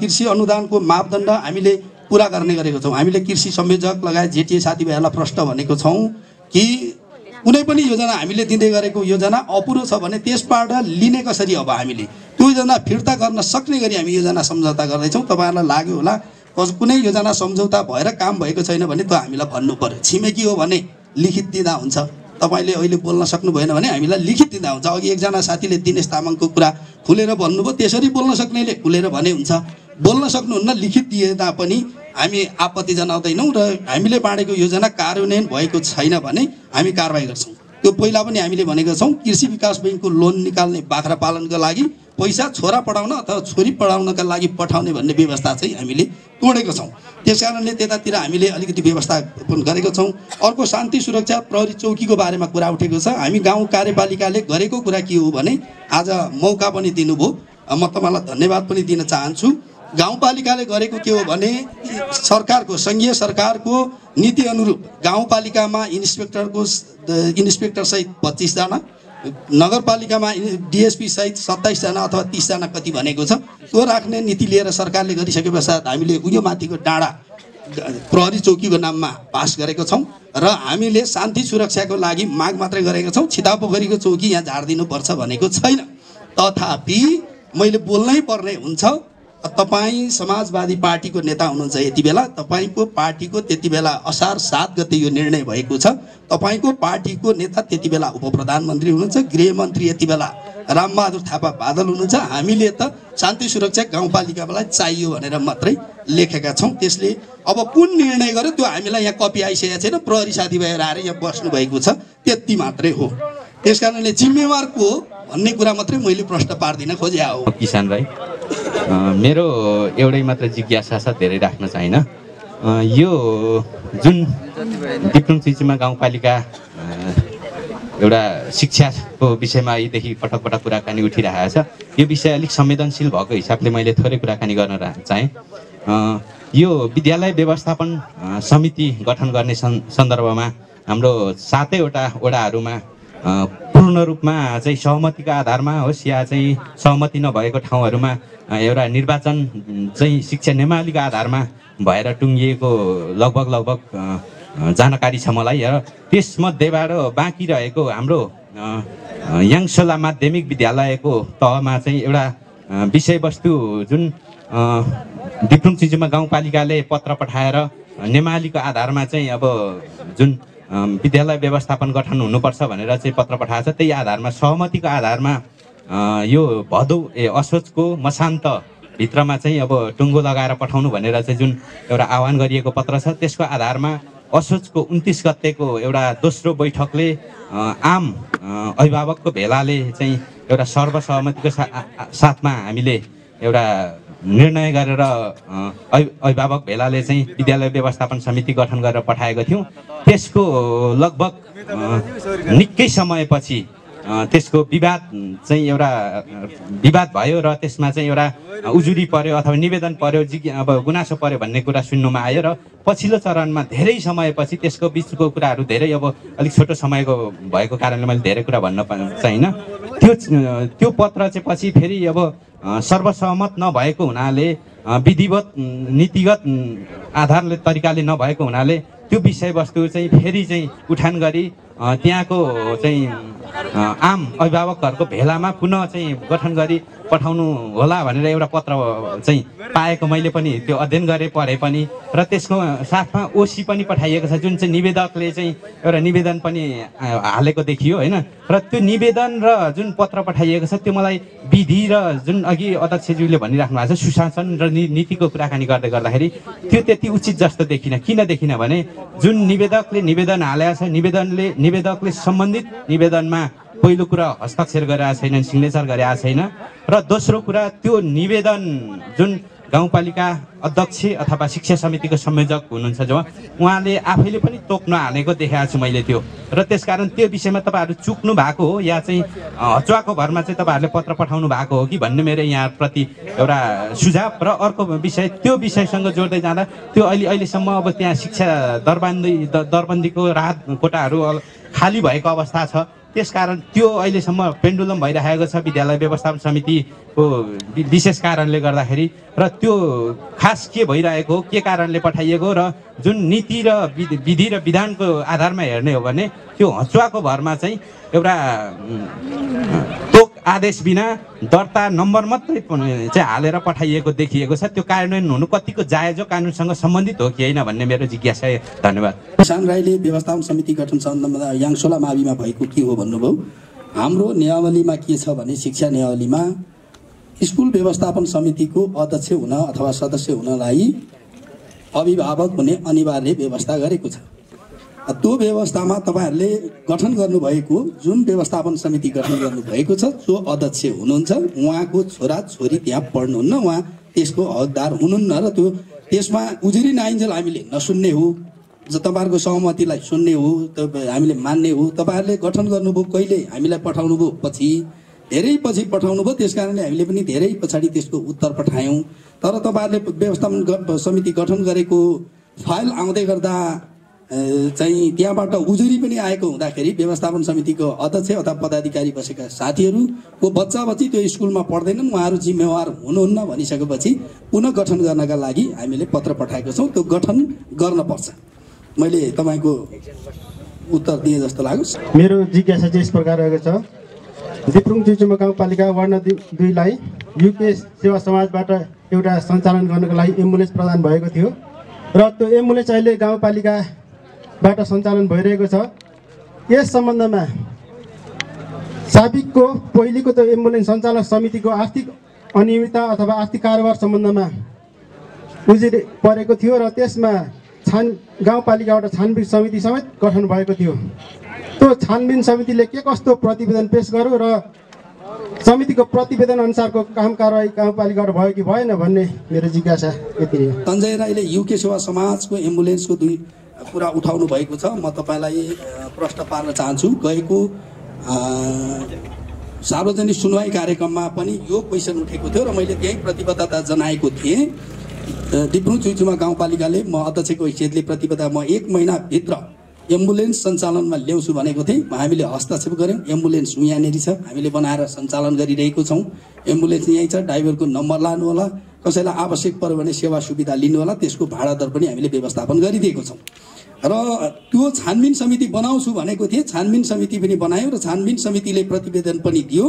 कृषि अनुदानको मापदण्ड हामीले पुरा गर्ने गरेको छौँ। हामीले कृषि संयोजक लगायत जेटिए साथीभाइहरूलाई प्रश्न भनेको छौँ कि कुनै पनि योजना हामीले दिँदै गरेको योजना अपुरो छ भने त्यसबाट लिने कसरी अब हामीले? त्यो योजना फिर्ता गर्न सक्ने गरी हामी योजना सम्झौता गर्दैछौँ। तपाईँहरूलाई लाग्यो होला कुनै योजना सम्झौता भएर काम भएको छैन भने त्यो हामीलाई भन्नु पर्यो। छिमेकी हो भने लिखित दिँदा हुन्छ। तपाईँले अहिले बोल्न सक्नु भएन भने हामीलाई लिखित दिँदा हुन्छ। अघि एकजना साथीले दिनेश तामाङको कुरा खुलेर भन्नुभयो त्यसरी बोल्न सक्नेले खुलेर भने हुन्छ। बोल्न सक्नुहुन्न लिखित दिँदा पनि हामी आपत्ति जनाउँदैनौँ र हामीले बाँडेको योजना कार्यान्वयन भएको छैन भने हामी कारवाही गर्छौँ। त्यो पहिला पनि हामीले भनेका छौँ कृषि विकास बैङ्कको लोन निकाल्ने बाख्रा पालनको लागि पैसा छोरा पढाउन अथवा छोरी पढाउनका लागि पठाउने भन्ने व्यवस्था चाहिँ हामीले तोडेको छौँ। त्यस कारणले त्यतातिर हामीले अलिकति व्यवस्थापन गरेको छौँ। अर्को शान्ति सुरक्षा प्रहरी चौकीको बारेमा कुरा उठेको छ। हामी गाउँ कार्यपालिकाले गरेको कुरा के हो भने आज मौका पनि दिनुभयो। म तपाईँलाई धन्यवाद पनि दिन चाहन्छु। गाउँपालिकाले गरेको के हो भने सरकारको सङ्घीय सरकारको नीति अनुरूप गाउँपालिकामा इन्सपेक्टरको इन्सपेक्टर सहित पच्चिसजना नगरपालिकामा डिएसपी सहित सत्ताइसजना अथवा तिसजना कति भनेको छ त्यो राख्ने नीति लिएर सरकारले गरिसके पश्चात हामीले उयो माथिको डाँडा प्रहरी चौकीको नाममा पास गरेको छौँ र हामीले शान्ति सुरक्षाको लागि माग मात्रै गरेका छौँ छितापोखरीको चौकी यहाँ झारिदिनुपर्छ भनेको छैन। तथापि मैले बोल्नै पर्ने हुन्छ तपाईँ समाजवादी पार्टीको नेता हुनुहुन्छ यति बेला तपाईँको पार्टीको त्यति बेला असार सात गते यो निर्णय भएको छ। तपाईँको पार्टीको नेता त्यति बेला उप प्रधानमन्त्री हुनुहुन्छ गृहमन्त्री यति बेला रामबहादुर थापा बादल हुनुहुन्छ। हामीले त शान्ति सुरक्षा गाउँपालिकालाई चाहियो भनेर मात्रै लेखेका छौँ। त्यसले अब कुन निर्णय गर्यो त्यो हामीलाई यहाँ कपी आइसकेको छैन। प्रहरी साथीभाइहरू आएर यहाँ बस्नु भएको छ त्यति मात्रै हो। त्यस कारणले जिम्मेवार को हो भन्ने कुरा मात्रै मैले प्रश्न पार्दिन खोजे हो किसान अ, मेरो एउटै मात्र जिज्ञासा छ धेरै राख्न चाहिँ यो जुन दिप्लुङ चिचुमा गाउँपालिका एउटा शिक्षाको विषयमा यहीदेखि पटक पटक कुराकानी उठिरहेको छ यो विषय अलिक संवेदनशील भएको हिसाबले मैले थोरै कुराकानी गर्न चाहेँ। यो विद्यालय व्यवस्थापन समिति गठन गर्ने सन् सन्दर्भमा हाम्रो सातैवटा वडाहरूमा पूर्ण रूपमा चाहिँ सहमतिको आधारमा होस् या चाहिँ सहमति नभएको ठाउँहरूमा एउटा निर्वाचन चाहिँ शिक्षा नियमावलीको आधारमा भएर टुङ्गिएको लगभग लगभग जानकारी छ मलाई। र त्यसमध्येबाट बाँकी रहेको हाम्रो याङसोला माध्यमिक विद्यालयको तहमा चाहिँ एउटा विषयवस्तु जुन अ, दिप्लुङ चिजुमा गाउँपालिकाले पत्र पठाएर नेमालीको आधारमा चाहिँ अब जुन विद्यालय व्यवस्थापन गठन हुनुपर्छ भनेर चाहिँ पत्र पठाएको छ। त्यही आधारमा सहमतिको आधारमा यो भदौ ए असोजको मसान्त भित्रमा चाहिँ अब टुङ्गो लगाएर पठाउनु भनेर चाहिँ जुन एउटा आह्वान गरिएको पत्र छ त्यसको आधारमा असोजको उन्तिस गतेको एउटा दोस्रो बैठकले आम अभिभावकको भेलाले चाहिँ एउटा सर्वसहमतिको सा साथमा हामीले एउटा निर्णय गरेर अभिभावक भेलाले चाहिँ विद्यालय व्यवस्थापन समिति गठन गरेर पठाएको थियौँ। त्यसको लगभग निकै समयपछि त्यसको विवाद चाहिँ एउटा विवाद भयो र त्यसमा चाहिँ एउटा उजुरी पर्यो अथवा निवेदन पर्यो जिज्ञ अब गुनासो पर्यो भन्ने कुरा सुन्नुमा आयो र पछिल्लो चरणमा धेरै समयपछि त्यसको बिचको कुराहरू धेरै अब अलिक छोटो समयको भएको कारणले मैले धेरै कुरा भन्न चाहिँ त्यो त्यो पत्र चाहिँ पछि फेरि अब सर्वसहमत नभएको हुनाले विधिवत नीतिगत आधारले तरिकाले नभएको हुनाले त्यो विषयवस्तु चाहिँ फेरि चाहिँ उठान गरी त्यहाँको चाहिँ आम अभिभावकहरूको भेलामा पुनः चाहिँ गठन गरी पठाउनु होला भनेर एउटा पत्र चाहिँ पाएको मैले पनि। त्यो अध्ययन गरेँ पढेँ पनि। र त्यसको साथमा ओसी पनि पठाइएको छ जुन चाहिँ निवेदकले चाहिँ एउटा निवेदन पनि हालेको देखियो होइन? र त्यो निवेदन र जुन पत्र पठाइएको छ त्यो मलाई विधि र जुन अघि अध्यक्षज्यूले भनिराख्नु भएको छ सुशासन र नीतिको कुराकानी गर्दै गर्दाखेरि त्यो त्यति उचित जस्तो देखिनँ किन देखिनँ भने जुन निवेदकले निवेदन हालेको छ निवेदनले निवेदकले सम्बन्धित निवेदनमा पहिलो कुरा हस्ताक्षर गरेका छैनन् सिग्नेचर गरेका छैन। र दोस्रो कुरा त्यो निवेदन जुन गाउँपालिका अध्यक्ष अथवा शिक्षा समितिको संयोजक हुनुहुन्छ जो उहाँले आफैले पनि तोक्न हालेको देखाएको छु मैले त्यो। र त्यसकारण त्यो विषयमा तपाईँहरू चुक्नु भएको हो या चाहिँ हचुवाको भरमा चाहिँ तपाईँहरूले पत्र पठाउनु भएको हो कि भन्ने मेरो यहाँप्रति एउटा सुझाव र अर्को विषय त्यो विषयसँग जोड्दै जाँदा त्यो अहिले अहिलेसम्म अब त्यहाँ शिक्षा दरबन्दी दरबन्दीको राहत कोटाहरू खाली भएको अवस्था छ। त्यसकारण त्यो अहिलेसम्म पेन्डुलम भइरहेको छ विद्यालय व्यवस्थापन समितिको विशेष कारणले गर्दाखेरि। र त्यो खास के भइरहेको के कारणले पठाइएको र जुन नीति र विधि र विधानको आधारमा हेर्ने हो भने त्यो हचुवाको भरमा चाहिँ एउटा आदेश बिना दर्ता नम्बर मात्रै चाहिँ हालेर पठाइएको देखिएको छ। त्यो कार्यान्वयन हुनु कतिको जायज कानुनसँग सम्बन्धित हो कि होइन भन्ने मेरो जिज्ञासा। धन्यवाद। किसान राईले व्यवस्थापन समिति गठन सम्बन्धमा याङसोला माविमा भएको के हो भन्नुभयो? हाम्रो नियमावलीमा के छ भने शिक्षा नियमावलीमा स्कुल व्यवस्थापन समितिको अध्यक्ष हुन अथवा सदस्य हुनलाई अभिभावक हुने अनिवार्य व्यवस्था गरेको छ। त्यो व्यवस्थामा तपाईँहरूले गठन गर्नुभएको जुन व्यवस्थापन समिति गठन गर्नुभएको छ जो अध्यक्ष हुनुहुन्छ। उहाँको छोरा छोरी त्यहाँ पढ्नुहुन्न उहाँ त्यसको हकदार हुनुहुन्न र त्यो त्यसमा उजुरी नआइन्जेल हामीले नसुन्ने हो तपाईँहरूको सहमतिलाई सुन्ने हो हामीले मान्ने हो। तपाईँहरूले गठन गर्नुभयो कहिले हामीलाई पठाउनु भयो पछि। धेरै पछि पठाउनु भयो त्यस कारणले हामीले पनि धेरै पछाडि त्यसको उत्तर पठायौँ। तर तपाईँहरूले व्यवस्थापन समिति गठन गरेको फाइल आउँदै गर्दा चाहिँ त्यहाँबाट उजुरी पनि आएको हुँदाखेरि व्यवस्थापन समितिको अध्यक्ष अथवा पदाधिकारी बसेका साथीहरूको बच्चा बच्ची त्यो स्कुलमा पढ्दैनन् उहाँहरू जिम्मेवार हुनुहुन्न भनिसकेपछि पुनः गठन गर्नका लागि हामीले पत्र पठाएको छौँ। त्यो गठन गर्नपर्छ मैले तपाईँको उत्तर दिएँ जस्तो लाग्यो। मेरो जिज्ञासा चाहिँ यस प्रकार रहेको छ। दिप्रुङ चुचुमा गाउँपालिका वार्ड दुईलाई युके सेवा समाजबाट एउटा सञ्चालन गर्नको लागि एम्बुलेन्स प्रदान भएको थियो। र त्यो एम्बुलेन्स अहिले गाउँपालिकाबाट सञ्चालन भइरहेको छ। यस सम्बन्धमा साबिकको पहिलेको त्यो एम्बुलेन्स सञ्चालक समितिको आर्थिक अनियमितता अथवा आर्थिक कारोबार सम्बन्धमा उजुरी परेको थियो र त्यसमा छान गाउँपालिकाबाट छानबिन समिति समेत गठन भएको थियो। त्यो छानबिन समितिले के कस्तो प्रतिवेदन पेस गर्यो र समितिको प्रतिवेदन अनुसारको काम कारवाही गाउँपालिकाबाट भयो कि भएन भन्ने मेरो जिज्ञासा यति सञ्जय राईले युके सेवा समाजको एम्बुलेन्सको दुई कुरा उठाउनु भएको छ। म तपाईँलाई प्रश्न पार्न चाहन्छु। गएको सार्वजनिक सुनवाई कार्यक्रममा पनि यो क्वेसन उठेको थियो र मैले त्यही प्रतिबद्धता जनाएको थिएँ। दिप्रुङ चुइचुमा गाउँपालिकाले म अध्यक्षको हैसियतले प्रतिबद्धता म एक महिनाभित्र एम्बुलेन्स सञ्चालनमा ल्याउँछु भनेको थिएँ। हामीले हस्तक्षेप गऱ्यौँ। एम्बुलेन्स यहाँनिर छ। हामीले बनाएर सञ्चालन गरिरहेको छौँ। एम्बुलेन्स यहीँ छ। ड्राइभरको नम्बर लानु होला। कसैलाई आवश्यक पऱ्यो भने सेवा सुविधा लिनु होला। त्यसको भाडा दर पनि हामीले व्यवस्थापन गरिदिएको छौँ। र त्यो छानबिन समिति बनाउँछु भनेको थिएँ। छानबिन समिति पनि बनायौँ र छानबिन समितिले प्रतिवेदन पनि दियो।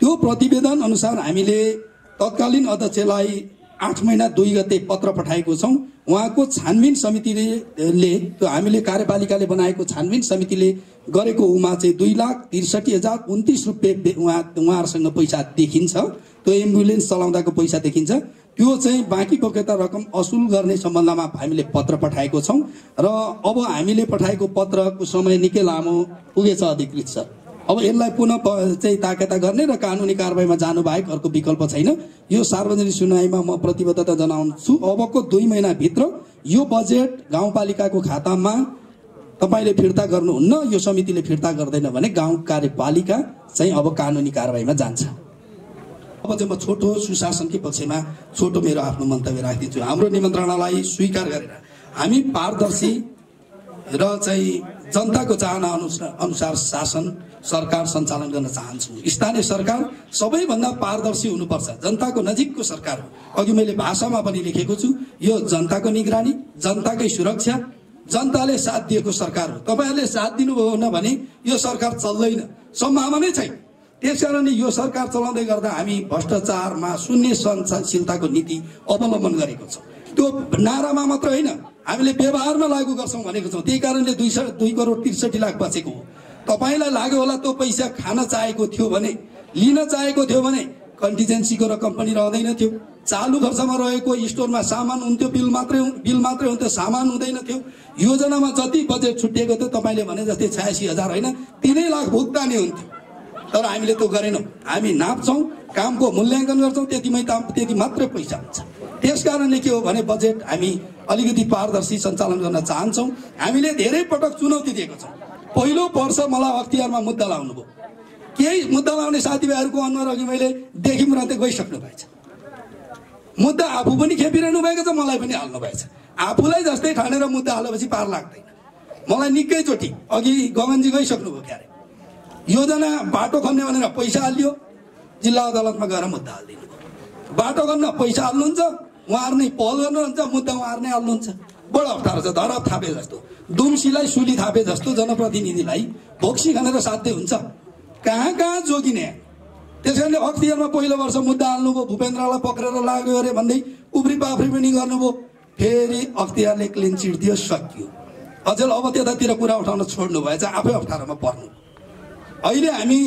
त्यो प्रतिवेदन अनुसार हामीले तत्कालीन अध्यक्षलाई आठ महिना दुई गते पत्र पठाएको छौँ। उहाँको छानबिन समितिले त्यो हामीले कार्यपालिकाले बनाएको छानबिन समितिले गरेको उमा चाहिँ दुई लाख त्रिसठी हजार उन्तिस रुपियाँ उहाँ उहाँहरूसँग पैसा देखिन्छ। त्यो एम्बुलेन्स चलाउँदाको पैसा देखिन्छ। त्यो चाहिँ बाँकी बकेता रकम असुल गर्ने सम्बन्धमा हामीले पत्र पठाएको छौँ र अब हामीले पठाएको पत्रको समय निकै लामो पुगेछ अधिकृत सर। अब यसलाई पुनः चाहिँ ताकेता गर्ने र कानुनी कारवाहीमा जानु बाहेक अर्को विकल्प छैन। यो सार्वजनिक सुनवाईमा म प्रतिबद्धता जनाउँछु। अबको दुई महिनाभित्र यो बजेट गाउँपालिकाको खातामा तपाईँले फिर्ता गर्नुहुन्न यो समितिले फिर्ता गर्दैन भने गाउँ कार्यपालिका चाहिँ अब कानुनी कारवाहीमा जान्छ। अब चाहिँ म छोटो सुशासनकै पक्षमा छोटो मेरो आफ्नो मन्तव्य राखिदिन्छु। हाम्रो निमन्त्रणालाई स्वीकार गरेर हामी पारदर्शी र चाहिँ जनताको चाहना अनुसार अनुसार शासन सरकार सञ्चालन गर्न चाहन्छु। स्थानीय सरकार सबैभन्दा पारदर्शी हुनुपर्छ। जनताको नजिकको सरकार हो। अघि मैले भाषामा पनि लेखेको छु यो जनताको निगरानी जनताकै सुरक्षा जनताले साथ दिएको सरकार हो। तपाईँहरूले साथ दिनुभयो भने यो सरकार चल्दैन। सम्भावनै छैन। त्यसकारणले यो सरकार चलाउँदै गर्दा हामी भ्रष्टाचारमा शून्य सहनशीलताको नीति अवलम्बन गरेको छौँ। त्यो नारामा मात्र होइन हामीले व्यवहारमा लागू गर्छौँ भनेको छौँ। त्यही कारणले दुई स- दुई करोड त्रिसठी लाख बचेको हो। तपाईँलाई लाग्यो होला त्यो पैसा खान चाहेको थियो भने लिन चाहेको थियो भने कन्टिजेन्सीको रकम पनि रहँदैन थियो। चालु खर्चमा रहेको स्टोरमा सामान हुन्थ्यो बिल मात्रै बिल मात्रै हुन्थ्यो सामान हुँदैन थियो। योजनामा जति बजेट छुट्टिएको थियो तपाईँले भने जस्तै छयासी हजार होइन तिनै लाख भुक्तानी हुन्थ्यो। तर हामीले त्यो गरेनौँ। हामी नाप्छौँ कामको मूल्याङ्कन गर्छौँ त्यतिमै ताम त्यति मात्रै पैसा हुन्छ। त्यस कारणले के हो भने बजेट हामी अलिकति पारदर्शी सञ्चालन गर्न चाहन्छौँ। हामीले धेरै पटक चुनौती दिएको छौँ। पहिलो वर्ष मलाई अख्तियारमा मुद्दा लाउनु भयो। केही मुद्दा लाउने साथीभाइहरूको अनुहार अघि मैले देखिम रहँदै गइसक्नु भएछ। मुद्दा आफू पनि खेपिरहनु भएको छ मलाई पनि हाल्नु भएछ। आफूलाई जस्तै ठानेर मुद्दा हालेपछि पार लाग्दैन। मलाई निकैचोटि अघि गगनजी गइसक्नुभयो क्यारे। योजना बाटो खन्ने भनेर पैसा हालियो जिल्ला अदालतमा गएर मुद्दा हालिदिनु। बाटो खन्न पैसा हाल्नुहुन्छ उहाँहरू नै पहल गर्नुहुन्छ मुद्दा उहाँहरू नै हाल्नुहुन्छ। बडो अप्ठ्यारो छ धरप थापे जस्तो दुम्सीलाई सुली थापे जस्तो जनप्रतिनिधिलाई भोक्सी खनेर साध्य हुन्छ। कहाँ कहाँ जोगिने? त्यस कारणले अख्तियारमा पहिलो वर्ष मुद्दा हाल्नुभयो भूपेन्द्रलाई पक्रेर लाग्यो अरे भन्दै उफ्री पाफ्री पनि गर्नुभयो। फेरि अख्तियारले क्लिन चिट दियो सकियो। अझै अब त्यतातिर कुरा उठाउन छोड्नु भएछ आफै अप्ठ्यारोमा पर्नु। अहिले हामी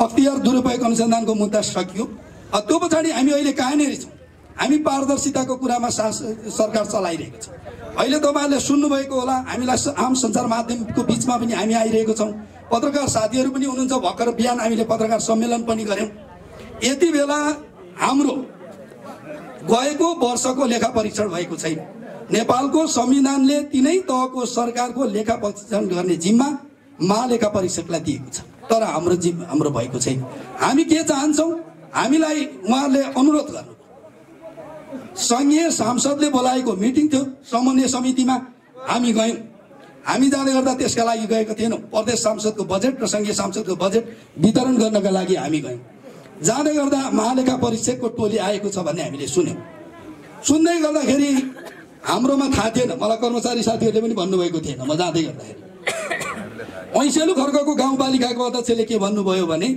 अख्तियार दुरुपयोग अनुसन्धानको मुद्दा सकियो। त्यो पछाडि हामी अहिले कहाँनिर छौँ? हामी पारदर्शिताको कुरामा शास सरकार चलाइरहेको छ। अहिले तपाईँहरूले सुन्नुभएको होला हामीलाई आम सञ्चार माध्यमको बिचमा पनि हामी आइरहेको छौँ। पत्रकार साथीहरू पनि हुनुहुन्छ भर्खर बिहान हामीले पत्रकार सम्मेलन पनि गऱ्यौँ। यति बेला हाम्रो गएको वर्षको लेखा परीक्षण भएको छैन। नेपालको संविधानले तिनै तहको सरकारको लेखा परीक्षण गर्ने जिम्मा महालेखा परीक्षकलाई दिएको छ। तर हाम्रो जिम्मा हाम्रो भएको छैन हामी के चाहन्छौँ? हामीलाई उहाँहरूले अनुरोध गर्नु सङ्घीय सांसदले बोलाएको मिटिङ थियो समन्वय समितिमा। हामी गयौँ। हामी जाँदै गर्दा त्यसका लागि गएका थिएनौँ। प्रदेश सांसदको बजेट र सङ्घीय सांसदको बजेट वितरण गर्नका लागि हामी गयौँ। जाँदै गर्दा महालेखा परीक्षकको टोली आएको छ भन्ने हामीले सुन्यौँ। सुन्दै गर्दाखेरि हाम्रोमा थाहा थिएन। मलाई कर्मचारी साथीहरूले पनि भन्नुभएको थिएन। म जाँदै गर्दाखेरि। ऐसेलु खर्कको गाउँपालिकाको अध्यक्षले के भन्नुभयो भने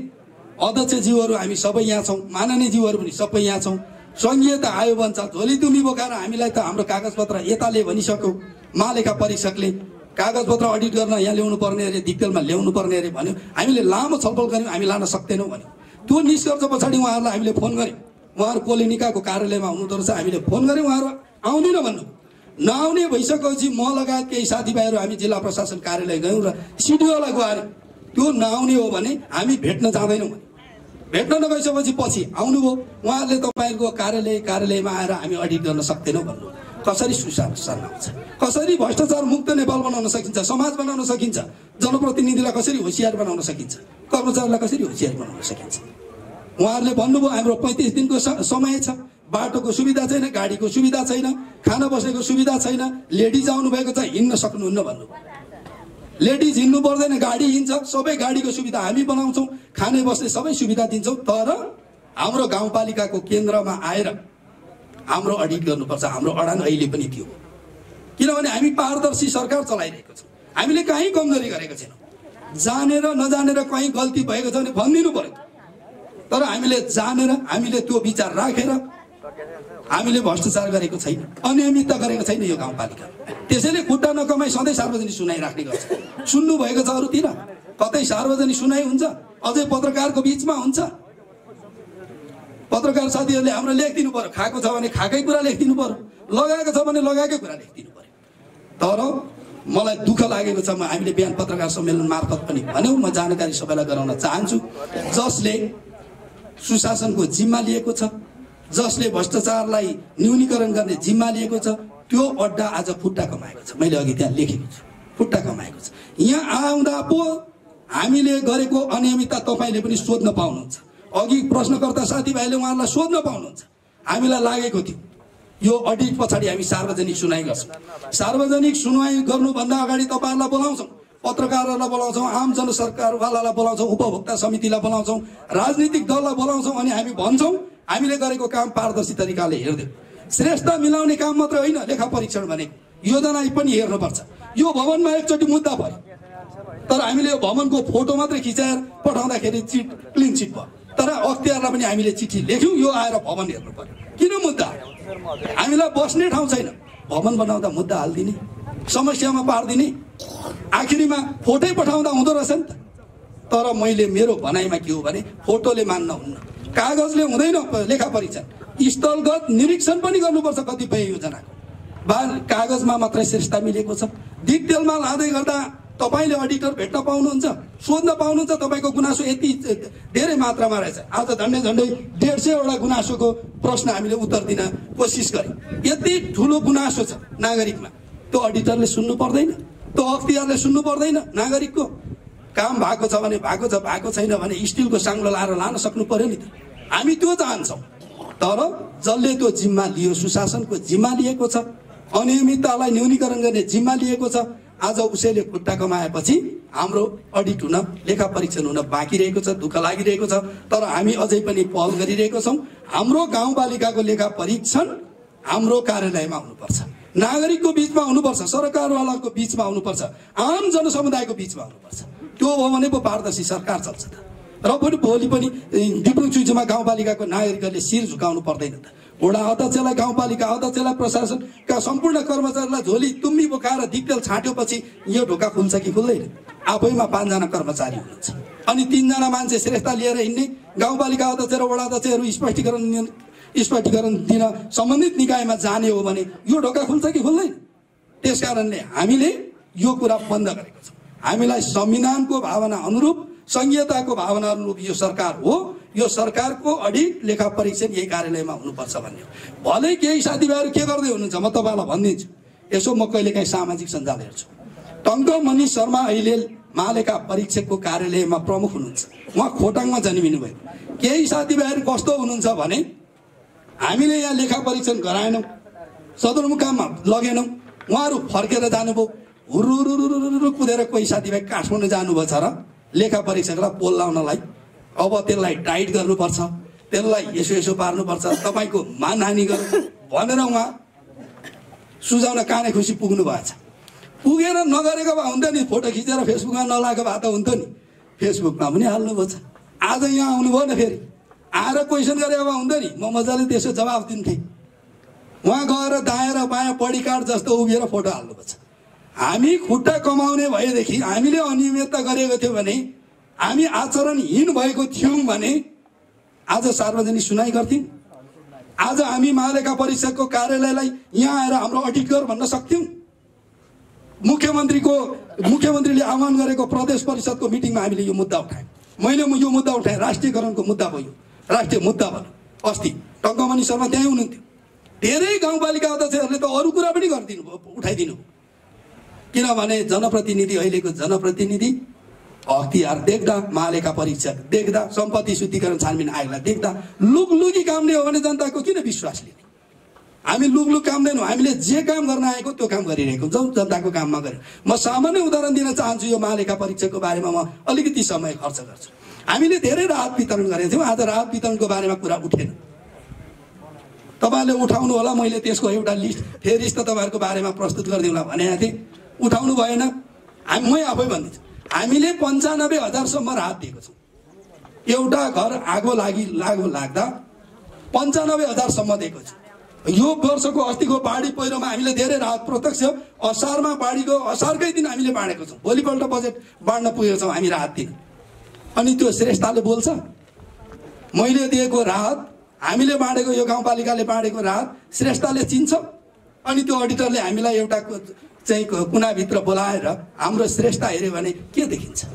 अध्यक्षज्यूहरू हामी सबै यहाँ छौँ। माननीयज्यूहरू पनि सबै यहाँ छौँ। सङ्घीयता आयो भन्छ झोली दुमी बोकाएर हामीलाई त हाम्रो कागजपत्र यताले भनिसक्यो। महालेखा परीक्षकले कागजपत्र अडिट गर्न यहाँ ल्याउनु पर्ने अरे डिटेलमा ल्याउनु पर्ने अरे भन्यो। हामीले लामो छलफल गऱ्यौँ हामी लान सक्दैनौँ भन्यो। त्यो निष्कर्ष पछाडि उहाँहरूलाई हामीले फोन गऱ्यौँ उहाँहरू कोलिनिकाको कार्यालयमा हुनुहुँदो रहेछ हामीले फोन गऱ्यौँ उहाँहरू। आउँदिन भन्नु नआउने भइसकेपछि म लगायत केही साथीभाइहरू हामी जिल्ला प्रशासन कार्यालय गयौँ र सिडिओलाई गुहार्यौँ त्यो नआउने हो भने हामी भेट्न जाँदैनौँ भने। भेट्न नगइसकेपछि पछि आउनुभयो। उहाँहरूले तपाईँको कार्यालय कार्यालयमा आएर हामी अडिट गर्न सक्दैनौँ भन्नु कसरी सुशासन आउँछ कसरी भ्रष्टाचार मुक्त नेपाल बनाउन सकिन्छ? समाज बनाउन सकिन्छ? जनप्रतिनिधिलाई कसरी होसियार बनाउन सकिन्छ? कर्मचारीलाई कसरी होसियार बनाउन सकिन्छ? उहाँहरूले भन्नुभयो हाम्रो पैँतिस दिनको समय छ। बाटोको सुविधा छैन गाडीको सुविधा छैन खाना बस्नेको सुविधा छैन लेडिज आउनुभएको छ हिँड्न सक्नुहुन्न भन्नु लेडिज हिँड्नु पर्दैन गाडी हिँड्छ सबै गाडीको सुविधा हामी बनाउँछौँ खाने बस्ने सबै सुविधा दिन्छौँ तर हाम्रो गाउँपालिकाको केन्द्रमा आएर हाम्रो अडिट गर्नुपर्छ हाम्रो अडान अहिले पनि हो। किनभने हामी पारदर्शी सरकार चलाइरहेको छौँ। हामीले कहीँ कमजोरी गरेको छैनौँ। जानेर नजानेर कहीँ गल्ती भएको छ भने भनिदिनु पर्यो तर हामीले जानेर हामीले त्यो विचार राखेर हामीले भ्रष्टाचार गरेको छैन अनियमितता गरेको छैन यो गाउँपालिका। त्यसैले खुट्टा नकमाई सधैँ सार्वजनिक सुनाइ राख्ने गर्छ। सुन्नु भएको छ अरूतिर कतै सार्वजनिक सुनाइ हुन्छ अझै पत्रकारको बिचमा हुन्छ। पत्रकार साथीहरूले हाम्रो लेखिदिनु पर्यो खाएको छ भने खाएकै कुरा लेखिदिनु पर्यो लगाएको छ भने लगाएकै कुरा लेखिदिनु पर्यो। तर मलाई दुःख लागेको छ म हामीले बिहान पत्रकार सम्मेलन मार्फत पनि भन्यौँ म जानकारी सबैलाई गराउन चाहन्छु। जसले सुशासनको जिम्मा लिएको छ जसले भ्रष्टाचारलाई न्यूनीकरण गर्ने जिम्मा लिएको छ त्यो अड्डा आज फुट्टा कमाएको छ। मैले अघि त्यहाँ लेखेको छु। फुट्टा कमाएको छ। यहाँ आउँदा पो हामीले गरेको अनियमितता तपाईँले पनि सोध्न पाउनुहुन्छ। अघि प्रश्नकर्ता साथीभाइले उहाँहरूलाई सोध्न पाउनुहुन्छ। हामीलाई लागेको थियो। यो अडिट पछाडि हामी सार्वजनिक सुनाइ गर्छौँ। सार्वजनिक सुनवाई गर्नुभन्दा अगाडि तपाईँहरूलाई बोलाउँछौँ। पत्रकारहरूलाई बोलाउँछौँ आम जनसरकारवालालाई बोलाउँछौँ उपभोक्ता समितिलाई बोलाउँछौँ राजनीतिक दललाई बोलाउँछौँ अनि हामी भन्छौँ हामीले गरेको काम पारदर्शी तरिकाले हेरिदिउँ श्रेष्ठ मिलाउने काम मात्रै होइन लेखा परीक्षण भनेको योजना पनि हेर्नुपर्छ। यो भवनमा एकचोटि मुद्दा भयो। तर हामीले यो भवनको फोटो मात्रै खिचाएर पठाउँदाखेरि चिट क्लिन चिट भयो। तर अख्तियारलाई पनि हामीले चिठी लेख्यौँ यो आएर भवन हेर्नु पर्यो किन मुद्दा? हामीलाई बस्ने ठाउँ छैन। भवन बनाउँदा मुद्दा हालिदिने समस्यामा पारिदिने। आखिरीमा फोटै पठाउँदा हुँदो रहेछ नि त। तर मैले मेरो भनाइमा के हो भने फोटोले मान्न हुन्न। कागजले हुँदैन लेखा परीक्षण। स्थलगत निरीक्षण पनि गर्नुपर्छ कतिपय योजनाको बा कागजमा मात्रै श्रेष्ठता मिलेको छ। डिटेलमा लाँदै गर्दा तपाईँले अडिटर भेट्न पाउनुहुन्छ सोध्न पाउनुहुन्छ तपाईँको गुनासो यति धेरै मात्रामा रहेछ। आज झन्डै झन्डै डेढ सयवटा गुनासोको प्रश्न हामीले उत्तर दिन कोसिस गरेँ यति ठुलो गुनासो छ नागरिकमा। त्यो अडिटरले सुन्नु पर्दैन त्यो अख्तियारले सुन्नु पर्दैन नागरिकको। काम भएको छ भने भएको छ भएको छैन भने स्टिलको साङ्लो लाएर लान सक्नु पर्यो नि त। हामी त्यो चाहन्छौँ। तर जसले त्यो जिम्मा लियो सुशासनको जिम्मा लिएको छ अनियमिततालाई न्यूनीकरण गर्ने जिम्मा लिएको छ आज उसैले खुट्टा कमाएपछि हाम्रो अडिट हुन लेखा परीक्षण हुन बाँकी रहेको छ दुःख लागिरहेको छ। तर हामी अझै पनि पहल गरिरहेको छौँ। हाम्रो गाउँपालिकाको लेखा परीक्षण हाम्रो कार्यालयमा हुनुपर्छ। नागरिकको बिचमा हुनुपर्छ सरकारवालाको बिचमा हुनुपर्छ आम जनसमुदायको बिचमा हुनुपर्छ। त्यो भयो भने पो पारदर्शी सरकार चल्छ त। र पनि भोलि पनि दिपुङ चुइचोमा गाउँपालिकाको नागरिकहरूले शिर झुकाउनु पर्दैन त। वडा अध्यक्षलाई गाउँपालिका अध्यक्षलाई प्रशासनका सम्पूर्ण कर्मचारीलाई झोली तुम्बी बोकाएर डिटेल छाट्योपछि यो ढोका खुल्छ कि खुल्दैन? आफैमा पाँचजना कर्मचारी हुनुहुन्छ। अनि तिनजना मान्छे श्रेष्ठ लिएर हिँड्ने गाउँपालिका अध्यक्ष र वडा अध्यक्षहरू स्पष्टीकरण स्पष्टीकरण दिन सम्बन्धित निकायमा जाने हो भने यो ढोका खुल्छ कि खुल्दैन? त्यस कारणले हामीले यो कुरा बन्द गरेका छौँ। हामीलाई संविधानको भावना अनुरूप सङ्घीयताको भावना अनुरूप यो सरकार हो। यो सरकारको अडिट लेखा परीक्षण यही कार्यालयमा हुनुपर्छ भन्ने भलै केही साथीभाइहरू के गर्दै हुनुहुन्छ? म तपाईँलाई भनिदिन्छु। यसो म कहिलेकाहीँ सामाजिक सञ्जाल हेर्छु। टङ्कमणि शर्मा अहिले महालेखा परीक्षकको कार्यालयमा प्रमुख हुनुहुन्छ। उहाँ खोटाङमा जन्मिनु भयो। केही साथीभाइहरू कस्तो हुनुहुन्छ भने हामीले यहाँ लेखा परीक्षण गराएनौँ सदरमुकाममा लगेनौँ उहाँहरू फर्केर जानुभयो। हुरुरुरुरुरु कुदेर कोही साथीभाइ काठमाडौँ जानुभएको छ र लेखा परीक्षकलाई पोल लाउनलाई अब त्यसलाई टाइट गर्नुपर्छ त्यसलाई यसो यसो पार्नुपर्छ तपाईँको मानहानि गर्नु भनेर उहाँ सुझाउन काने खुसी पुग्नु भएछ। पुगेर नगरेको भए हुन्थ्यो नि फोटो खिचेर फेसबुकमा नलाएको भए त हुन्थ्यो नि फेसबुकमा पनि हाल्नुभएको छ आज यहाँ आउनुभयो नि फेरि आएर क्वेसन गरेको भए हुन्थ्यो नि म मजाले त्यसो जवाफ दिन्थेँ। उहाँ गएर दायाँ र बायाँ पढी कार्ड जस्तो उभिएर फोटो हाल्नुपर्छ। हामी खुट्टा कमाउने भएदेखि हामीले अनियमितता गरेको थियो भने हामी आचरणहीन भएको थियौँ भने आज सार्वजनिक सुनाइ गर्थ्यौँ आज हामी महालेखा परिषदको कार्यालयलाई यहाँ आएर हाम्रो अडिट भन्न सक्थ्यौँ। मुख्यमन्त्रीको मुख्यमन्त्रीले आह्वान गरेको प्रदेश परिषदको मिटिङमा हामीले यो मुद्दा उठायौँ। मैले यो मुद्दा उठाएँ राष्ट्रियकरणको मुद्दा भयो। राष्ट्रिय मुद्दा भयो। अस्ति टङ्कमणि शर्मा त्यहीँ हुनुहुन्थ्यो। धेरै गाउँपालिका अध्यक्षहरूले त अरू कुरा पनि गरिदिनु भयो उठाइदिनु भयो। किनभने जनप्रतिनिधि अहिलेको जनप्रतिनिधि अख्तियार देख्दा महालेखा परीक्षक देख्दा सम्पत्ति शुद्धिकरण छानबिन आयोगलाई देख्दा लुकलुकी कामले हो भने जनताको किन विश्वास लिने? हामी लुकलुक काम दिदैनौँ हामीले जे काम गर्न आएको त्यो काम गरिरहेको हुन्छौँ जनताको काममा गऱ्यौँ म सामान्य उदाहरण दिन चाहन्छु यो महालेखा परीक्षकको बारेमा म अलिकति समय खर्च गर्छु। हामीले धेरै राहत वितरण गरेका थियौँ आज राहत वितरणको बारेमा कुरा उठेन। तपाईँहरूले उठाउनु होला मैले त्यसको एउटा लिस्ट फेरि त तपाईँहरूको बारेमा प्रस्तुत गरिदिउँला भनेको थिएँ। उठाउनु भएन। हामी मै आफै भनिदिन्छु हामीले पन्चानब्बे हजारसम्म राहत दिएको छौँ। एउटा घर आगो लागि लागो लाग्दा पन्चानब्बे हजारसम्म दिएको छु। यो वर्षको अस्तिको बाढी पहिरोमा हामीले धेरै राहत प्रत्यक्ष असारमा बाढीको असारकै दिन हामीले बाँडेको छौँ। भोलिपल्ट बजेट बाँड्न पुगेको छौँ हामी राहत दिन। अनि त्यो श्रेष्ठताले बोल्छ मैले दिएको राहत हामीले बाँडेको यो गाउँपालिकाले बाँडेको राहत श्रेष्ठताले चिन्छ। अनि त्यो अडिटरले हामीलाई एउटा चाहिँ कुनाभित्र बोलाएर हाम्रो श्रेष्ठ हेऱ्यो भने के देखिन्छ?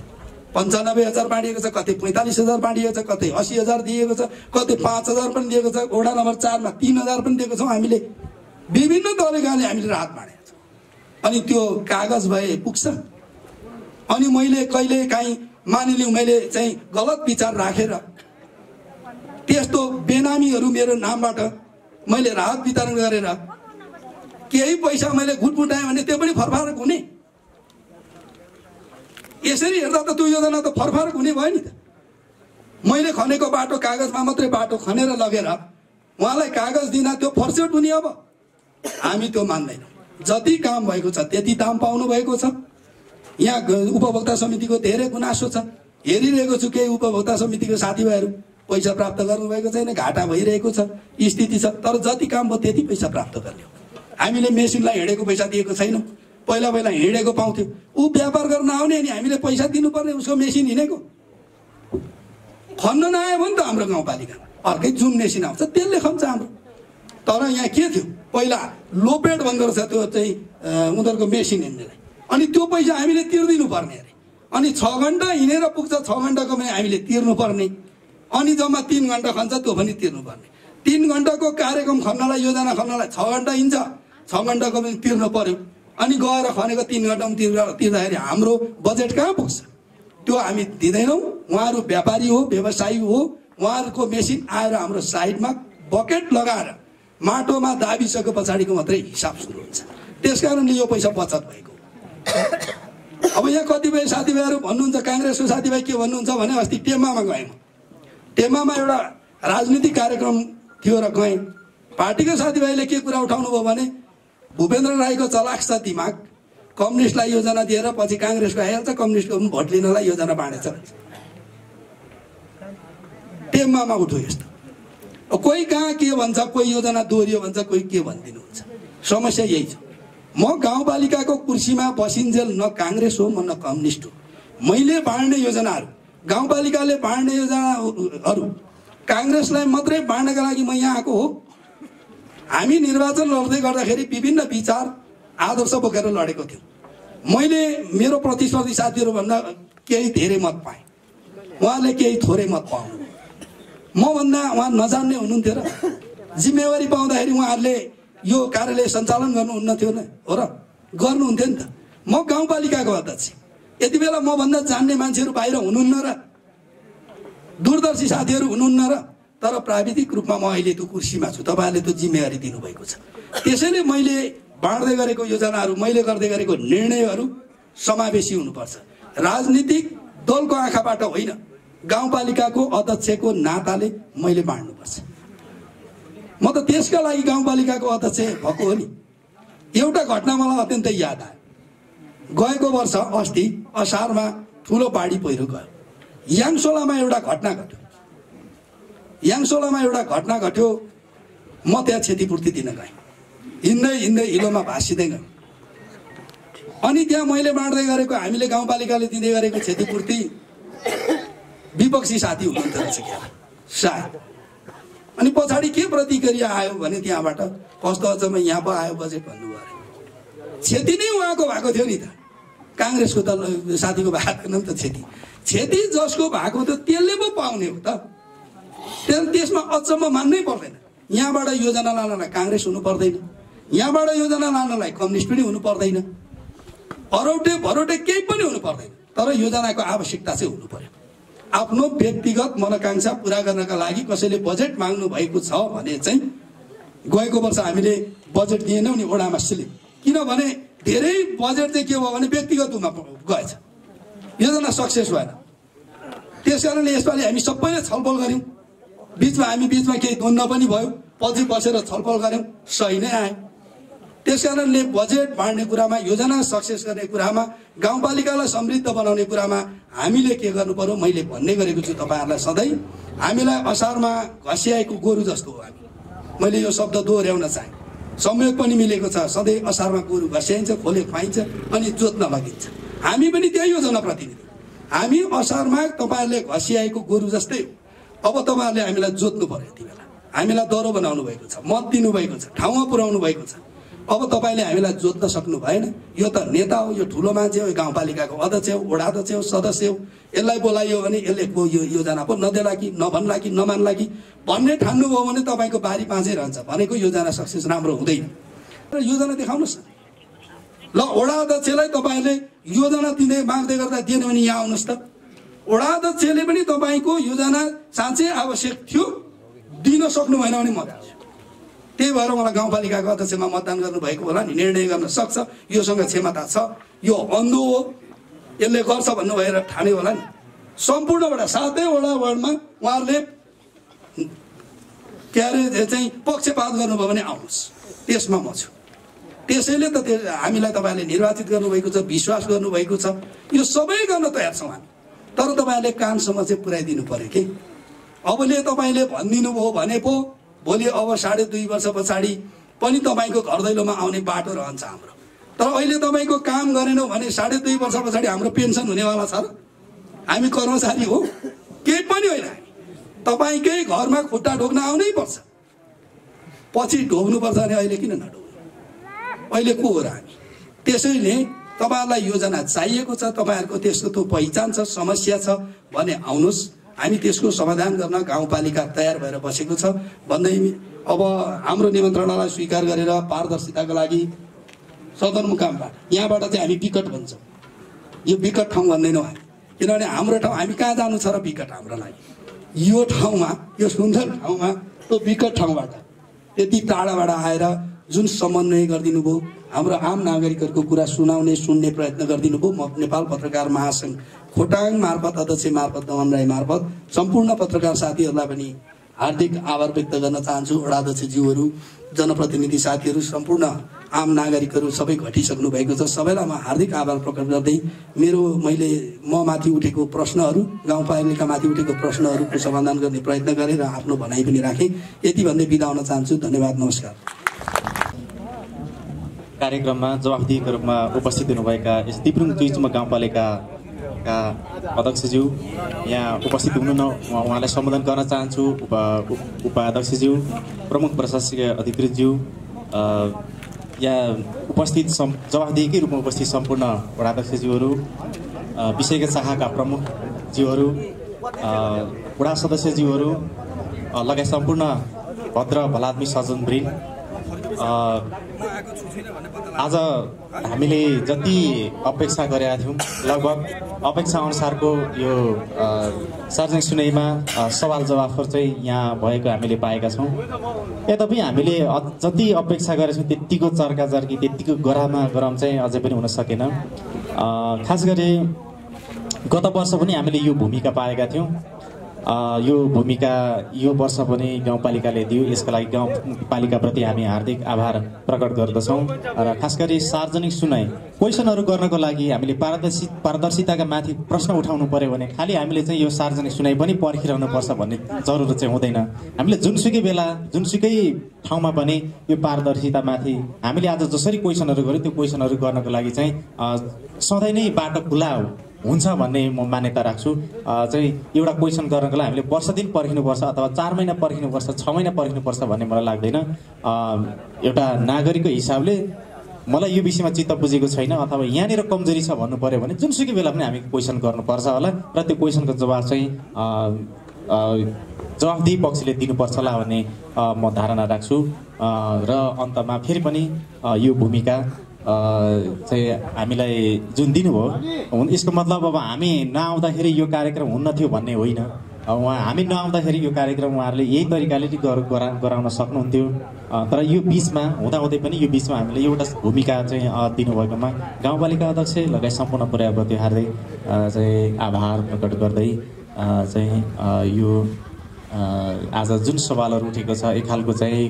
पन्चानब्बे हजार बाँडिएको छ कतै पैँतालिस हजार बाँडिएको छ कतै असी हजार दिएको छ कतै पाँच हजार पनि दिएको छ वडा नम्बर चारमा तिन हजार पनि दिएको छौँ हामीले। विभिन्न तरिकाले हामीले राहत बाँडेको छौँ। अनि त्यो कागज भए पुग्छ। अनि मैले कहिले काहीँ मानिलिउँ मैले चाहिँ गलत विचार राखेर त्यस्तो बेनामीहरू मेरो नामबाट मैले राहत वितरण गरेर केही पैसा मैले घुटमुटाएँ भने त्यो पनि फरफारक हुने। यसरी हेर्दा त त्यो योजना त फरफारक हुने भयो नि त। मैले खनेको बाटो कागजमा मात्रै बाटो खनेर लगेर उहाँलाई कागज दिँदा त्यो फर्सेट हुने अब। हामी त्यो मान्दैनौँ। जति काम भएको छ त्यति दाम पाउनु भएको छ। यहाँ उपभोक्ता समितिको धेरै गुनासो छ। हेरिरहेको छु केही उपभोक्ता समितिको साथीभाइहरू पैसा प्राप्त गर्नुभएको छैन घाटा भइरहेको छ स्थिति छ। तर जति काम भयो त्यति पैसा प्राप्त गर्ने हो। हामीले मेसिनलाई हिँडेको पैसा दिएको छैनौँ। पहिला पहिला हिँडेको पाउँथ्यो। ऊ व्यापार गर्न आउने अनि हामीले पैसा दिनुपर्ने उसको मेसिन हिँडेको। खन्न नआयो भने त हाम्रो गाउँपालिका। अर्कै जुन मेसिन आउँछ त्यसले खन्छ हाम्रो। तर यहाँ के थियो? पहिला लोपेड भन्दो रहेछ त्यो चाहिँ उनीहरूको मेसिन हिँड्नेलाई। अनि त्यो पैसा हामीले तिर्दिनु पर्ने अरे। अनि छ घन्टा हिँडेर पुग्छ छ घन्टाको पनि हामीले तिर्नु पर्ने अनि जम्मा तिन घन्टा खन्छ त्यो पनि तिर्नु पर्ने तिन घन्टाको कार्यक्रम खन्नलाई योजना खन्नलाई छ घन्टा हिँड्छ। छ घन्टाको पनि तिर्नु पर्यो। अनि गएर खनेको तिन घन्टामा तिर तिर्दाखेरि हाम्रो बजेट कहाँ पुग्छ? त्यो हामी दिँदैनौँ। उहाँहरू व्यापारी हो व्यवसायी हो। उहाँहरूको मेसिन आएर हाम्रो साइडमा बकेट लगाएर माटोमा दाबिसके पछाडिको मात्रै हिसाब सुरु हुन्छ। त्यस कारणले यो पैसा बचत भएको। अब यहाँ कतिपय साथीभाइहरू भन्नुहुन्छ काङ्ग्रेसको साथीभाइ के भन्नुहुन्छ भने अस्ति टेम्मामा गएँ म। टेम्मामा एउटा राजनीतिक कार्यक्रम थियो र गएँ। पार्टीको साथीभाइले के कुरा उठाउनु भयो भने भूपेन्द्र राईको चलाक छ दिमाग। कम्युनिस्टलाई योजना दिएर पछि काङ्ग्रेसको आइहाल्छ कम्युनिस्टको पनि भोट लिनलाई योजना बाँडेछ। टेम्मामा उठ्यो यस्तो। कोही कहाँ के भन्छ कोही योजना दोहोरियो भन्छ कोही के भनिदिनुहुन्छ। समस्या यही छ। म गाउँपालिकाको कुर्सीमा बसिन्जेल न काङ्ग्रेस हो म न कम्युनिस्ट हो। मैले बाँड्ने योजनाहरू गाउँपालिकाले बाँड्ने योजनाहरू काङ्ग्रेसलाई मात्रै बाँड्नका लागि म यहाँ आएको हो। हामी निर्वाचन लड्दै गर्दाखेरि विभिन्न विचार आदर्श बोकेर लडेको थियो। मैले मेरो प्रतिस्पर्धी साथीहरूभन्दा केही धेरै मत पाएँ। उहाँले केही थोरै मत पाउनु मभन्दा उहाँ नजान्ने हुनुहुन्थ्यो र जिम्मेवारी पाउँदाखेरि उहाँहरूले यो कार्यालय सञ्चालन गर्नुहुन्न थियो न हो र? गर्नुहुन्थ्यो नि त। म गाउँपालिकाको अध्यक्ष। यति बेला मभन्दा जान्ने मान्छेहरू बाहिर हुनुहुन्न र? दूरदर्शी साथीहरू हुनुहुन्न र? तर प्राविधिक रूपमा म अहिले त्यो कुर्सीमा छु। तपाईँहरूले त्यो जिम्मेवारी दिनुभएको छ। त्यसैले मैले बाँड्दै गरेको योजनाहरू मैले गर्दै गरेको निर्णयहरू समावेशी हुनुपर्छ। राजनीतिक दलको आँखाबाट होइन गाउँपालिकाको अध्यक्षको नाताले मैले बाँड्नुपर्छ। म त त्यसका लागि गाउँपालिकाको अध्यक्ष भएको हो नि। एउटा घटना मलाई अत्यन्तै याद आयो। गएको वर्ष अस्ति असारमा ठुलो बाढी पहिरो गयो। याङसोलामा एउटा घटना घट्यो। याङसोलामा एउटा घटना घट्यो म त्यहाँ क्षतिपूर्ति दिन गएँ। हिँड्दै हिँड्दै हिलोमा भाँसिँदै गएँ। अनि त्यहाँ मैले बाँड्दै गरेको हामीले गाउँपालिकाले दिँदै गरेको क्षतिपूर्ति विपक्षी साथी हुनुहुन्थ्यो रहेछ क्या सायद। अनि पछाडि के प्रतिक्रिया आयो भने त्यहाँबाट कस्तो अचम्म यहाँ पो आयो बजेट भन्नुभयो। अरे क्षति नै उहाँको भएको थियो नि त। काङ्ग्रेसको त साथीको भएको नि त क्षति। क्षति जसको भएको थियो त्यसले पो पाउने हो त। त्यस त्यसमा अचम्म मान्नै पर्दैन। यहाँबाट योजना लानलाई काङ्ग्रेस हुनु पर्दैन। यहाँबाट योजना लानलाई कम्युनिस्ट पनि हुनु पर्दैन। अरौटे भरौटे केही पनि हुनु पर्दैन। तर योजनाको आवश्यकता चाहिँ हुनु पर्यो। आफ्नो व्यक्तिगत मनोकाङ्क्षा पुरा गर्नका लागि कसैले बजेट माग्नु भएको छ भने चाहिँ गएको वर्ष हामीले बजेट दिएनौँ नि ओडामा किनभने धेरै बजेट चाहिँ के भयो भने व्यक्तिगत रूपमा गएछ। योजना सक्सेस भएन। त्यस कारणले यसपालि हामी सबैले छलफल गऱ्यौँ। बिचमा हामी बिचमा केही द्वन्द्व पनि भयो। पछि बसेर छलफल गऱ्यौँ सही नै आयो त्यस कारणले बजेट बाँड्ने कुरामा योजना सक्सेस गर्ने कुरामा गाउँपालिकालाई समृद्ध बनाउने कुरामा हामीले के गर्नु पर्यो मैले भन्ने गरेको छु तपाईँहरूलाई सधैँ। हामीलाई असारमा घसिआएको गोरु जस्तो हो हामी। मैले यो शब्द दोहोऱ्याउन चाहेँ। संयोग पनि मिलेको छ। सधैँ असारमा गोरु घस्याइन्छ खोले खुवाइन्छ अनि जोत्न लगिन्छ। हामी पनि त्यही हो जनप्रतिनिधि। हामी असारमा तपाईँहरूले घसिआएको गोरु जस्तै हो। अब तपाईँहरूले हामीलाई जोत्नु पर्यो यति बेला। हामीलाई दह्रो बनाउनु भएको छ मत दिनुभएको छ ठाउँमा पुर्याउनु भएको छ। अब तपाईँले हामीलाई जोत्न सक्नु भएन। यो त नेता हो यो ठुलो मान्छे हो यो गाउँपालिकाको अध्यक्ष हो वडा अध्यक्ष हो सदस्य हो। यसलाई बोलाइयो भने यसले यो योजना पो नदेला कि नभन्ला कि नमान्ला कि? भन्ने ठान्नुभयो भने तपाईँको बारी पाँचै रहन्छ। भनेको योजना सक्सेस राम्रो हुँदैन। र योजना देखाउनुहोस् न। ल वडा अध्यक्षलाई तपाईँले योजना दिँदै माग्दै गर्दा दिएन भने यहाँ आउनुहोस् त। वडा अध्यक्षले पनि तपाईँको योजना साँच्चै आवश्यक थियो दिन सक्नु भएन भने म दिन्छु त्यही भएर मलाई गाउँपालिकाको अध्यक्षमा मतदान गर्नुभएको होला नि निर्णय गर्न सक्छ योसँग क्षमता छ यो अन्धो हो। यसले गर्छ भन्नु भएर ठाने होला नि। सम्पूर्णबाट सातैवटा वार्डमा उहाँहरूले के अरे चाहिँ पक्षपात गर्नुभयो भने आउनुहोस्। त्यसमा म छु। त्यसैले त हामीलाई तपाईँहरूले निर्वाचित गर्नुभएको छ विश्वास गर्नुभएको छ। यो सबै गर्न तयार छौँ हामी। तर तपाईँहरूले कानसम्म चाहिँ पुऱ्याइदिनु पर्यो कि? अबले तपाईँले भनिदिनु भयो भने पो भोलि अब साढे दुई वर्ष पछाडि पनि तपाईँको घर दैलोमा आउने बाटो रहन्छ हाम्रो। तर अहिले तपाईँको काम गरेनौँ भने साढे दुई वर्ष पछाडि हाम्रो पेन्सन हुनेवाला छ र? हामी कर्मचारी हो। केही पनि होइन हामी। तपाईँकै घरमा खुट्टा ढोक्न आउनै पर्छ। पछि ढोक्नुपर्छ भने अहिले किन नढोक्नु अहिले को हो र हामी? त्यसैले तपाईँहरूलाई योजना चाहिएको छ तपाईँहरूको त्यसको त्यो पहिचान छ समस्या छ भने आउनुहोस्। हामी त्यसको समाधान गर्न गाउँपालिका तयार भएर बसेको छ। भन्दै अब हाम्रो निमन्त्रणालाई स्वीकार गरेर पारदर्शिताको लागि सदरमुकामबाट यहाँबाट चाहिँ हामी विकट भन्छौँ। यो विकट ठाउँ भन्दैनौँ हामी। किनभने हाम्रो ठाउँ हामी कहाँ जानु छ र विकट हाम्रो लागि? यो ठाउँमा यो सुन्दर ठाउँमा त्यो विकट ठाउँबाट यति टाढाबाट आएर जुन समन्वय गरिदिनु भयो हाम्रो आम नागरिकहरूको कुरा सुनाउने सुन्ने प्रयत्न गरिदिनु भयो म नेपाल पत्रकार महासङ्घ खोटाङ मार्फत अध्यक्ष मार्फत दमन राई मार्फत सम्पूर्ण पत्रकार साथीहरूलाई पनि हार्दिक आभार व्यक्त गर्न चाहन्छु। वडाध्यक्षज्यूहरू जनप्रतिनिधि साथीहरू सम्पूर्ण आम नागरिकहरू सबै घटिसक्नु भएको छ। सबैलाई म हार्दिक आभार प्रकट गर्दै मेरो मैले म माथि उठेको प्रश्नहरू गाउँपालिकामाथि उठेको प्रश्नहरूको समाधान गर्ने प्रयत्न गरेँ र आफ्नो भनाइ पनि राखेँ। यति भन्दै बिदा हुन चाहन्छु। धन्यवाद नमस्कार। कार्यक्रममा जवाफदिहीको रूपमा उपस्थित हुनुभएका यस दिप्रुङ चुइचुमा गाउँपालिकाका अध्यक्षज्यू यहाँ उपस्थित हुनुहुन्न। उहाँलाई सम्बोधन गर्न चाहन्छु। उप उपाध्यक्षज्यू प्रमुख प्रशासकीय अधिकृतज्यू यहाँ उपस्थित सम् जवाफदेहीकै रूपमा उपस्थित सम्पूर्ण वडाध्यक्षज्यूहरू विषयका शाखाका प्रमुखज्यूहरू वडा सदस्यज्यूहरू लगायत सम्पूर्ण भद्र भलाद्मी सज्जनवृन्द अ, आज हामीले जति अपेक्षा गरेका थियौँ लगभग अपेक्षा अनुसारको यो सार्वजनिक सुनाइमा सवाल जवाफहरू चाहिँ यहाँ भएको हामीले पाएका छौँ। यद्यपि हामीले जति अपेक्षा गरेका छौँ त्यत्तिको चर्का चर्की त्यत्तिको गरामा गरम चाहिँ अझै पनि हुन सकेन। खास गरी गत वर्ष पनि हामीले यो भूमिका पाएका थियौँ। यो भूमिका यो वर्ष पनि गाउँपालिकाले दियो। यसका लागि गाउँपालिकाप्रति हामी हार्दिक आभार प्रकट गर्दछौँ र खास गरी सार्वजनिक सुनाइ क्वेसनहरू गर्नको लागि हामीले पारदर्शी पारदर्शिताका माथि प्रश्न उठाउनु पर्यो भने खालि हामीले चाहिँ यो सार्वजनिक सुनाइ पनि पर्खिरहनु पर्छ भन्ने जरुरत चाहिँ हुँदैन। हामीले जुनसुकै बेला जुनसुकै ठाउँमा पनि यो पारदर्शितामाथि हामीले आज जसरी क्वेसनहरू गऱ्यौँ त्यो क्वेसनहरू गर्नको लागि चाहिँ सधैँ नै बाटो खुला हुन्छ भन्ने म मान्यता राख्छु। चाहिँ एउटा क्वेसन गर्नको लागि हामीले वर्ष दिन पर्खिनुपर्छ अथवा चार महिना पर्खिनुपर्छ छ महिना पर्खिनुपर्छ भन्ने मलाई लाग्दैन। एउटा नागरिकको हिसाबले मलाई यो विषयमा चित्त बुझेको छैन अथवा यहाँनिर कमजोरी छ भन्नु पऱ्यो भने जुनसुकै बेला पनि हामी क्वेसन गर्नुपर्छ होला र त्यो क्वेसनको जवाब चाहिँ अ, जवाफदेही पक्षले दिनुपर्छ होला भन्ने म धारणा राख्छु। र अन्तमा फेरि पनि यो भूमिका चाहिँ हामीलाई जुन दिनुभयो हुन यसको मतलब अब हामी नआउँदाखेरि यो कार्यक्रम हुन्न थियो भन्ने होइन। उहाँ हामी नआउँदाखेरि यो कार्यक्रम उहाँहरूले यही तरिकाले गर- गरा गराउन सक्नुहुन्थ्यो। तर यो बिचमा हुँदाहुँदै पनि यो बिचमा हामीले एउटा भूमिका चाहिँ दिनुभएकोमा गाउँपालिका अध्यक्ष लगायत सम्पूर्ण पर्याप्रति हार्दै चाहिँ आभार प्रकट गर्दै चाहिँ यो आज जुन सवालहरू उठेको छ एक खालको चाहिँ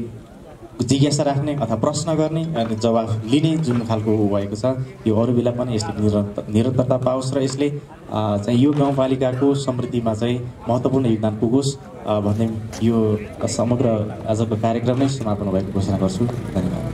जिज्ञासा राख्ने अथवा प्रश्न गर्ने अनि जवाफ लिने जुन खालको ऊ भएको छ यो अरू बेला पनि यसले निरन्तर निरन्तरता पाओस् र यसले चाहिँ यो गाउँपालिकाको समृद्धिमा चाहिँ महत्त्वपूर्ण योगदान पुगोस् भन्ने यो समग्र आजको कार्यक्रम नै समापन भएको घोषणा गर्छु। धन्यवाद।